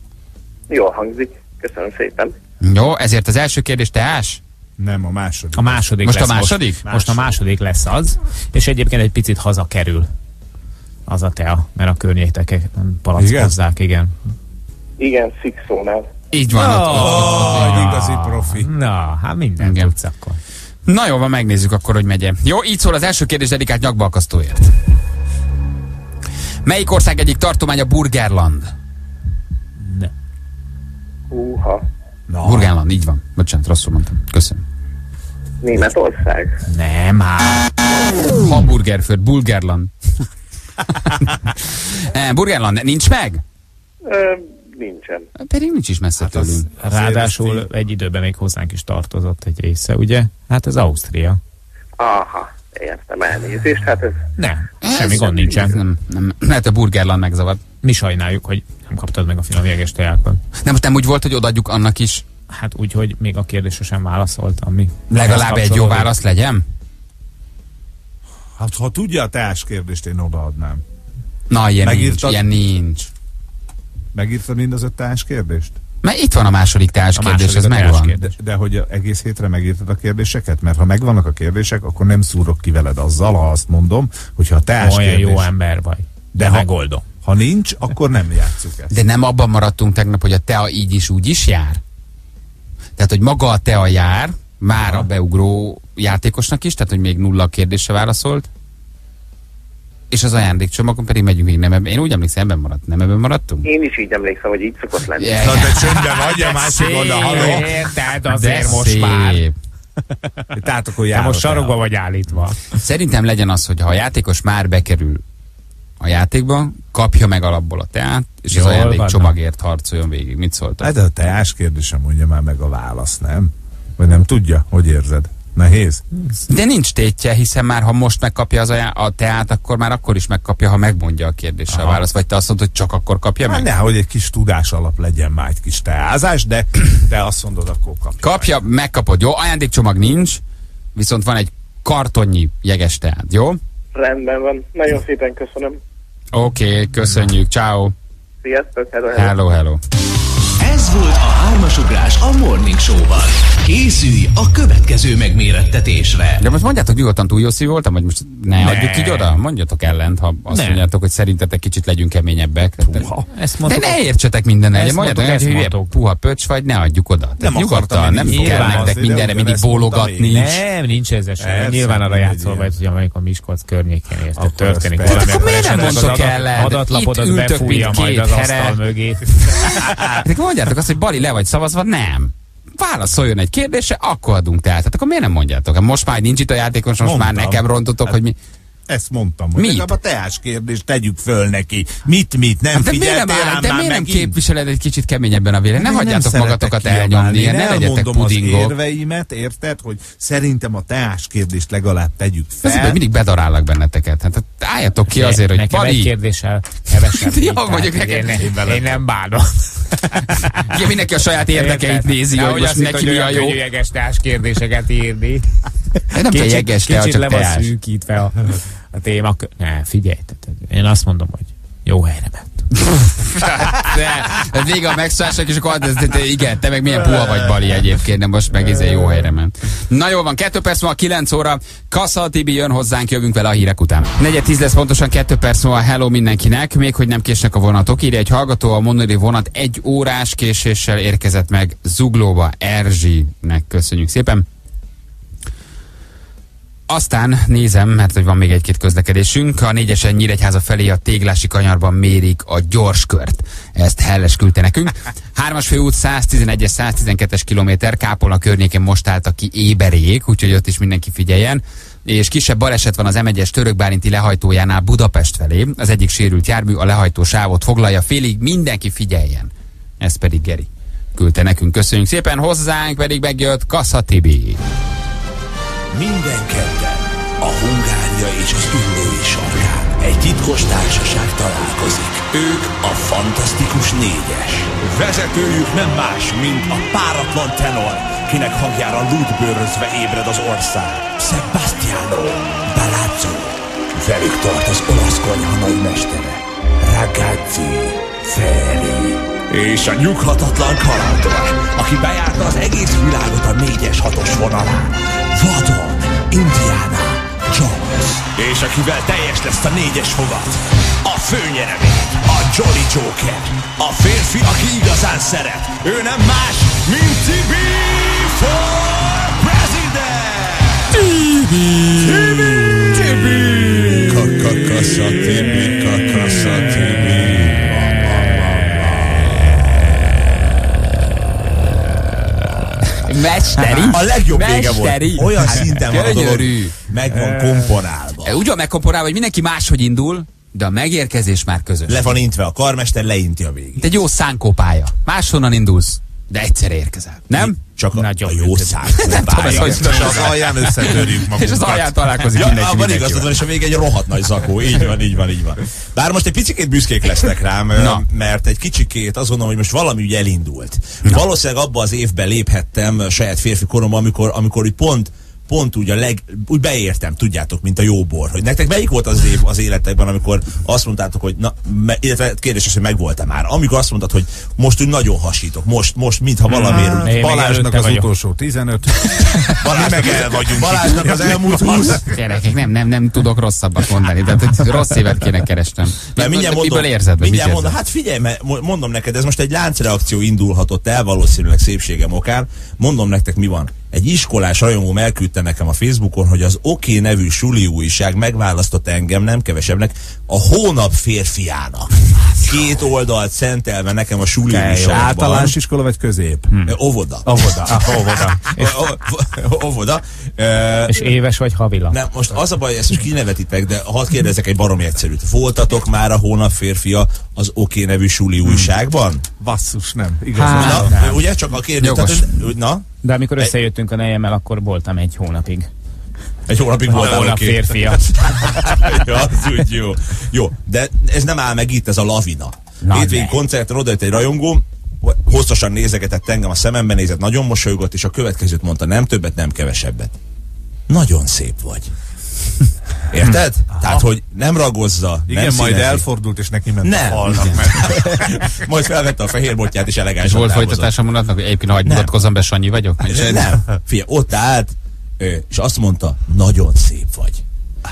Jól hangzik. Köszönöm szépen. Jó, ezért az első kérdés teás? Nem, a második. A második Most lesz a második? Most, most a második lesz az, és egyébként egy picit haza kerül az a tea, mert a környékek palackozzák, igen. Igen, Sixónál. Így van. ott, ott, ott, Oh, igazi profi. Na, hát minden Igen. tudsz akkor. Na jó, van, megnézzük akkor, hogy megye. Jó, így szól az első kérdés dedikált nyakbalkasztóért. Melyik ország egyik tartománya Burgerland? Ne. Húha. Na, Burgerland, így van. Bocsánat, rosszul mondtam. Köszönöm. Németország. Nem, hát. Hamburgerföld, Bulgerland. (laughs) Eh, Burgerland, nincs meg? Ö, nincsen. Pedig nincs is messze Hát tőlünk. Ráadásul ezt egy időben még hozzánk is tartozott egy része, ugye? Hát ez Ausztria. Aha, értem, elnézést. Hát ez Nem, semmi gond nincsen. Nem, nem, lehet a Burgerland megzavad. Mi sajnáljuk, hogy nem kaptad meg a finom jeges tejákat. Nem, nem úgy volt, hogy odaadjuk annak is. Hát úgy, hogy még a kérdésre sem válaszoltam. Mi? Legalább egy jó válasz legyen? Hát ha tudja a teás kérdést, én odaadnám. Na, ilyen nincs, Megírtad? ilyen nincs. Megírtad mind az öt teás kérdést? Mert itt van a második teás A kérdés, második ez megvan. kérdés. De, de hogy egész hétre megírtad a kérdéseket? Mert ha megvannak a kérdések, akkor nem szúrok ki veled azzal, ha azt mondom, hogyha a teás Olyan jó ember vagy. De De ha- megoldom. Ha nincs, akkor nem játsszuk ezt. De nem abban maradtunk tegnap, hogy a tea így is úgy is jár? Tehát, hogy maga a tea jár, már a beugró játékosnak is, tehát, hogy még nulla kérdésre válaszolt, és az ajándékcsomagon pedig megyünk még nem ebben. Én úgy emlékszem, ebben maradt. Nem ebben maradtunk? én is így emlékszem, hogy így szokott lenni. Yeah. Na de csöndben vagy a másik oldal, haló. Érted, azért most már. Tehát akkor Te járod most sarokba vagy állítva. Szerintem legyen az, hogy ha a játékos már bekerül a játékba, kapja meg alapból a teát, és Jól az ajándék van, csomagért harcoljon végig. Mit szóltak? Hát de a teás kérdésem mondja már meg a választ, nem? Vagy nem tudja? Hogy érzed? Nehéz? De nincs tétje, hiszen már ha most megkapja az ajá- a teát, akkor már akkor is megkapja, ha megmondja a kérdésre a választ. Vagy te azt mondod, hogy csak akkor kapja Hát meg? nehogy egy kis tudás alap legyen már egy kis teázás, de te azt mondod, akkor kapja. Kapja, megkapod, jó? Ajándékcsomag nincs, viszont van egy kartonnyi jeges teát, jó? Rendben van. Nagyon szépen köszönöm. Oké, okay, köszönjük, ciao. Sziasztok, hello, hello. Hello, hello. Ez volt a hármasugrás a Morning Show-ban. Készülj a következő megmérettetésre. De most mondjátok, nyugodtan túl jó szív voltam, vagy most ne, Ne. adjuk így oda? Mondjatok ellent, ha azt Ne. mondjátok, hogy szerintetek kicsit legyünk keményebbek. Puha. Ezt De ne értsetek minden egyet, Ezt mondjatok, mondtuk, hogy ezt hülye puha pöcs vagy, ne adjuk oda. Tehát Nem nyugodtan, nem kell nektek mindenre de mindig ezt bólogatni. Nem, nincs ez eset. Nyilván arra játszol, vagy hogy amikor Miskolc környékén érted, történik valami. Hát akkor miért nem mondtok adat- ellen? Adatlapodat befújja majd az asztal mögé. (laughs) Hát mondjátok azt, hogy Bali le vagy szavazva, nem. Válaszoljon egy kérdésre, akkor adunk tehát. Hát akkor miért nem mondjátok? Hát Most már nincs itt a játékos, most már Mondtam. nekem rontotok, hogy mi. Ezt mondtam, hogy Mit? legalább a teás kérdést tegyük föl neki. Mit, mit, nem Hát de miért figyeltél nem, rám de már miért nem megint? képviseled egy kicsit keményebben a véleményt? Ne Én hagyjátok szeretek magatokat elnyomni, ne legyetek elmondom az pudingok. érveimet, érted, hogy szerintem a teás kérdést legalább tegyük Ez fel. hogy mindig bedarállak benneteket. Hát álljatok ki azért, hogy Nekem egy Bali, kérdéssel kevesebb. (laughs) Hogy neked- Én, én én nem bánom. (laughs) ja, mindenki a saját érdekeit Érted? nézi, hogy most neki hogy mi a jó. teás kérdéseket írni. De Nem kell jeges, kicsit csak le van teás. szűkítve a, a téma. Ne, figyelj, tehát én azt mondom, hogy jó helyre ment. (laughs) De, de vége a megszólásnak, és akkor ad, ez, de, igen, te meg milyen puha vagy Bali egyébként, de most meg izé jó helyre ment. Na jól van, kettő perc múlva, 9 óra, Kassa Tibi jön hozzánk, jövünk vele a hírek után. Negyed tíz lesz pontosan, kettő perc múlva, hello mindenkinek, még hogy nem késnek a vonatok, írja egy hallgató, a Monori vonat egy órás késéssel érkezett meg Zuglóba, Erzsinek köszönjük szépen. Aztán nézem, mert hogy van még egy-két közlekedésünk. A négyesen Nyíregyháza felé a Téglási kanyarban mérik a gyorskört. Ezt Helles küldte nekünk. (laughs) Hármas főút 111-es, 112-es kilométer, Kápolna környékén most álltak ki éberék, úgyhogy ott is mindenki figyeljen. És kisebb baleset van az M1-es Törökbálinti lehajtójánál Budapest felé. Az egyik sérült jármű a lehajtó sávot foglalja félig, mindenki figyeljen. Ez pedig Geri küldte nekünk. Köszönjük szépen, hozzánk pedig megjött Kassa Tibi. Minden kedden A Hungária és az Üllői sarkán egy titkos társaság találkozik. Ők a Fantasztikus Négyes. Vezetőjük nem más, mint a páratlan tenor, kinek hangjára lútbőrözve ébred az ország. Sebastiano Balazzo. Velük tart az olasz konyha mestere. Ragazzi Feri. És a nyughatatlan kalandor, aki bejárta az egész világot a négyes hatos vonalán. Vadon Indiana Jones. És akivel teljes lesz a négyes fogat. A főnyeremény, a Jolly Joker. A férfi, aki igazán szeret. Ő nem más, mint Tibi for President! Tibi! Tibi! Tibi! Kakakasza Tibi, Mesteri. A legjobb vége volt. Mesteri. Olyan szinten van a dolog, meg van komponálva. Úgy van hogy mindenki máshogy indul, de a megérkezés már közös. Le van intve a karmester, leinti a végig. Egy jó szánkópálya. Máshonnan indulsz, de egyszer érkezel. Nem? Csak a, Nagyon a jó szám. (laughs) És az alján összetörjük magunkat. (laughs) És az alján találkozik Ja, mindenki. van igazad van, és a vége egy rohadt nagy zakó. Így van, így van, így van. Bár most egy picit büszkék lesznek rám, Na. mert egy kicsikét azt gondolom, hogy most valami ugye elindult. Valószínűleg abba az évben léphettem saját férfi koromban, amikor, amikor úgy pont pont úgy, a leg, úgy beértem, tudjátok, mint a jó bor. Hogy nektek melyik volt az év az életekben, amikor azt mondtátok, hogy na, me, illetve kérdés az, hogy megvolt-e már. Amikor azt mondtad, hogy most úgy nagyon hasítok, most, most mintha valamiért úgy Én még Balázsnak az vagyok. utolsó 15. Balázs meg el vagyunk. Balázsnak az elmúlt 20. Gyerekek, nem, nem, nem tudok rosszabbat mondani. Tehát hogy rossz évet kéne kerestem. Mert mindjárt mondom, Miből érzed? Mindjárt mondom, hát figyelj, mert mo- mondom neked, ez most egy láncreakció indulhatott el, valószínűleg szépségem okán. Mondom nektek, mi van. Egy iskolás rajongóm elküldte nekem a Facebookon, hogy az Oké nevű suli újság megválasztott engem, nem kevesebbnek, a hónap férfiának. Két oldalt szentelve nekem a suli újságban. Általános iskola vagy közép? Ö, Óvoda. Óvoda. Ah, óvoda. (laughs) O- o- Óvoda. Ö, És éves vagy havila? nem, most az a baj, ezt most kinevetitek, de hadd kérdezek egy baromi egyszerűt. Voltatok már a hónap férfia az Oké nevű suli újságban? Basszus, nem. Igaz. Hát, Na, nem. ugye csak a kérdés. Tehát, na, De amikor összejöttünk a nejemmel, akkor voltam egy hónapig. Egy hónapig volt hónap férfia. (laughs) ja, az úgy jó. Jó, de ez nem áll meg itt, ez a lavina. Na Hétvégén koncerten odajött egy rajongó, hosszasan nézegetett engem a szemembe, nézett, nagyon mosolygott, és a következőt mondta, nem többet, nem kevesebbet. Nagyon szép vagy. (laughs) Érted? Tehát, hogy nem ragozza, Igen, nem majd színezi. elfordult, és neki ment Nem. a falnak. Mert (laughs) Majd felvette a fehér botját, és elegánsan volt távozott. folytatás a mondatnak, hogy egyébként hagyd mutatkozzam be, Sanyi vagyok? És Nem. Figyelj, ott állt, és azt mondta, nagyon szép vagy.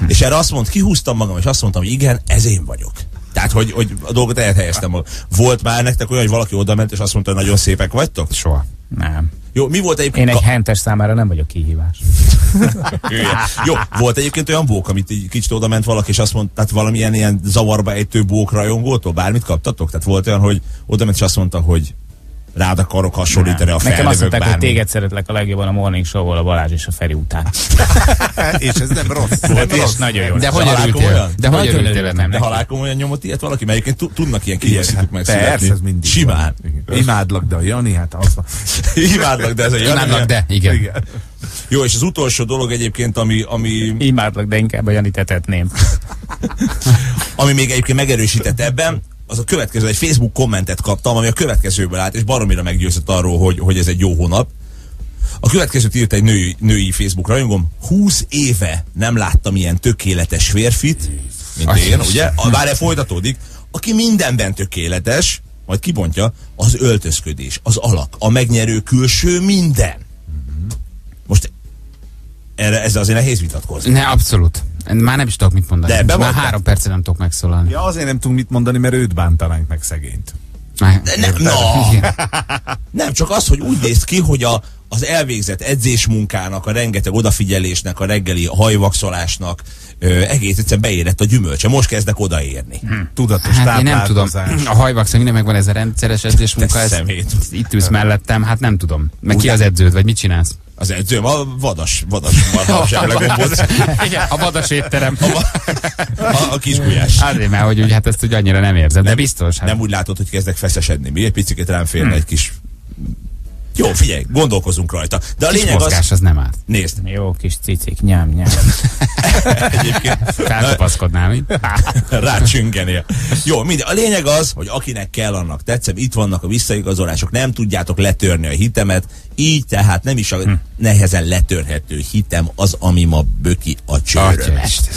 És erre azt mondta, kihúztam magam, és azt mondtam, hogy igen, ez én vagyok. Tehát, hogy, hogy a dolgot elhelyeztem. Volt már nektek olyan, hogy valaki oda ment, és azt mondta, hogy nagyon szépek vagytok? Soha. Nem. Jó, mi volt egyébként? Én egy hentes számára nem vagyok kihívás. Jó, volt egyébként olyan bók, amit egy kicsit oda ment valaki, és azt mondta, tehát valamilyen ilyen zavarba ejtő bók rajongótól, bármit kaptatok? Tehát volt olyan, hogy oda ment, és azt mondta, hogy rád akarok hasonlítani a Nekem azt felnövök mondták, hogy bármi. téged szeretlek a legjobban a Morning Show-val a Balázs és a Feri után. (laughs) és ez nem rossz. Volt és nagyon jó. De hogy halál örültél? komolyan? De hogy örültél ennek? De neki. halálkom olyan nyomot ilyet valaki, melyiként tu- tudnak ilyen Igen, kiegészítők hát meg persze, ez mindig Simán. Imádlak, de a Jani, hát az. (laughs) Imádlak, de ez egy Imádlak, de igen. Igen. Jó, és az utolsó dolog egyébként, ami, ami, Imádlak, de inkább a Janit etetném. (laughs) ami még egyébként megerősített ebben, az a következő, egy Facebook kommentet kaptam, ami a következőből állt, és baromira meggyőzött arról, hogy, hogy ez egy jó hónap. A következőt írt egy női, női Facebook rajongom. 20 éve nem láttam ilyen tökéletes férfit, mint én, ugye? A, várj, folytatódik. Aki mindenben tökéletes, majd kibontja, az öltözködés, az alak, a megnyerő külső, minden. Most erre, ezzel azért nehéz vitatkozni. Ne, abszolút. Már nem is tudok mit mondani. De ebbe Már három percre nem tudok megszólalni. Ja, azért nem tudunk mit mondani, mert őt bántanánk meg szegényt. De nem, na, (laughs) (laughs) nem, csak az, hogy úgy néz ki, hogy a, az elvégzett edzésmunkának, a rengeteg odafigyelésnek, a reggeli hajvakszolásnak ö, egész egyszerűen beérett a gyümölcse. Most kezdek odaérni. Hm. Tudatos Hát én nem tudom. (clears throat) A hajvakszon minden megvan ez a rendszeres edzésmunka. Ez, itt ülsz mellettem, hát nem tudom. Meg ki Ugye? az edződ, vagy mit csinálsz? Az edzőm a vadas, vadas marha (laughs) legombot. Igen, a vadas étterem. A, (laughs) a kisgulyás. Azért, mert hogy úgy, hát ezt úgy annyira nem érzed, de biztos. Hát. Nem úgy látod, hogy kezdek feszesedni. Mi egy picit rám férne egy kis Jó, figyelj, gondolkozunk rajta. De a Kis lényeg mozgás az... az nem árt. Nézd, Jó kis cicik, nyám, nyám. (laughs) egyébként Felkapaszkodnál, mi? rácsüngenél. Jó, minden. A lényeg az, hogy akinek kell, annak tetszem, itt vannak a visszaigazolások, nem tudjátok letörni a hitemet, így tehát nem is a Hm. nehezen letörhető hitem az, ami ma böki a csőrömet.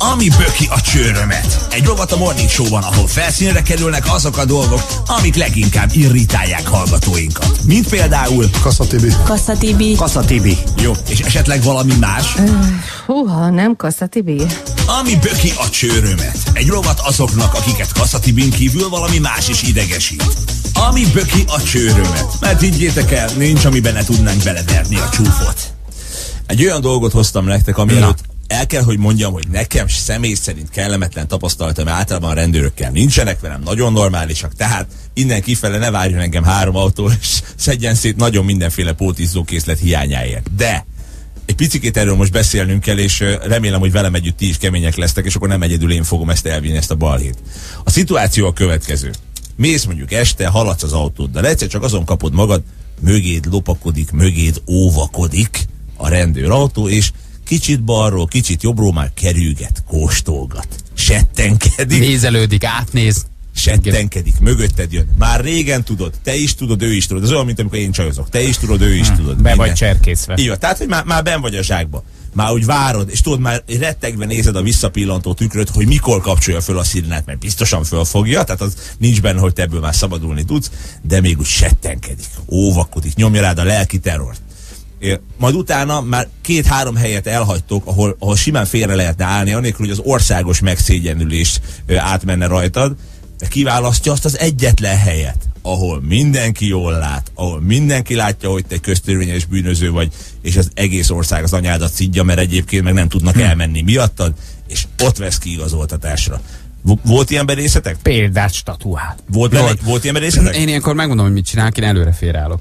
Ami böki a csőrömet. Egy rovat a Morning Show-ban, ahol felszínre kerülnek azok a dolgok, amik leginkább irritálják hallgatóinkat. Mint például Kassa Tibi. Kassa Tibi. Kassa Tibi. Jó, és esetleg valami más? Húha, nem Kassa Tibi. Ami böki a csőrömet. Egy rovat azoknak, akiket Kassa Tibin kívül valami más is idegesít. Ami böki a csőrömet. Mert higgyétek el, nincs, amiben ne tudnánk beleverni a csúfot. Egy olyan dolgot hoztam nektek, ami előtt el kell, hogy mondjam, hogy nekem személy szerint kellemetlen tapasztalatom általában a rendőrökkel nincsenek velem, nagyon normálisak, tehát innen kifele ne várjon engem három autó, és szedjen szét nagyon mindenféle pótizzó készlet hiányáért. De egy picit erről most beszélnünk kell, és remélem, hogy velem együtt ti is kemények lesztek, és akkor nem egyedül én fogom ezt elvinni, ezt a balhét. A szituáció a következő. Mész mondjuk este, haladsz az autóddal, egyszer csak azon kapod magad, mögéd lopakodik, mögéd óvakodik a rendőrautó, és kicsit balról, kicsit jobbról már kerülget, kóstolgat, settenkedik Nézelődik, átnéz. settenkedik, mögötted jön. Már régen tudod, te is tudod, ő is tudod. Ez olyan, mint amikor én csajozok. Te is tudod, ő is tudod. Be vagy Minden. cserkészve. Így van, tehát, hogy már, már ben vagy a zsákba. Már úgy várod, és tudod, már rettegve nézed a visszapillantó tükröt, hogy mikor kapcsolja föl a szirenát, mert biztosan fölfogja, tehát az nincs benne, hogy te ebből már szabadulni tudsz, de még úgy settenkedik, óvakodik, nyomja rád a lelki terrort. Majd utána már két-három helyet elhagytok, ahol, ahol simán félre lehetne állni, anélkül, hogy az országos megszégyenülés átmenne rajtad, de kiválasztja azt az egyetlen helyet, ahol mindenki jól lát, ahol mindenki látja, hogy te köztörvényes bűnöző vagy, és az egész ország az anyádat szidja, mert egyébként meg nem tudnak elmenni miattad, és ott vesz ki igazoltatásra. Volt ilyen berészetek? Példát statuál. Volt, benne, volt ilyen berészetek? Én ilyenkor megmondom, hogy mit csinálok, én előre félreállok.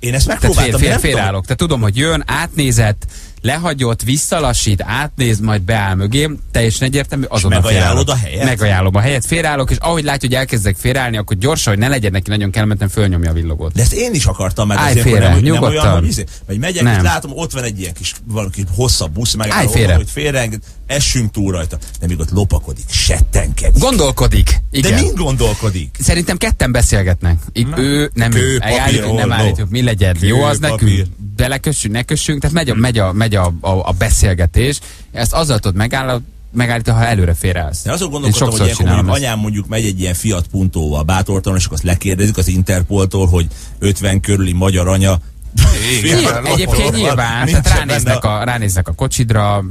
Én ezt Tehát fél, megpróbáltam, fél, nem tudom. félreállok. Tehát tudom, hogy jön, átnézett, lehagyott, visszalassít, átnéz, majd beáll mögém, teljesen egyértelmű, azon megajánlod a helyet? Megajánlom a helyet, félreállok, és ahogy látja, hogy elkezdek félreállni, akkor gyorsan, hogy ne legyen neki nagyon kellemetlen, fölnyomja a villogót. De ezt én is akartam, mert Állj azért félre, nem, nem nyugodtan. olyan, hogy, izé, vagy megyek, Nem. és látom, ott van egy ilyen kis, valaki hosszabb busz, meg Állj félre. hogy félre, essünk túl rajta. De még ott lopakodik, settenkedik. Gondolkodik. Igen. De mind gondolkodik? Szerintem ketten beszélgetnek. Így ő, nem Kő, ő. papír, Állítjuk, nem állítjuk, mi legyen. Kő, Jó az papír. nekünk? Belekössünk, ne kössünk. Tehát megy a, megy a, megy a, a, a beszélgetés. Ezt azzal tudod megáll, megállítani, ha előre félreállsz. De azon Én gondolkodtam, hogy sokszor ilyenkor mondjuk ezt. anyám mondjuk megy egy ilyen Fiat Puntóval bátortalan, és akkor azt lekérdezik az Interpoltól, hogy 50 körüli magyar anya Nyilván, egyébként nyilván, tehát ránéznek a, ránéznek a kocsidra,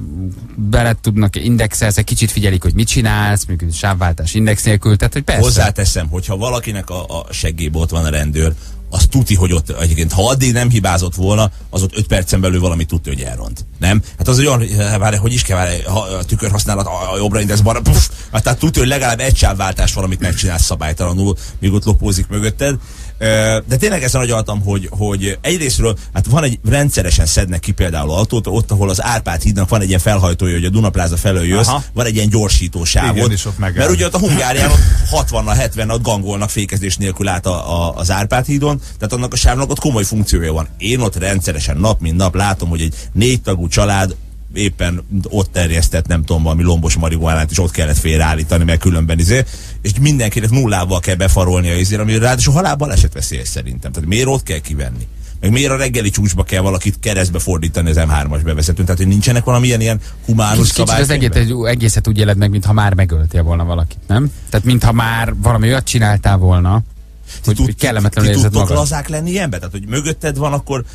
bele tudnak indexelni, kicsit figyelik, hogy mit csinálsz, mondjuk sávváltás index nélkül, tehát hogy persze. Hozzáteszem, hogyha valakinek a, a seggébe ott van a rendőr, az tuti, hogy ott egyébként, ha addig nem hibázott volna, az ott 5 percen belül valami tudja, hogy elront. Nem? Hát az olyan, várj, hogy is kell várj, a tükörhasználat, a, a jobbra indesz balra, puff, hát tehát tudja, hogy legalább egy sávváltás valamit megcsinálsz szabálytalanul, míg ott lopózik mögötted. De tényleg ezen agyaltam, hogy, hogy egyrésztről, hát van egy rendszeresen szednek ki például autót, ott, ahol az Árpád hídnak van egy ilyen felhajtója, hogy a Dunapláza felől jössz, Aha. van egy ilyen gyorsító megáll. mert ugye ott a Hungárián ott 60 70 ott gangolnak fékezés nélkül át a, a, az Árpád hídon, tehát annak a sávnak ott komoly funkciója van. Én ott rendszeresen nap mint nap látom, hogy egy négy tagú család éppen ott terjesztett, nem tudom, valami lombos marihuánát, és ott kellett félreállítani, mert különben izé, és mindenkinek nullával kell befarolni a izére, ami ráadásul halálban eset veszélyes szerintem. Tehát miért ott kell kivenni? Meg miért a reggeli csúcsba kell valakit keresztbe fordítani az M3-as bevezetőn? Tehát, hogy nincsenek valamilyen ilyen humánus Kicsit az szabálykönyvek? egészet, egészet úgy éled meg, mintha már megöltél volna valakit, nem? Tehát mintha már valami olyat csináltál volna, hogy, tud- hogy kellemetlenül ti érzed tudtok magad. lazák lenni ilyenben? Tehát, hogy mögötted van, akkor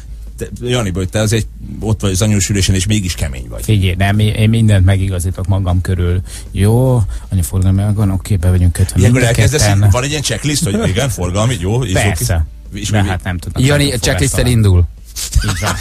te, Jani, hogy te az egy, ott vagy az anyósülésen, és mégis kemény vagy. Figyelj, nem, én mindent megigazítok magam körül. Jó, anya forgalmi van, oké, be vagyunk kötve. Ilyenkor elkezdesz, van egy ilyen checklist, hogy igen, forgalmi, jó? És Persze. oké. És De hát nem tudnak. Jani, a fogás indul. Így van.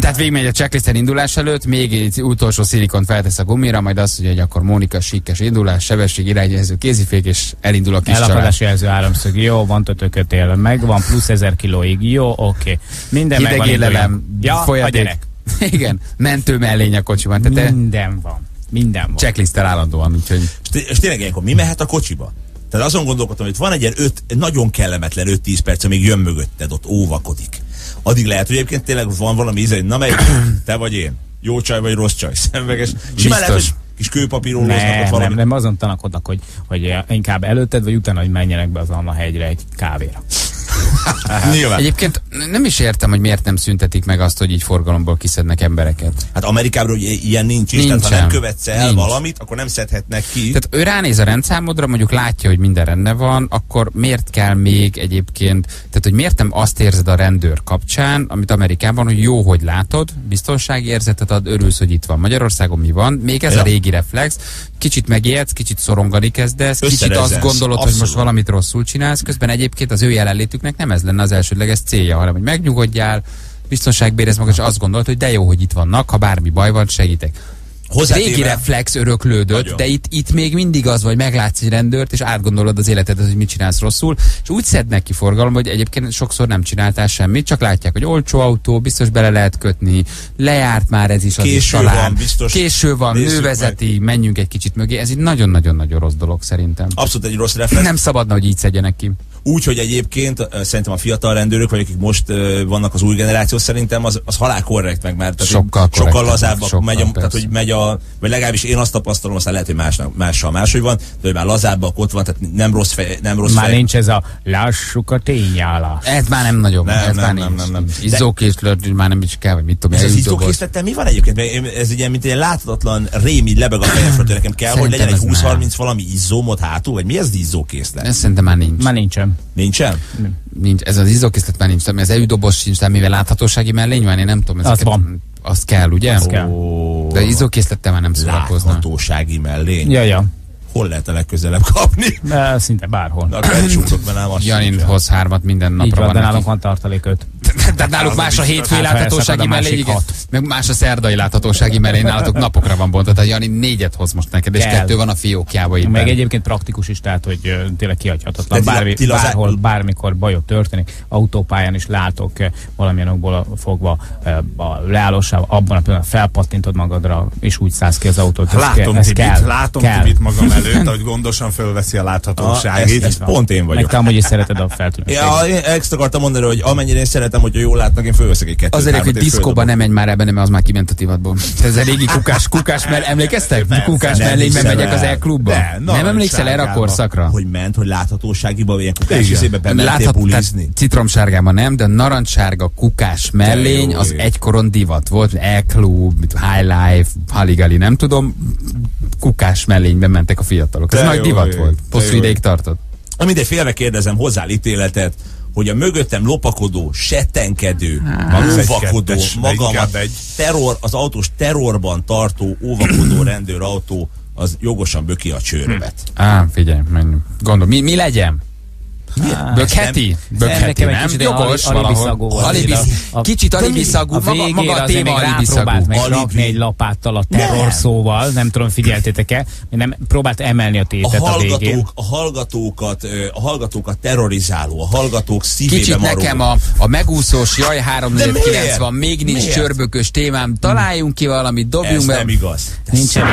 Tehát végigmegy a checklisten indulás előtt, még egy utolsó szilikont feltesz a gumira, majd azt mondja, hogy akkor Mónika síkes indulás, sebesség irányjelző kézifék, és elindul a kis család. Elakadási jelző áramszög, jó, van kötél, megvan, plusz ezer kilóig, jó, oké. Minden megvan. Hidegélelem, induljon. ja, a folyadék. gyerek. (laughs) Igen, mentő mellény a kocsiban. Tehát te Minden van. Minden van. checklisttel állandóan, úgyhogy és tényleg ilyenkor mi mehet a kocsiba? Tehát azon gondolkodtam, hogy van egy ilyen öt, nagyon kellemetlen 5-10 perc, amíg jön mögötted, ott óvakodik. Addig lehet, hogy egyébként tényleg van valami íze, hogy na melyik, (coughs) te vagy én. Jó csaj vagy rossz csaj, (laughs) szemveges. Simán lehet, hogy kis ott Nem, valami. nem, nem azon tanakodnak, hogy, hogy inkább előtted, vagy utána, hogy menjenek be az Anna hegyre egy kávéra. (laughs) Nyilván. Egyébként nem is értem, hogy miért nem szüntetik meg azt, hogy így forgalomból kiszednek embereket. Hát Amerikában ugye ilyen nincs is, tehát ha nem követsz el Nincs. valamit, akkor nem szedhetnek ki. Tehát ő ránéz a rendszámodra, mondjuk látja, hogy minden rendben van, akkor miért kell még egyébként, tehát hogy miért nem azt érzed a rendőr kapcsán, amit Amerikában, hogy jó, hogy látod, biztonsági érzetet ad, örülsz, hogy itt van. Magyarországon mi van? Még ez Ja. a régi reflex, kicsit megijedsz, kicsit szorongani kezdesz, kicsit azt gondolod, hogy most Abszolút. valamit rosszul csinálsz, közben egyébként az ő jelenlétüknek nem ez lenne az elsődleges célja, hanem hogy megnyugodjál, biztonságbérez magad, és azt gondolod, hogy de jó, hogy itt vannak, ha bármi baj van, segítek. Hozzátéve- Régi reflex öröklődött, Nagyon. de itt, itt még mindig az, vagy meglátsz egy rendőrt, és átgondolod az életedet, hogy mit csinálsz rosszul, és úgy szednek ki forgalom, hogy egyébként sokszor nem csináltál semmit, csak látják, hogy olcsó autó, biztos bele lehet kötni, lejárt már ez is, az is Késő talán. van, biztos. Késő van, vezeti, menjünk egy kicsit mögé. Ez egy nagyon-nagyon-nagyon rossz dolog szerintem. Abszolút egy rossz reflex. Nem szabadna, hogy így szedjenek ki. Úgy, hogy egyébként szerintem a fiatal rendőrök, vagy akik most vannak az új generáció, szerintem az, az halál korrekt meg, mert tehát Sokkal sokkal lazábbak sokkal, megy, a, tehát persze. hogy megy a, vagy legalábbis én azt tapasztalom, aztán lehet, hogy másnak, mással máshogy van, de hogy már lazábbak ott van, tehát nem rossz fej, nem rossz Már fej. nincs ez a lássuk a tényállás. Ez már nem nagyon, Nem, ez nem, már nem, nincs. nem, nem. De- Izzókészlet már nem is kell, vagy mit tudom, én, az izzókészlettel mi van egyébként? Ez ilyen, mint egy láthatatlan rém, így lebeg a fejem nekem kell, hogy legyen egy ez 20-30 valami izzómod hátul, vagy mi ez az izzókészlet? Ez szerintem már nincs. Már nincsen. Nincsen? nincs, ez az izzókészlet már nincs, ami az elődobos sincs, tehát mivel láthatósági mellény van, én nem tudom. Az van. Az kell, ugye? Az kell. De izzókészlettel már nem szórakoznak. Láthatósági mellény. Ja, ja. Hol lehet a legközelebb kapni? De szinte bárhol. Na, mert nem azt Janin hoz hármat minden Így napra van, van, de nálunk van tartaléköt. Tehát náluk más a hétfői Hát, ha láthatósági hat. meg más a szerdai láthatósági mellény, nálatok napokra van bontva. Tehát Jani négyet hoz most neked, és kettő van a fiókjába itt. Meg egyébként praktikus is, tehát hogy tényleg kihagyhatatlan. Bármi, bárhol, bármikor bajok történik, autópályán is látok valamilyen okból fogva a leállósával, abban a pillanatban felpattintod magadra, és úgy szállsz ki az autót. Látom kell, ez Tibit, kell, látom kell. Magam (laughs) előtt, ahogy gondosan fölveszi a Ah, láthatóságit. ezt, ezt pont én vagyok. te amúgy is szereted a feltűnést. Ja, én ezt akartam mondani, hogy amennyire én szeretem, hogyha jól látnak, én fölveszek egy kettőt. Azért, hogy diszkóba nem menj már ebben, mert az már kiment a divatból. Ez a régi kukás, kukás mell, emlékeztek? Kukás nem mellényben hiszem megyek az. E-klubba. Nem emlékszel erre a korszakra? Hogy ment, hogy láthatóságiba ilyen kukás izébe bementél bulizni. citromsárgában nem, de narancsárga kukás mellény az egykoron divat volt. E-klub, High Life, Haligali, nem tudom. Kukás mellényben mentek a fiatalok. Ez De nagy jó divat ég, volt. Hosszú jó ideig tartott. Na mindegy, félre kérdezem hozzá ítéletet, hogy a mögöttem lopakodó, settenkedő, óvakodó, kettes, de magamat, terror, az autós terrorban tartó, óvakodó (clears throat) rendőrautó, az jogosan böki a csőrövet. Á, figyelj, menjünk. Gondol, mi, mi legyen? Bökheti? Bökheti, nem? kicsit Jogos valahol. kicsit alibiszagú, A maga, végére maga a téma még alibiszagú. rápróbált meg Alibi. rakni egy lapáttal a terror Nem. szóval, nem tudom, figyeltétek-e, nem próbált emelni a A tétet a, végén. a hallgatókat, a hallgatókat terrorizáló, a hallgatók szívébe Kicsit maró. nekem a, a megúszós, jaj, 349 miért? van, még nincs Miért? csörbökös témám, találjunk ki valamit, dobjunk Ez be. nem igaz. Nincsen.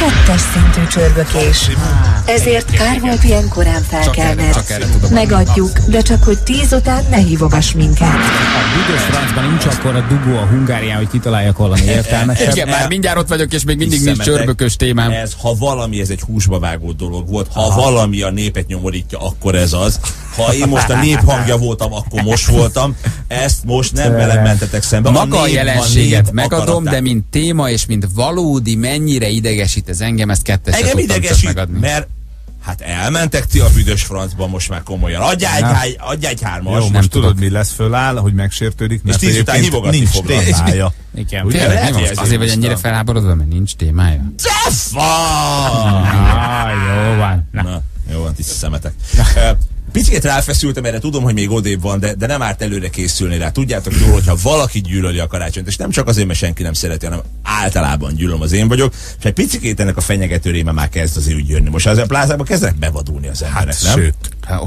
Kettes szintű csörbökés. Ezért kár volt ilyen korán Csak erre- felkelned. csak erre. Megadjuk, de csak hogy tíz után ne hívogass minket. A büdös francban nincs akkor a dugó a Hungárián, hogy kitaláljak valami értelmeset. Igen, már mindjárt ott vagyok, és még mindig nincs csörbökös témám. Ez, ha valami, ez egy húsba vágó dolog volt. Ha Aha. valami a népet nyomorítja, akkor ez az. Ha én most a nép hangja voltam, akkor most voltam. Ezt most nem velem mentetek szembe. Maga a nép- jelenséget nép megadom, akaratát. de mint téma és mint valódi mennyire idegesít ez engem, ezt kettesre Engem idegesít, megadni. mert hát elmentek ti a büdös francba most már komolyan. Adjál egy, hány, adjál egy hármas. Jó, most nem tudod, tudok. mi lesz föláll, hogy megsértődik, mert tíz után egyébként hívogatni nincs fognak. témája. (laughs) Igen. Ugye? Tényleg, most? ezért Azért vagy ennyire felháborodva, mert nincs témája? Van! Ah, jó van. Na. Na, jó van, tiszta szemetek. (laughs) Picit ráfeszültem, erre tudom, hogy még odébb van, de, de nem árt előre készülni rá. Tudjátok jól, hogyha valaki gyűlöli a karácsonyt, és nem csak azért, mert senki nem szereti, hanem általában gyűlöm az én vagyok, és egy picit ennek a fenyegető réme már kezd azért úgy jönni. Most az a plázában kezdenek bevadulni az emberek, Hát, nem? sőt,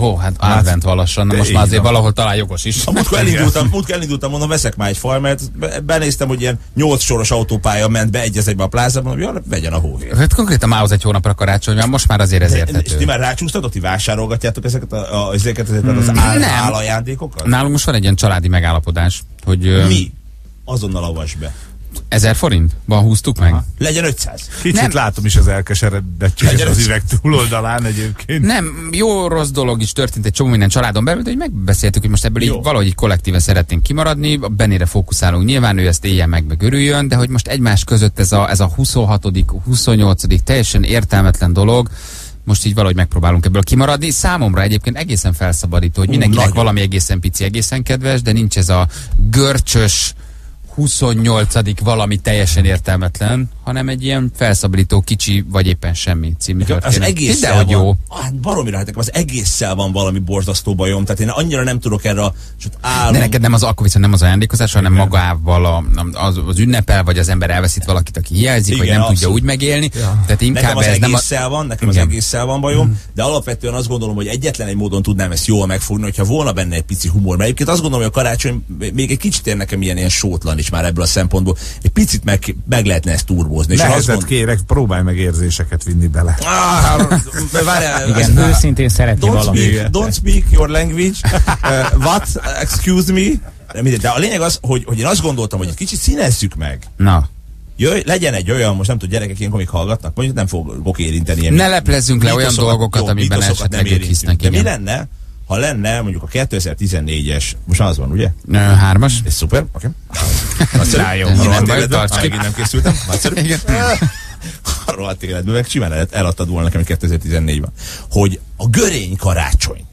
ó, hát advent valassan, na most már azért van. valahol talán jogos is. Múltkor elindultam, múltkor elindultam, mondom, veszek már egy farmert, be- benéztem, hogy ilyen 8 soros autópálya ment be egy az egybe a plázában, mondom, vegyen a hóhér. Hát konkrétan mához egy hónapra karácsony most már azért ez És érthető. ti már rácsúsztatok, ti vásárolgatjátok ezeket, a, a, ezeket, ezeket az áll, Nem. állajándékokat? Nálunk most van egy ilyen családi megállapodás, hogy Mi? Azonnal avasd be. 1000 forintban húztuk meg. Legyen 500. Kicsit Nem. látom is az elkeseredettséget az üveg túloldalán egyébként. Nem, jó rossz dolog is történt egy csomó minden családon belül, de hogy megbeszéltük, hogy most ebből Jó. így valahogy így kollektíven szeretnénk kimaradni, a Benére fókuszálunk, nyilván ő ezt éljen meg, meg örüljön, de hogy most egymás között ez a, ez a 26 28 teljesen értelmetlen dolog, most így valahogy megpróbálunk ebből kimaradni. Számomra egyébként egészen felszabadító, hogy mindenkinek nagyon. valami egészen pici, egészen kedves, de nincs ez a görcsös 28 valami teljesen értelmetlen, hanem egy ilyen felszabadító kicsi, vagy éppen semmi című Az történet. egész Hidd el, hogy jó. Hát baromira, hát az egésszel van valami borzasztó bajom, tehát én annyira nem tudok erre ott állom. De neked nem az, akkor viszont nem az ajándékozás, hanem magával a, az, az ünnepel, vagy az ember elveszít valakit, aki hiányzik, vagy Igen, nem tudja abszolút. úgy megélni. Tehát inkább Nekem az ez nem a... egésszel van, nekem az Igen. egésszel van bajom, de alapvetően azt gondolom, hogy egyetlen egy módon tudnám ezt jól megfogni, hogyha volna benne egy pici humor. Mert egyébként azt gondolom, hogy a karácsony még egy kicsit ér nekem ilyen, ilyen sótlan is már ebből a szempontból. Egy picit meg, meg lehetne ezt turbózni. És Nehezet gond... kérek, próbálj meg érzéseket vinni bele. Ah, (laughs) várjál, Igen, az- őszintén szeretni Don't valami. speak, don't speak your language. (laughs) Uh, what? Excuse me? De, mindegy, de a lényeg az, hogy, hogy én azt gondoltam, hogy egy kicsit színezzük meg. Na, Jöjj, legyen egy olyan, most nem tudom, gyerekek ilyen komik hallgatnak, mondjuk nem fogok érinteni. Ilyen Ne leplezzünk le olyan dolgokat, jó, amiben esetleg ők érintünk. hisznek, De mi lenne, ha lenne mondjuk a 2014-es, most az van, ugye? ö, hármas. Ez szuper, oké. Nagyszerű. Na, jó. Megint nem készültem. Nagyszerű. A rohadt életben, meg simán el- eladtad volna nekem 2014-ben. Hogy a görény karácsony.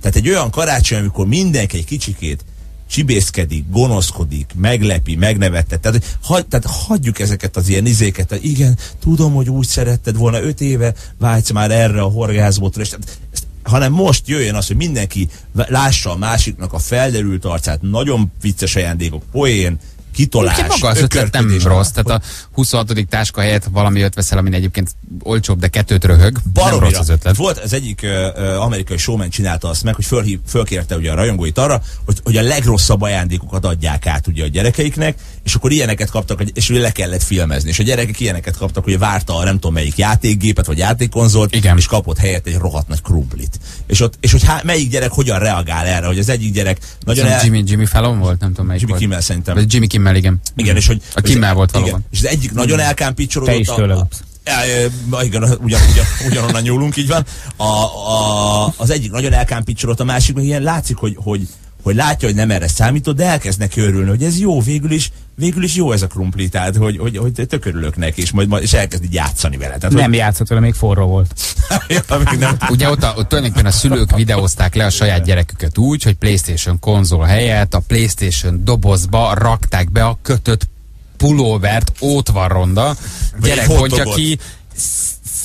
Tehát egy olyan karácsony, amikor mindenki egy kicsikét csibészkedik, gonoszkodik, meglepi, megnevettet. Tehát, hagy, tehát hagyjuk ezeket az ilyen izéket. Tehát igen, tudom, hogy úgy szeretted volna, öt éve vágysz már erre a horgászbotra, és tehát, ezt, hanem most jöjjön az, hogy mindenki lássa a másiknak a felderült arcát, nagyon vicces ajándékok, poén, kitolás, Egyébként maga az ötlet nem rossz, tehát a 26. táska helyett valami öt veszel, amin egyébként olcsóbb, de kettőt röhög. Nem rossz az ötlet. Volt az egyik uh, uh, amerikai showman csinálta azt meg, hogy fölhív, fölkérte ugye a rajongóit arra, hogy, hogy a legrosszabb ajándékokat adják át ugye a gyerekeiknek, és akkor ilyeneket kaptak, és ugye le kellett filmezni, és a gyerekek ilyeneket kaptak, hogy várta a nem tudom melyik játékgépet, vagy játékkonzolt, Igen. és kapott helyett egy rohadt nagy krumplit. És, ott, és hogy há, melyik gyerek hogyan reagál erre, hogy az egyik gyerek nagyon Nagyon el, Jimmy, Jimmy Fallon volt, nem tudom melyik Jimmy volt. Kimmel szerintem. Vagy Jimmy Kimmel, igen. Igen, és hogy... A Kimmel volt igen, valóban. És az egyik nagyon elkámpicsolódott. Te is tőle a-. Ja, ja, igen, (laughs) ugyan, ugyan, ugyanonnan nyúlunk, így van. A, a, az egyik nagyon elkámpicsolott, a másik meg ilyen látszik, hogy, hogy, hogy látja, hogy nem erre számított, de elkezd neki örülni, hogy ez jó, végül is, végül is jó ez a krumpli, tehát hogy, hogy, hogy tök örülök neki, és majd, majd és elkezd így játszani vele. Tehát, Nem játszott vele, még forró volt. hogy, (laughs) ja, még nem, Ugye ott, a, ott tulajdonképpen a szülők videózták le a saját gyereküket úgy, hogy Playstation konzol helyett a Playstation dobozba rakták be a kötött pulóvert, ótvarronda, gyerek bontja ki,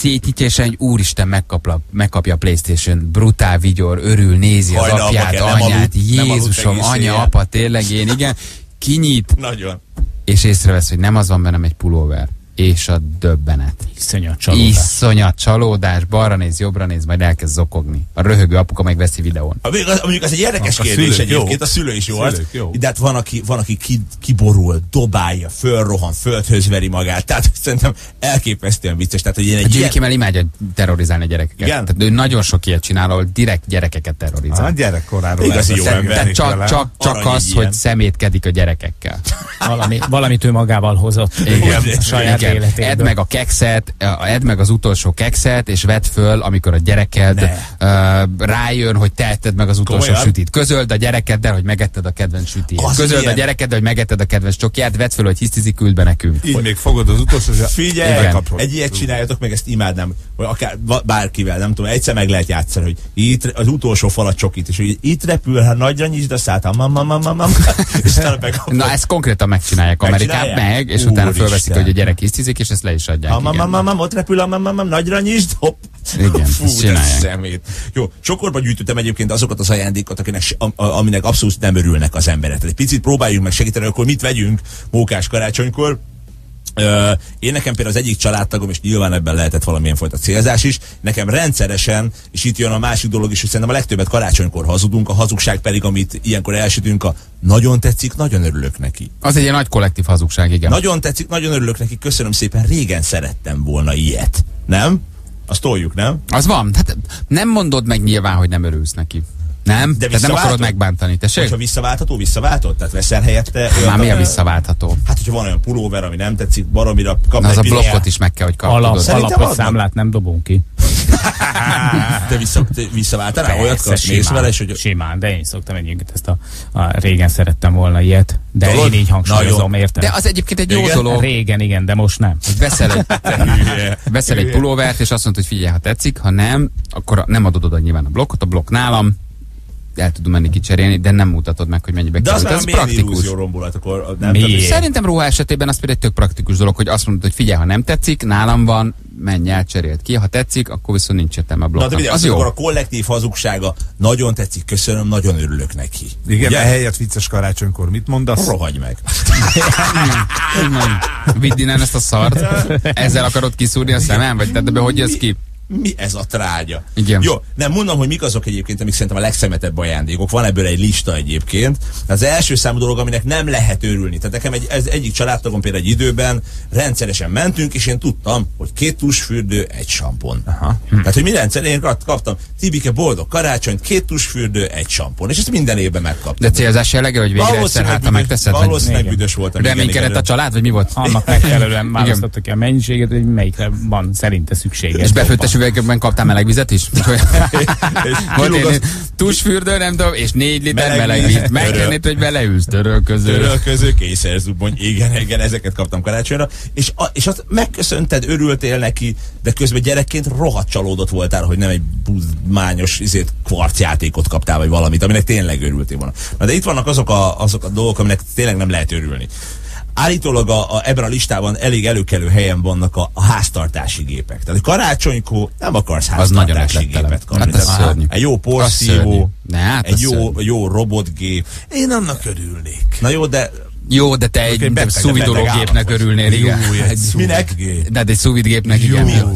sz- szétítja, és egy úristen megkapja, megkapja a Playstation, brutál vigyor, örül, nézi az Hajnalba apját, kell, anyát, aludt- Jézusom, anya, apa, tényleg én, igen, kinyit, nagyon. és észrevesz, hogy nem az van bennem egy pulóver, és a döbbenet. Iszonyat csalódás. Iszonyat csalódás, balra néz, jobbra néz, majd elkezd zokogni. A röhögő apuka megveszi videón. A, az, mondjuk ez egy érdekes A kérdés szülők jó. egyébként, a szülő is jó. Szülők az. jó. De hát van, aki, van, aki ki, kiborul, dobálja, fölrohan, földhöz veri magát. Tehát (laughs) szerintem elképesztően vicces. Tehát, hogy én A egy Jimmy ilyen, imádja terrorizálni a gyerekeket. Igen? Tehát ő nagyon sok ilyet csinál, ahol direkt gyerekeket terrorizál. A gyerekkoráról Igazi jó ember. Tehát csak, csak, csak az, egy hogy szemétkedik a gyerekekkel. Valami, valamit ő magával hozott. Igen. Saját Igen. Edd meg a kekszet, edd meg az utolsó kekszet, és vedd föl, amikor a gyereked uh, rájön, hogy te etted meg az utolsó Komolyan? sütit. Közöld a gyerekeddel, hogy megetted a kedvenc sütijét. Az Közöld milyen? a gyerekeddel, hogy megetted a kedvenc csokját, vedd föl, hogy hisztizik, küld be nekünk. Így még fogod az utolsó, hogy Figyelj, Igen. Egy ilyet csináljatok, meg ezt imádnám, vagy akár bárkivel, nem tudom, egyszer meg lehet játszani, hogy itt az utolsó falat csokit, és hogy itt repül, ha nagyra nyisd a szát, mam, mam, mam, mam, és. Na ezt konkrétan megcsinálják Amerikában meg, és utána fölveszik, hogy a gyerek hisztizik, és ezt le is adják. Ha mam, igen. mam, mam, mam, ott repül a mam, mam, mam, nagyra nyisd, hopp. Igen, Fú, de szemét. Jó, sokorba gyűjtöttem egyébként azokat az ajándékokat, akinek, aminek abszolút nem örülnek az emberek. Egy picit próbáljunk meg segíteni, akkor mit vegyünk mókás karácsonykor. Én nekem például az egyik családtagom, és nyilván ebben lehetett valamilyen fajta célzás is, nekem rendszeresen, és itt jön a másik dolog is, hogy szerintem a legtöbbet karácsonykor hazudunk, a hazugság pedig, amit ilyenkor elsütünk, a nagyon tetszik, nagyon örülök neki. Az egy ilyen nagy kollektív hazugság, igen. Nagyon tetszik, nagyon örülök neki, köszönöm szépen, régen szerettem volna ilyet. Nem? Azt toljuk, nem? Az van. Hát nem mondod meg nyilván, hogy nem örülsz neki. Nem? De Tehát nem akarod megbántani, tessék? Hogyha visszaváltható, visszaváltod? Tehát veszel helyette... Már mi a visszaváltható? Hát, hogyha van olyan pulóver, ami nem tetszik, baromira kap Na, az egy a blokkot is meg kell, hogy kapd. Alap, alapos számlát nem dobunk ki. (laughs) Te, vissza, te visszaváltanál olyat, kapsz, mész vele, és hogy simán, de én szoktam egyébként ezt a, a, régen szerettem volna ilyet, de Tudod? én így hangsúlyozom, érted? De az egyébként egy jó dolog. Régen, igen, de most nem. veszel egy, (laughs) veszel egy pulóvert, és azt mondod, hogy figyelj, ha tetszik, ha nem, akkor nem adod oda nyilván a blokkot, a blokk nálam, el tudom menni kicserélni, de nem mutatod meg, hogy mennyibe De az Ez milyen praktikus. rombolat, akkor nem Miért? Szerintem ruha esetében az például egy tök praktikus dolog, hogy azt mondod, hogy figyelj, ha nem tetszik, nálam van, menj el, cseréld ki, ha tetszik, akkor viszont nincs értelme a Na, de ugye, Az az jó. akkor a kollektív hazugsága nagyon tetszik, köszönöm, nagyon örülök neki. Igen, Ugye? ehelyett vicces karácsonykor mit mondasz? Rohagy meg. Vidd innen ezt a szart. Ezzel akarod kiszúrni a szemem? Vagy tehát, de hogy jössz ki? Mi ez a trágya? Igen. Jó, nem mondom, hogy mik azok egyébként, amik szerintem a legszemetebb ajándékok. Van ebből egy lista egyébként. Az első számú dolog, aminek nem lehet örülni. Tehát nekem egy, ez egyik családtagom például egy időben rendszeresen mentünk, és én tudtam, hogy két tusfürdő, egy sampon. Aha. Tehát, hogy minden rendszeresen én kap- kaptam, Tibike boldog karácsonyt, két tusfürdő, egy sampon. És ezt minden évben megkaptam. De célzás jellegű, hogy végre egyszer hátra büdös, megteszed? valószínűleg büdös voltam. Reménykedett a család, vagy mi volt? Annak megfelelően választottak ki a mennyiséget, hogy melyikre van szerinte szükséges. És befőttes üvegekben kaptál meleg vizet is? (laughs) Volt az- tusfürdő, nem tudom, és négy liter Meleg víz. Megkérnéd, hogy beleülsz törölköző. Törölköző, kényszerzubony, igen, igen, ezeket kaptam karácsonyra, és, a, és azt megköszönted, örültél neki, de közben gyerekként rohadt csalódott voltál, hogy nem egy buzmányos izét, kvarcjátékot kaptál, vagy valamit, aminek tényleg örültél volna. Na de itt vannak azok a, azok a dolgok, aminek tényleg nem lehet örülni. Állítólag a, a, ebben a listában elég előkelő helyen vannak a, a háztartási gépek. Tehát Az karácsonykor nem akarsz háztartási gépet kapni. Hát ez. Egy jó Az porszívó, hát egy az jó, jó robotgép. Én annak örülnék. Na jó, de Jó, de te egy egy beteg örülnél, igen. Jó, egy Minek? De egy szuvidgépnek, igen. Jó.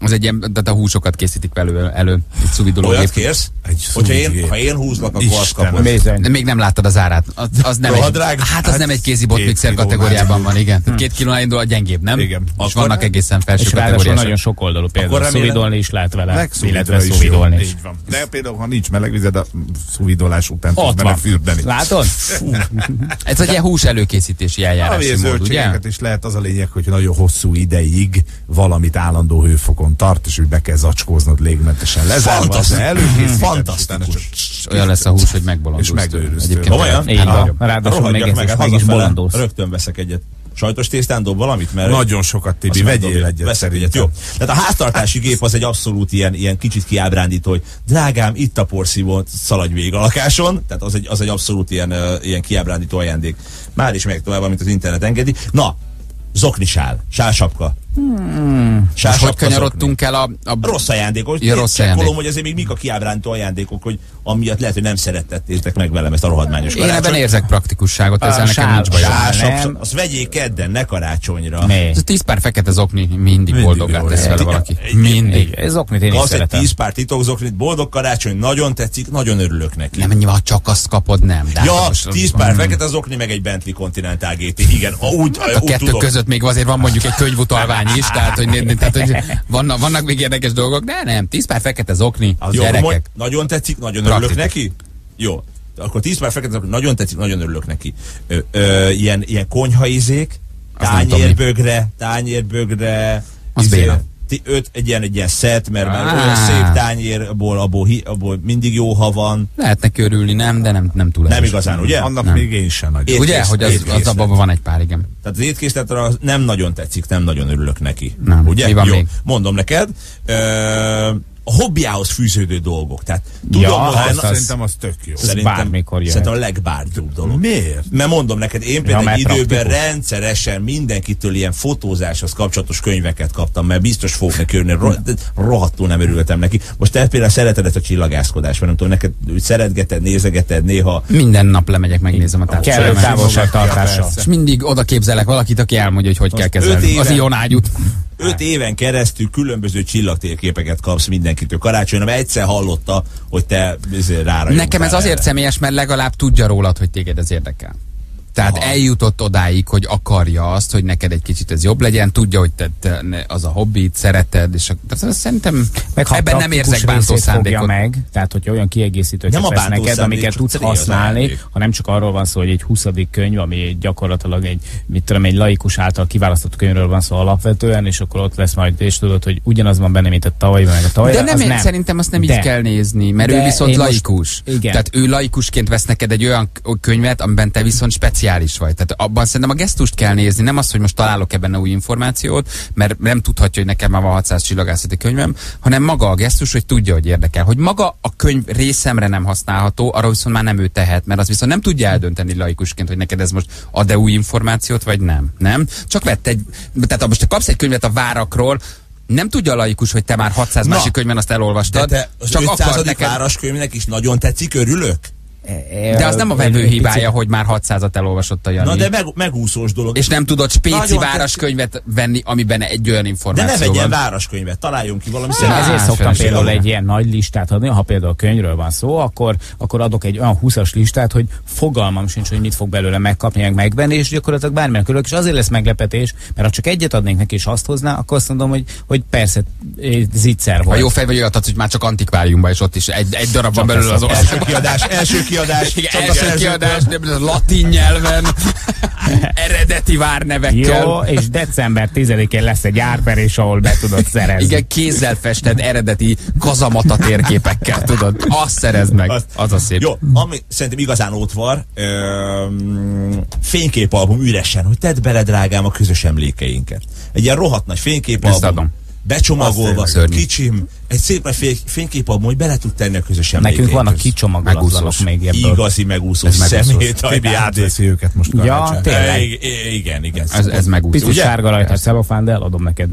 Az egy ilyen, tehát a húsokat készítik elő, elő egy olyat szuvidológép. kérsz? Egy Hogyha én, ha én húzlak a Istenem. kvarckapot. Mézeny. De még nem láttad az árát. Az, az nem egy, drága. hát az Hát nem egy kézi bot két mixer kilónál kategóriában van, igen. Tehát két kilónál indul a gyengébb, nem? Igen. És Akkor- vannak egészen felső És kategóriások. nagyon sok oldalú például. Akkor Szuvidolni is lehet vele, illetve szuvidolni is. Így van. De például, ha nincs meleg vized, a szúvidolás után tudsz van. fürdeni. Látod? (laughs) Ez egy ilyen hús előkészítési Ami eljárási a zöldségeket is lehet az a lényeg, hogy nagyon hosszú ideig valamit állandó hőfokon tart, és hogy be kell zacskóznod légmentesen lezárva. Fantasztikus. de előkészíted, Fantasztikus. Olyan lesz a hús, hogy megbolondulsz. És megőrülsz? Így Hát, van. Ráadásul ez is hát meg is bolondulsz. Rögtön veszek egyet. Sajtos tésztán dob valamit? Mert Nagyon sokat, Tibi, vegyél egyet Veszek egyet, jó. Tehát a háztartási gép az egy abszolút ilyen, ilyen kicsit kiábrándító, hogy drágám, itt a porszívó, szaladj végig a lakáson. Tehát az egy, az egy abszolút ilyen, ilyen kiábrándító ajándék. Már is meg tovább, amit az internet engedi. Na, zoknisál, sálsapka. Hmm. Hogy kanyarodtunk el a, a Rossz ajándékok. Ja, rossz ajándék. hogy azért még mik a kiábrándító ajándékok, hogy amiatt lehet, hogy nem szerettettétek meg velem ezt a rohadmányos Én ebben karácsonyt. érzek praktikusságot, ezzel A nekem sál- nincs bajom. sál- Sál, nem. nem. Azt vegyék kedden, ne karácsonyra. Mi? Ez a tíz pár fekete zokni mindig, mindig boldogá jó, tesz vele valaki. Mindig. Ez oknit én is szeretem. 10 pár titokzoknit, boldog karácsony, nagyon tetszik, nagyon örülök neki. Nem ha csak azt kapod, nem. De ja, hát 10 pár fekete zokni, meg egy Bentley Continental GT. Igen, a- úgy, Hát a kettő között még azért van mondjuk egy könyvutalvány is, tehát hogy, tehát, hogy vannak, vannak még érdekes dolgok, de nem, tíz pár fekete zokni, az Jó, gyerekek. mond, nagyon tetszik, nagyon Praktikus. örülök neki. Jó, akkor 10 pár fekete zokni, nagyon tetszik, nagyon örülök neki. Ö, ö, ilyen, ilyen konyhaizék, tányérbögre, tányérbögre, Az izé, béna. Ti- öt, egy ilyen, egy ilyen szett, mert már olyan szép tányér, abból, abból, mindig jó, ha van. Lehet neki örülni, nem, de nem, nem túl Nem igazán, ugye? Annak Nem. még én sem nagyon. Ugye, hogy az, az abban van egy pár, igen. Tehát az étkészletre nem nagyon tetszik, nem nagyon örülök neki. Nem. Ugye? Mi van Jó, még? mondom neked. Ö, a hobbiához fűződő dolgok. Tehát tudom, Ja, hogy hát az- az- Szerintem az tök jó. Ez bármikor jöhet. Szerintem a legbárgyúbb dolog. Miért? Mert mondom neked, én Ja, például egy időben praktikus. rendszeresen mindenkitől ilyen fotózáshoz kapcsolatos könyveket kaptam, mert biztos fogok neki örülni, rohadtul nem örültem neki. Most te például szereted ezt a csillagászkodást, mert nem tudom, neked szeretgeted, nézegeted néha. Minden nap lemegyek, megnézem a Kellő távcsövemet. távolságtartással. És mindig oda képzelek valakit, aki elmondja, hogy hogy kell kezelni az ionágyút. Öt éven keresztül különböző csillagtérképeket kapsz mindenkitől. Karácsonyra, mert egyszer hallotta, hogy te rára Nekem ez juttál azért személyes, mert legalább tudja rólad, hogy téged ez érdekel. Tehát Aha. eljutott odáig, hogy akarja azt, hogy neked egy kicsit ez jobb legyen, tudja, hogy te, te ne- az a hobbit, szereted, és a, tehát szerintem Meg ha ebben nem érzek bántó szándékot. meg, tehát hogyha olyan kiegészítőket Nem a neked, amiket tudsz használni, ajándék. hanem csak arról van szó, hogy egy 20. könyv, ami gyakorlatilag egy, mit tudom, egy laikus által kiválasztott könyvről van szó alapvetően, és akkor ott lesz majd, és tudod, hogy ugyanaz van benne, mint a tavaly, meg a tavaly. De nem, az én nem. szerintem azt nem De. így kell nézni, mert De ő viszont én most- laikus. igen. Tehát ő laikusként vesz neked egy olyan könyvet, amiben te viszont speciális vagy. Tehát abban szerintem a gesztust kell nézni, nem azt, hogy most találok-e benne új információt, mert nem tudhatja, hogy nekem már van 600 csillagászati könyvem, hanem maga a gesztus, hogy tudja, hogy érdekel. Hogy maga a könyv részemre nem használható, arra viszont már nem ő tehet, mert az viszont nem tudja eldönteni laikusként, hogy neked ez most ad-e új információt, vagy nem. Nem? Csak vett egy, tehát ha most te kapsz egy könyvet a várakról, nem tudja a laikus, hogy te már 600 Na, másik könyvben azt De elolvastad, te az csak 500. akar neked... váraskönyvnek is nagyon tetszik, örülök? De az nem a vevő hibája, hogy már 600-at elolvasott a Jani. Na de meg, megúszós dolog. És nem tudod spéci Nagyon váraskönyvet venni, amiben egy olyan De információ ne vegyen van. váraskönyvet, találjunk ki valami Én szép- ezért szoktam például egy ilyen nagy listát adni, ha például könyvről van szó, akkor, akkor adok egy olyan 20-as listát, hogy fogalmam sincs, hogy mit fog belőle megkapni, meg megvenni, és gyakorlatilag bármilyen körülök, és azért lesz meglepetés, mert ha csak egyet adnék neki, és azt hozná, akkor azt mondom, hogy, hogy persze, eh, zicser Ha volt. jó fej vagy olyat adsz, hogy már csak antikváriumban, és ott is egy, egy darab van belőle az ezt Első országban. kiadás, első kiadás. Igen, csak a kiadás, de latin nyelven, (laughs) eredeti várnevekkel. Jó, és december 10-én lesz egy árverés, ahol be tudod szerezni. Igen, kézzel festett eredeti kazamata térképekkel, tudod? Azt szerezd meg. Azt- Az a szép. Jó, ami szerintem igazán ott van, fényképalbum üresen, hogy tedd bele, drágám, a közös emlékeinket. Egy ilyen rohadt nagy fényképalbum. Visszaadom. Becsomagolva, kicsim, egy szép nagy fény- fényképalbum, hogy bele tud tenni a közös emlékeinket. Nekünk vannak kicsomagolatlanok még ebből. Igazi megúszós. szemét. Tibi átveszi őket most Ja, tényleg. Igen, igen, igen. Ez, ez megúszó. Picit Ugye? sárga rajta a celofán, de eladom neked.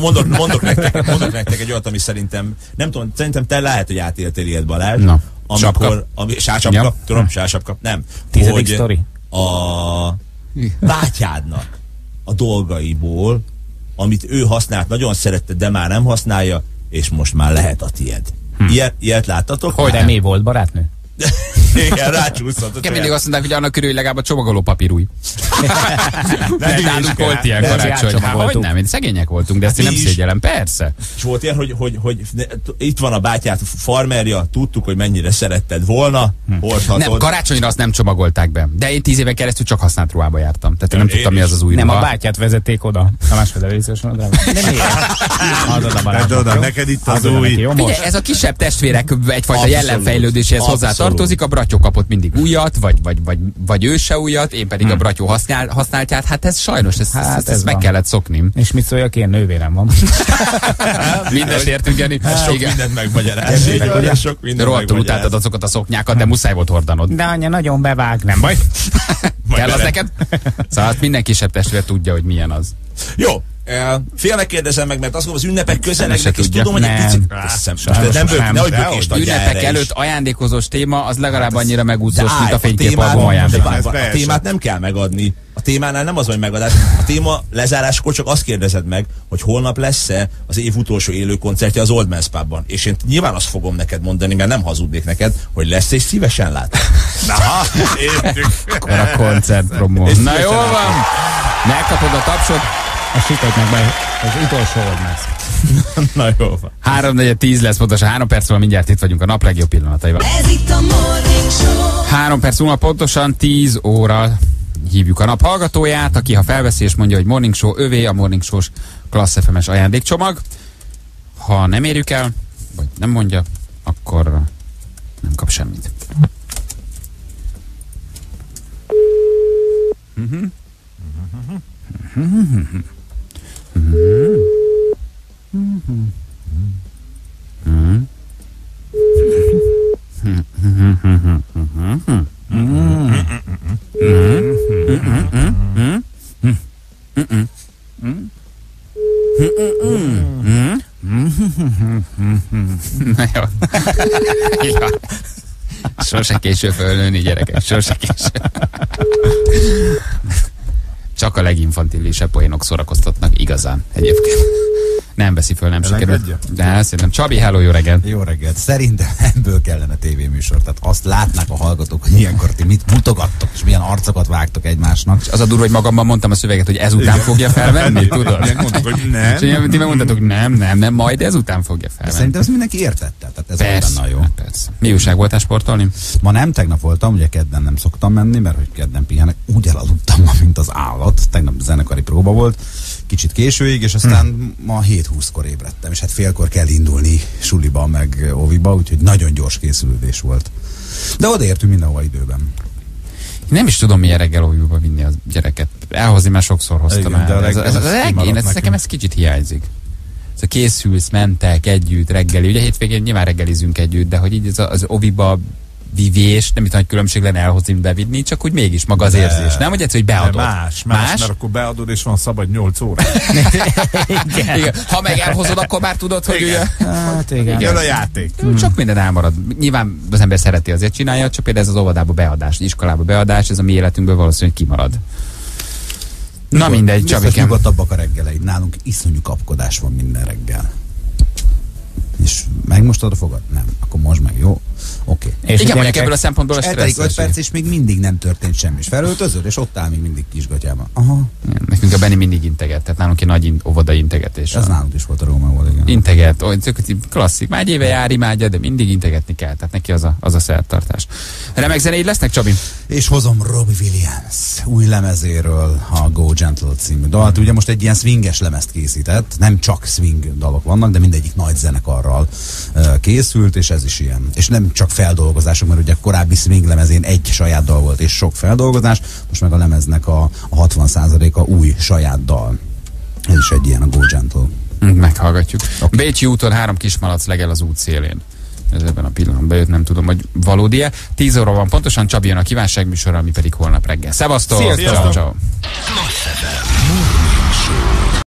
Mondok, mondok, nektek, mondok nektek egy olyat, ami szerintem, nem tudom, szerintem te lehet, hogy átéltél ilyet Balázs. Na, amikor, sapka. ami, sársapka, Ja. tudom, sársapka, nem. Tizedik Hogy sztori? A bátyádnak a dolgaiból, amit ő használt, nagyon szerette, de már nem használja, és most már lehet a tied. Ilyet, ilyet láttatok? Hogy de mi volt, barátnő? (laughs) Igen, rácsúszott. Igen, mindig azt mondták, hogy annak körül legalább a csomagoló papír új. (laughs) Is nálunk volt ilyen karácsony. Hát, hogy nem, én szegények voltunk, de ezt én Mi nem is. szégyellem. Persze. És volt ilyen, hogy, hogy, hogy itt van a bátyát farmerja, tudtuk, hogy mennyire szeretted volna, hordhatod. Nem, karácsonyra azt nem csomagolták be. De én tíz éven keresztül csak használt ruhába jártam. Tehát én nem Én tudtam, mi az az új Nem, ruha. a bátyát vezették oda. A másfél részes nadrág. De miért? Adod a Tedd barátnak, oda, jó? neked itt az új. ez a kisebb testvérek egyfajta jellemfejlődéséhez hozzá. Tartozik. A bratyó kapott mindig újat, vagy, vagy, vagy, vagy ő se újat, én pedig a bratyó használ, használtját. Hát ez sajnos, ezt, Hát hát ezt, ez ezt meg kellett szokni. És mit szóljak én, nővérem van. (laughs) Mindent értünk, Jani. Ez sok mindent megmagyaráz. Sok De mindent rohadtul utáltad azokat a szoknyákat, de muszáj volt hordanod. De anya nagyon bevág, nem baj. Kell az neked? Szóval azt minden kisebb testvér tudja, hogy milyen az. Jó, félnek kérdezem meg, mert azt mondom, az ünnepek közelednek, se és tudom, hogy egy Nem. picit... Nem, nem. nehogy Dehogy. bökést adja Ünnepek előtt ajándékozós téma, az legalább annyira megúszós, mint a ajándék. Ez A témát nem kell megadni. A témánál nem az, hogy megadás. A téma lezáráskor csak azt kérdezed meg, hogy holnap lesz-e az év utolsó élő koncertje az Old Man's Pubban. És én nyilván azt fogom neked mondani, mert nem hazudnék neked, hogy lesz és szívesen látom. Na, (laughs) értük. Akkor a koncert promó. Na szívesen jó látom. van! Megkapod a tapsot. A sitot meg az utolsó lesz. (laughs) Na jó van. 3 4 10 lesz pontosan, 3 perc múlva mindjárt itt vagyunk a nap legjobb pillanataival. Ez itt a Morning Show. 3 perc múlva pontosan 10 óra hívjuk a nap hallgatóját, aki ha felveszi és mondja, hogy Morning Show övé, a Morning Show-s Klassz FM-es ajándékcsomag. Ha nem érjük el, vagy nem mondja, akkor nem kap semmit. Na jó. ja. Sose késő fölnőni, gyerekek, sose késő. Csak a leginfantilisebb poénok szórakoztatnak igazán egyébként. Nem veszi föl, nem sikerült. De szerintem Csabi, hello, jó reggelt. Jó reggelt. Szerintem ebből kellene tévéműsor. Tehát azt látnák a hallgatók, hogy ilyenkor ti mit mutogattok, és milyen arcokat vágtok egymásnak. Az a durva, hogy magamban mondtam a szöveget, hogy ezután fogja felvenni, tudod? Igen, mondtuk, hogy nem. És ti meg mondtatok, nem, nem, nem, majd ezután fogja De felvenni. szerintem ezt mindenki értette. Tehát ez Persze, jó. persze. Mi újság voltál sportolni? Ma nem, tegnap voltam, ugye kedden nem szoktam menni, mert hogy kedden pihenek. Úgy elaludtam ma, mint az állat. Tegnap zenekari próba volt, kicsit későig, és aztán Hm. ma 7-20-kor ébredtem, és hát félkor kell indulni suliba, meg oviba, úgyhogy nagyon gyors készülődés volt. De odaértünk mindenhova időben. Én nem is tudom, milyen reggel óvjúba vinni a gyereket. Elhozni már sokszor hoztam Igen, de el. Ez, ez, ez, ez, ez, nekünk. nekem ez kicsit hiányzik. Ez a készülsz, mentek együtt, reggeli. Ugye hétvégén nyilván reggelizünk együtt, de hogy így ez a- az oviba vivés, nem itt nagy különbség lenne elhozni, bevinni, csak úgy mégis maga az De. érzés. Nem, hogy egyszer, hogy De beadod. más, más, más, mert akkor beadod, és van szabad 8 óra. Igen. Ha meg elhozod, akkor már tudod, hogy ugye... Hát igen. Jön a játék. Hmm. Csak minden elmarad. Nyilván az ember szereti, azért csinálja, csak például ez az óvodába beadás, iskolába beadás, ez a mi életünkből valószínűleg kimarad. Na mindegy, Csabikem. nyugodtabbak a reggeleid. Nálunk iszonyú kapkodás van minden reggel. És megmostad a fogad? Nem. Akkor most meg, jó? Oké. És Igen, mondjuk ebből a szempontból a Eltelik 5 stresszes. perc, és még mindig nem történt semmi. És felöltözöd, és ott áll még mindig kisgatyában. Aha. Igen, Nekünk a Benni mindig integet, tehát nálunk egy nagy in- óvodai integetés. Ez nálunk is volt a Rómával, igen. Integet, olyan tök- klasszik. Már egy éve jár, imádja, de mindig integetni kell. Tehát neki az a, az a szertartás. Remek zenéid lesznek, Csabi? És hozom Robbie Williams új lemezéről a Go Gentle című dalt. Ugye most egy ilyen swinges lemezt készített, nem csak swing dalok vannak, de mindegyik nagy zenekarral készült, és ez is ilyen. És nem csak feldolgozások, mert ugye a korábbi swing lemezén egy saját dal volt, és sok feldolgozás, most meg a lemeznek a, a 60%-a új saját dal. Ez is egy ilyen a Go Gentle. Meghallgatjuk. Okay. Bécsi úton három kismalac legel az út szélén. Ez ebben a pillanatban bejött, nem tudom, hogy valódi-e. 10 óra van pontosan, Csabi jön a kívánság műsorra, mi pedig holnap reggel. Szevasztok! Sziasztok! Ciao, ciao. Múlt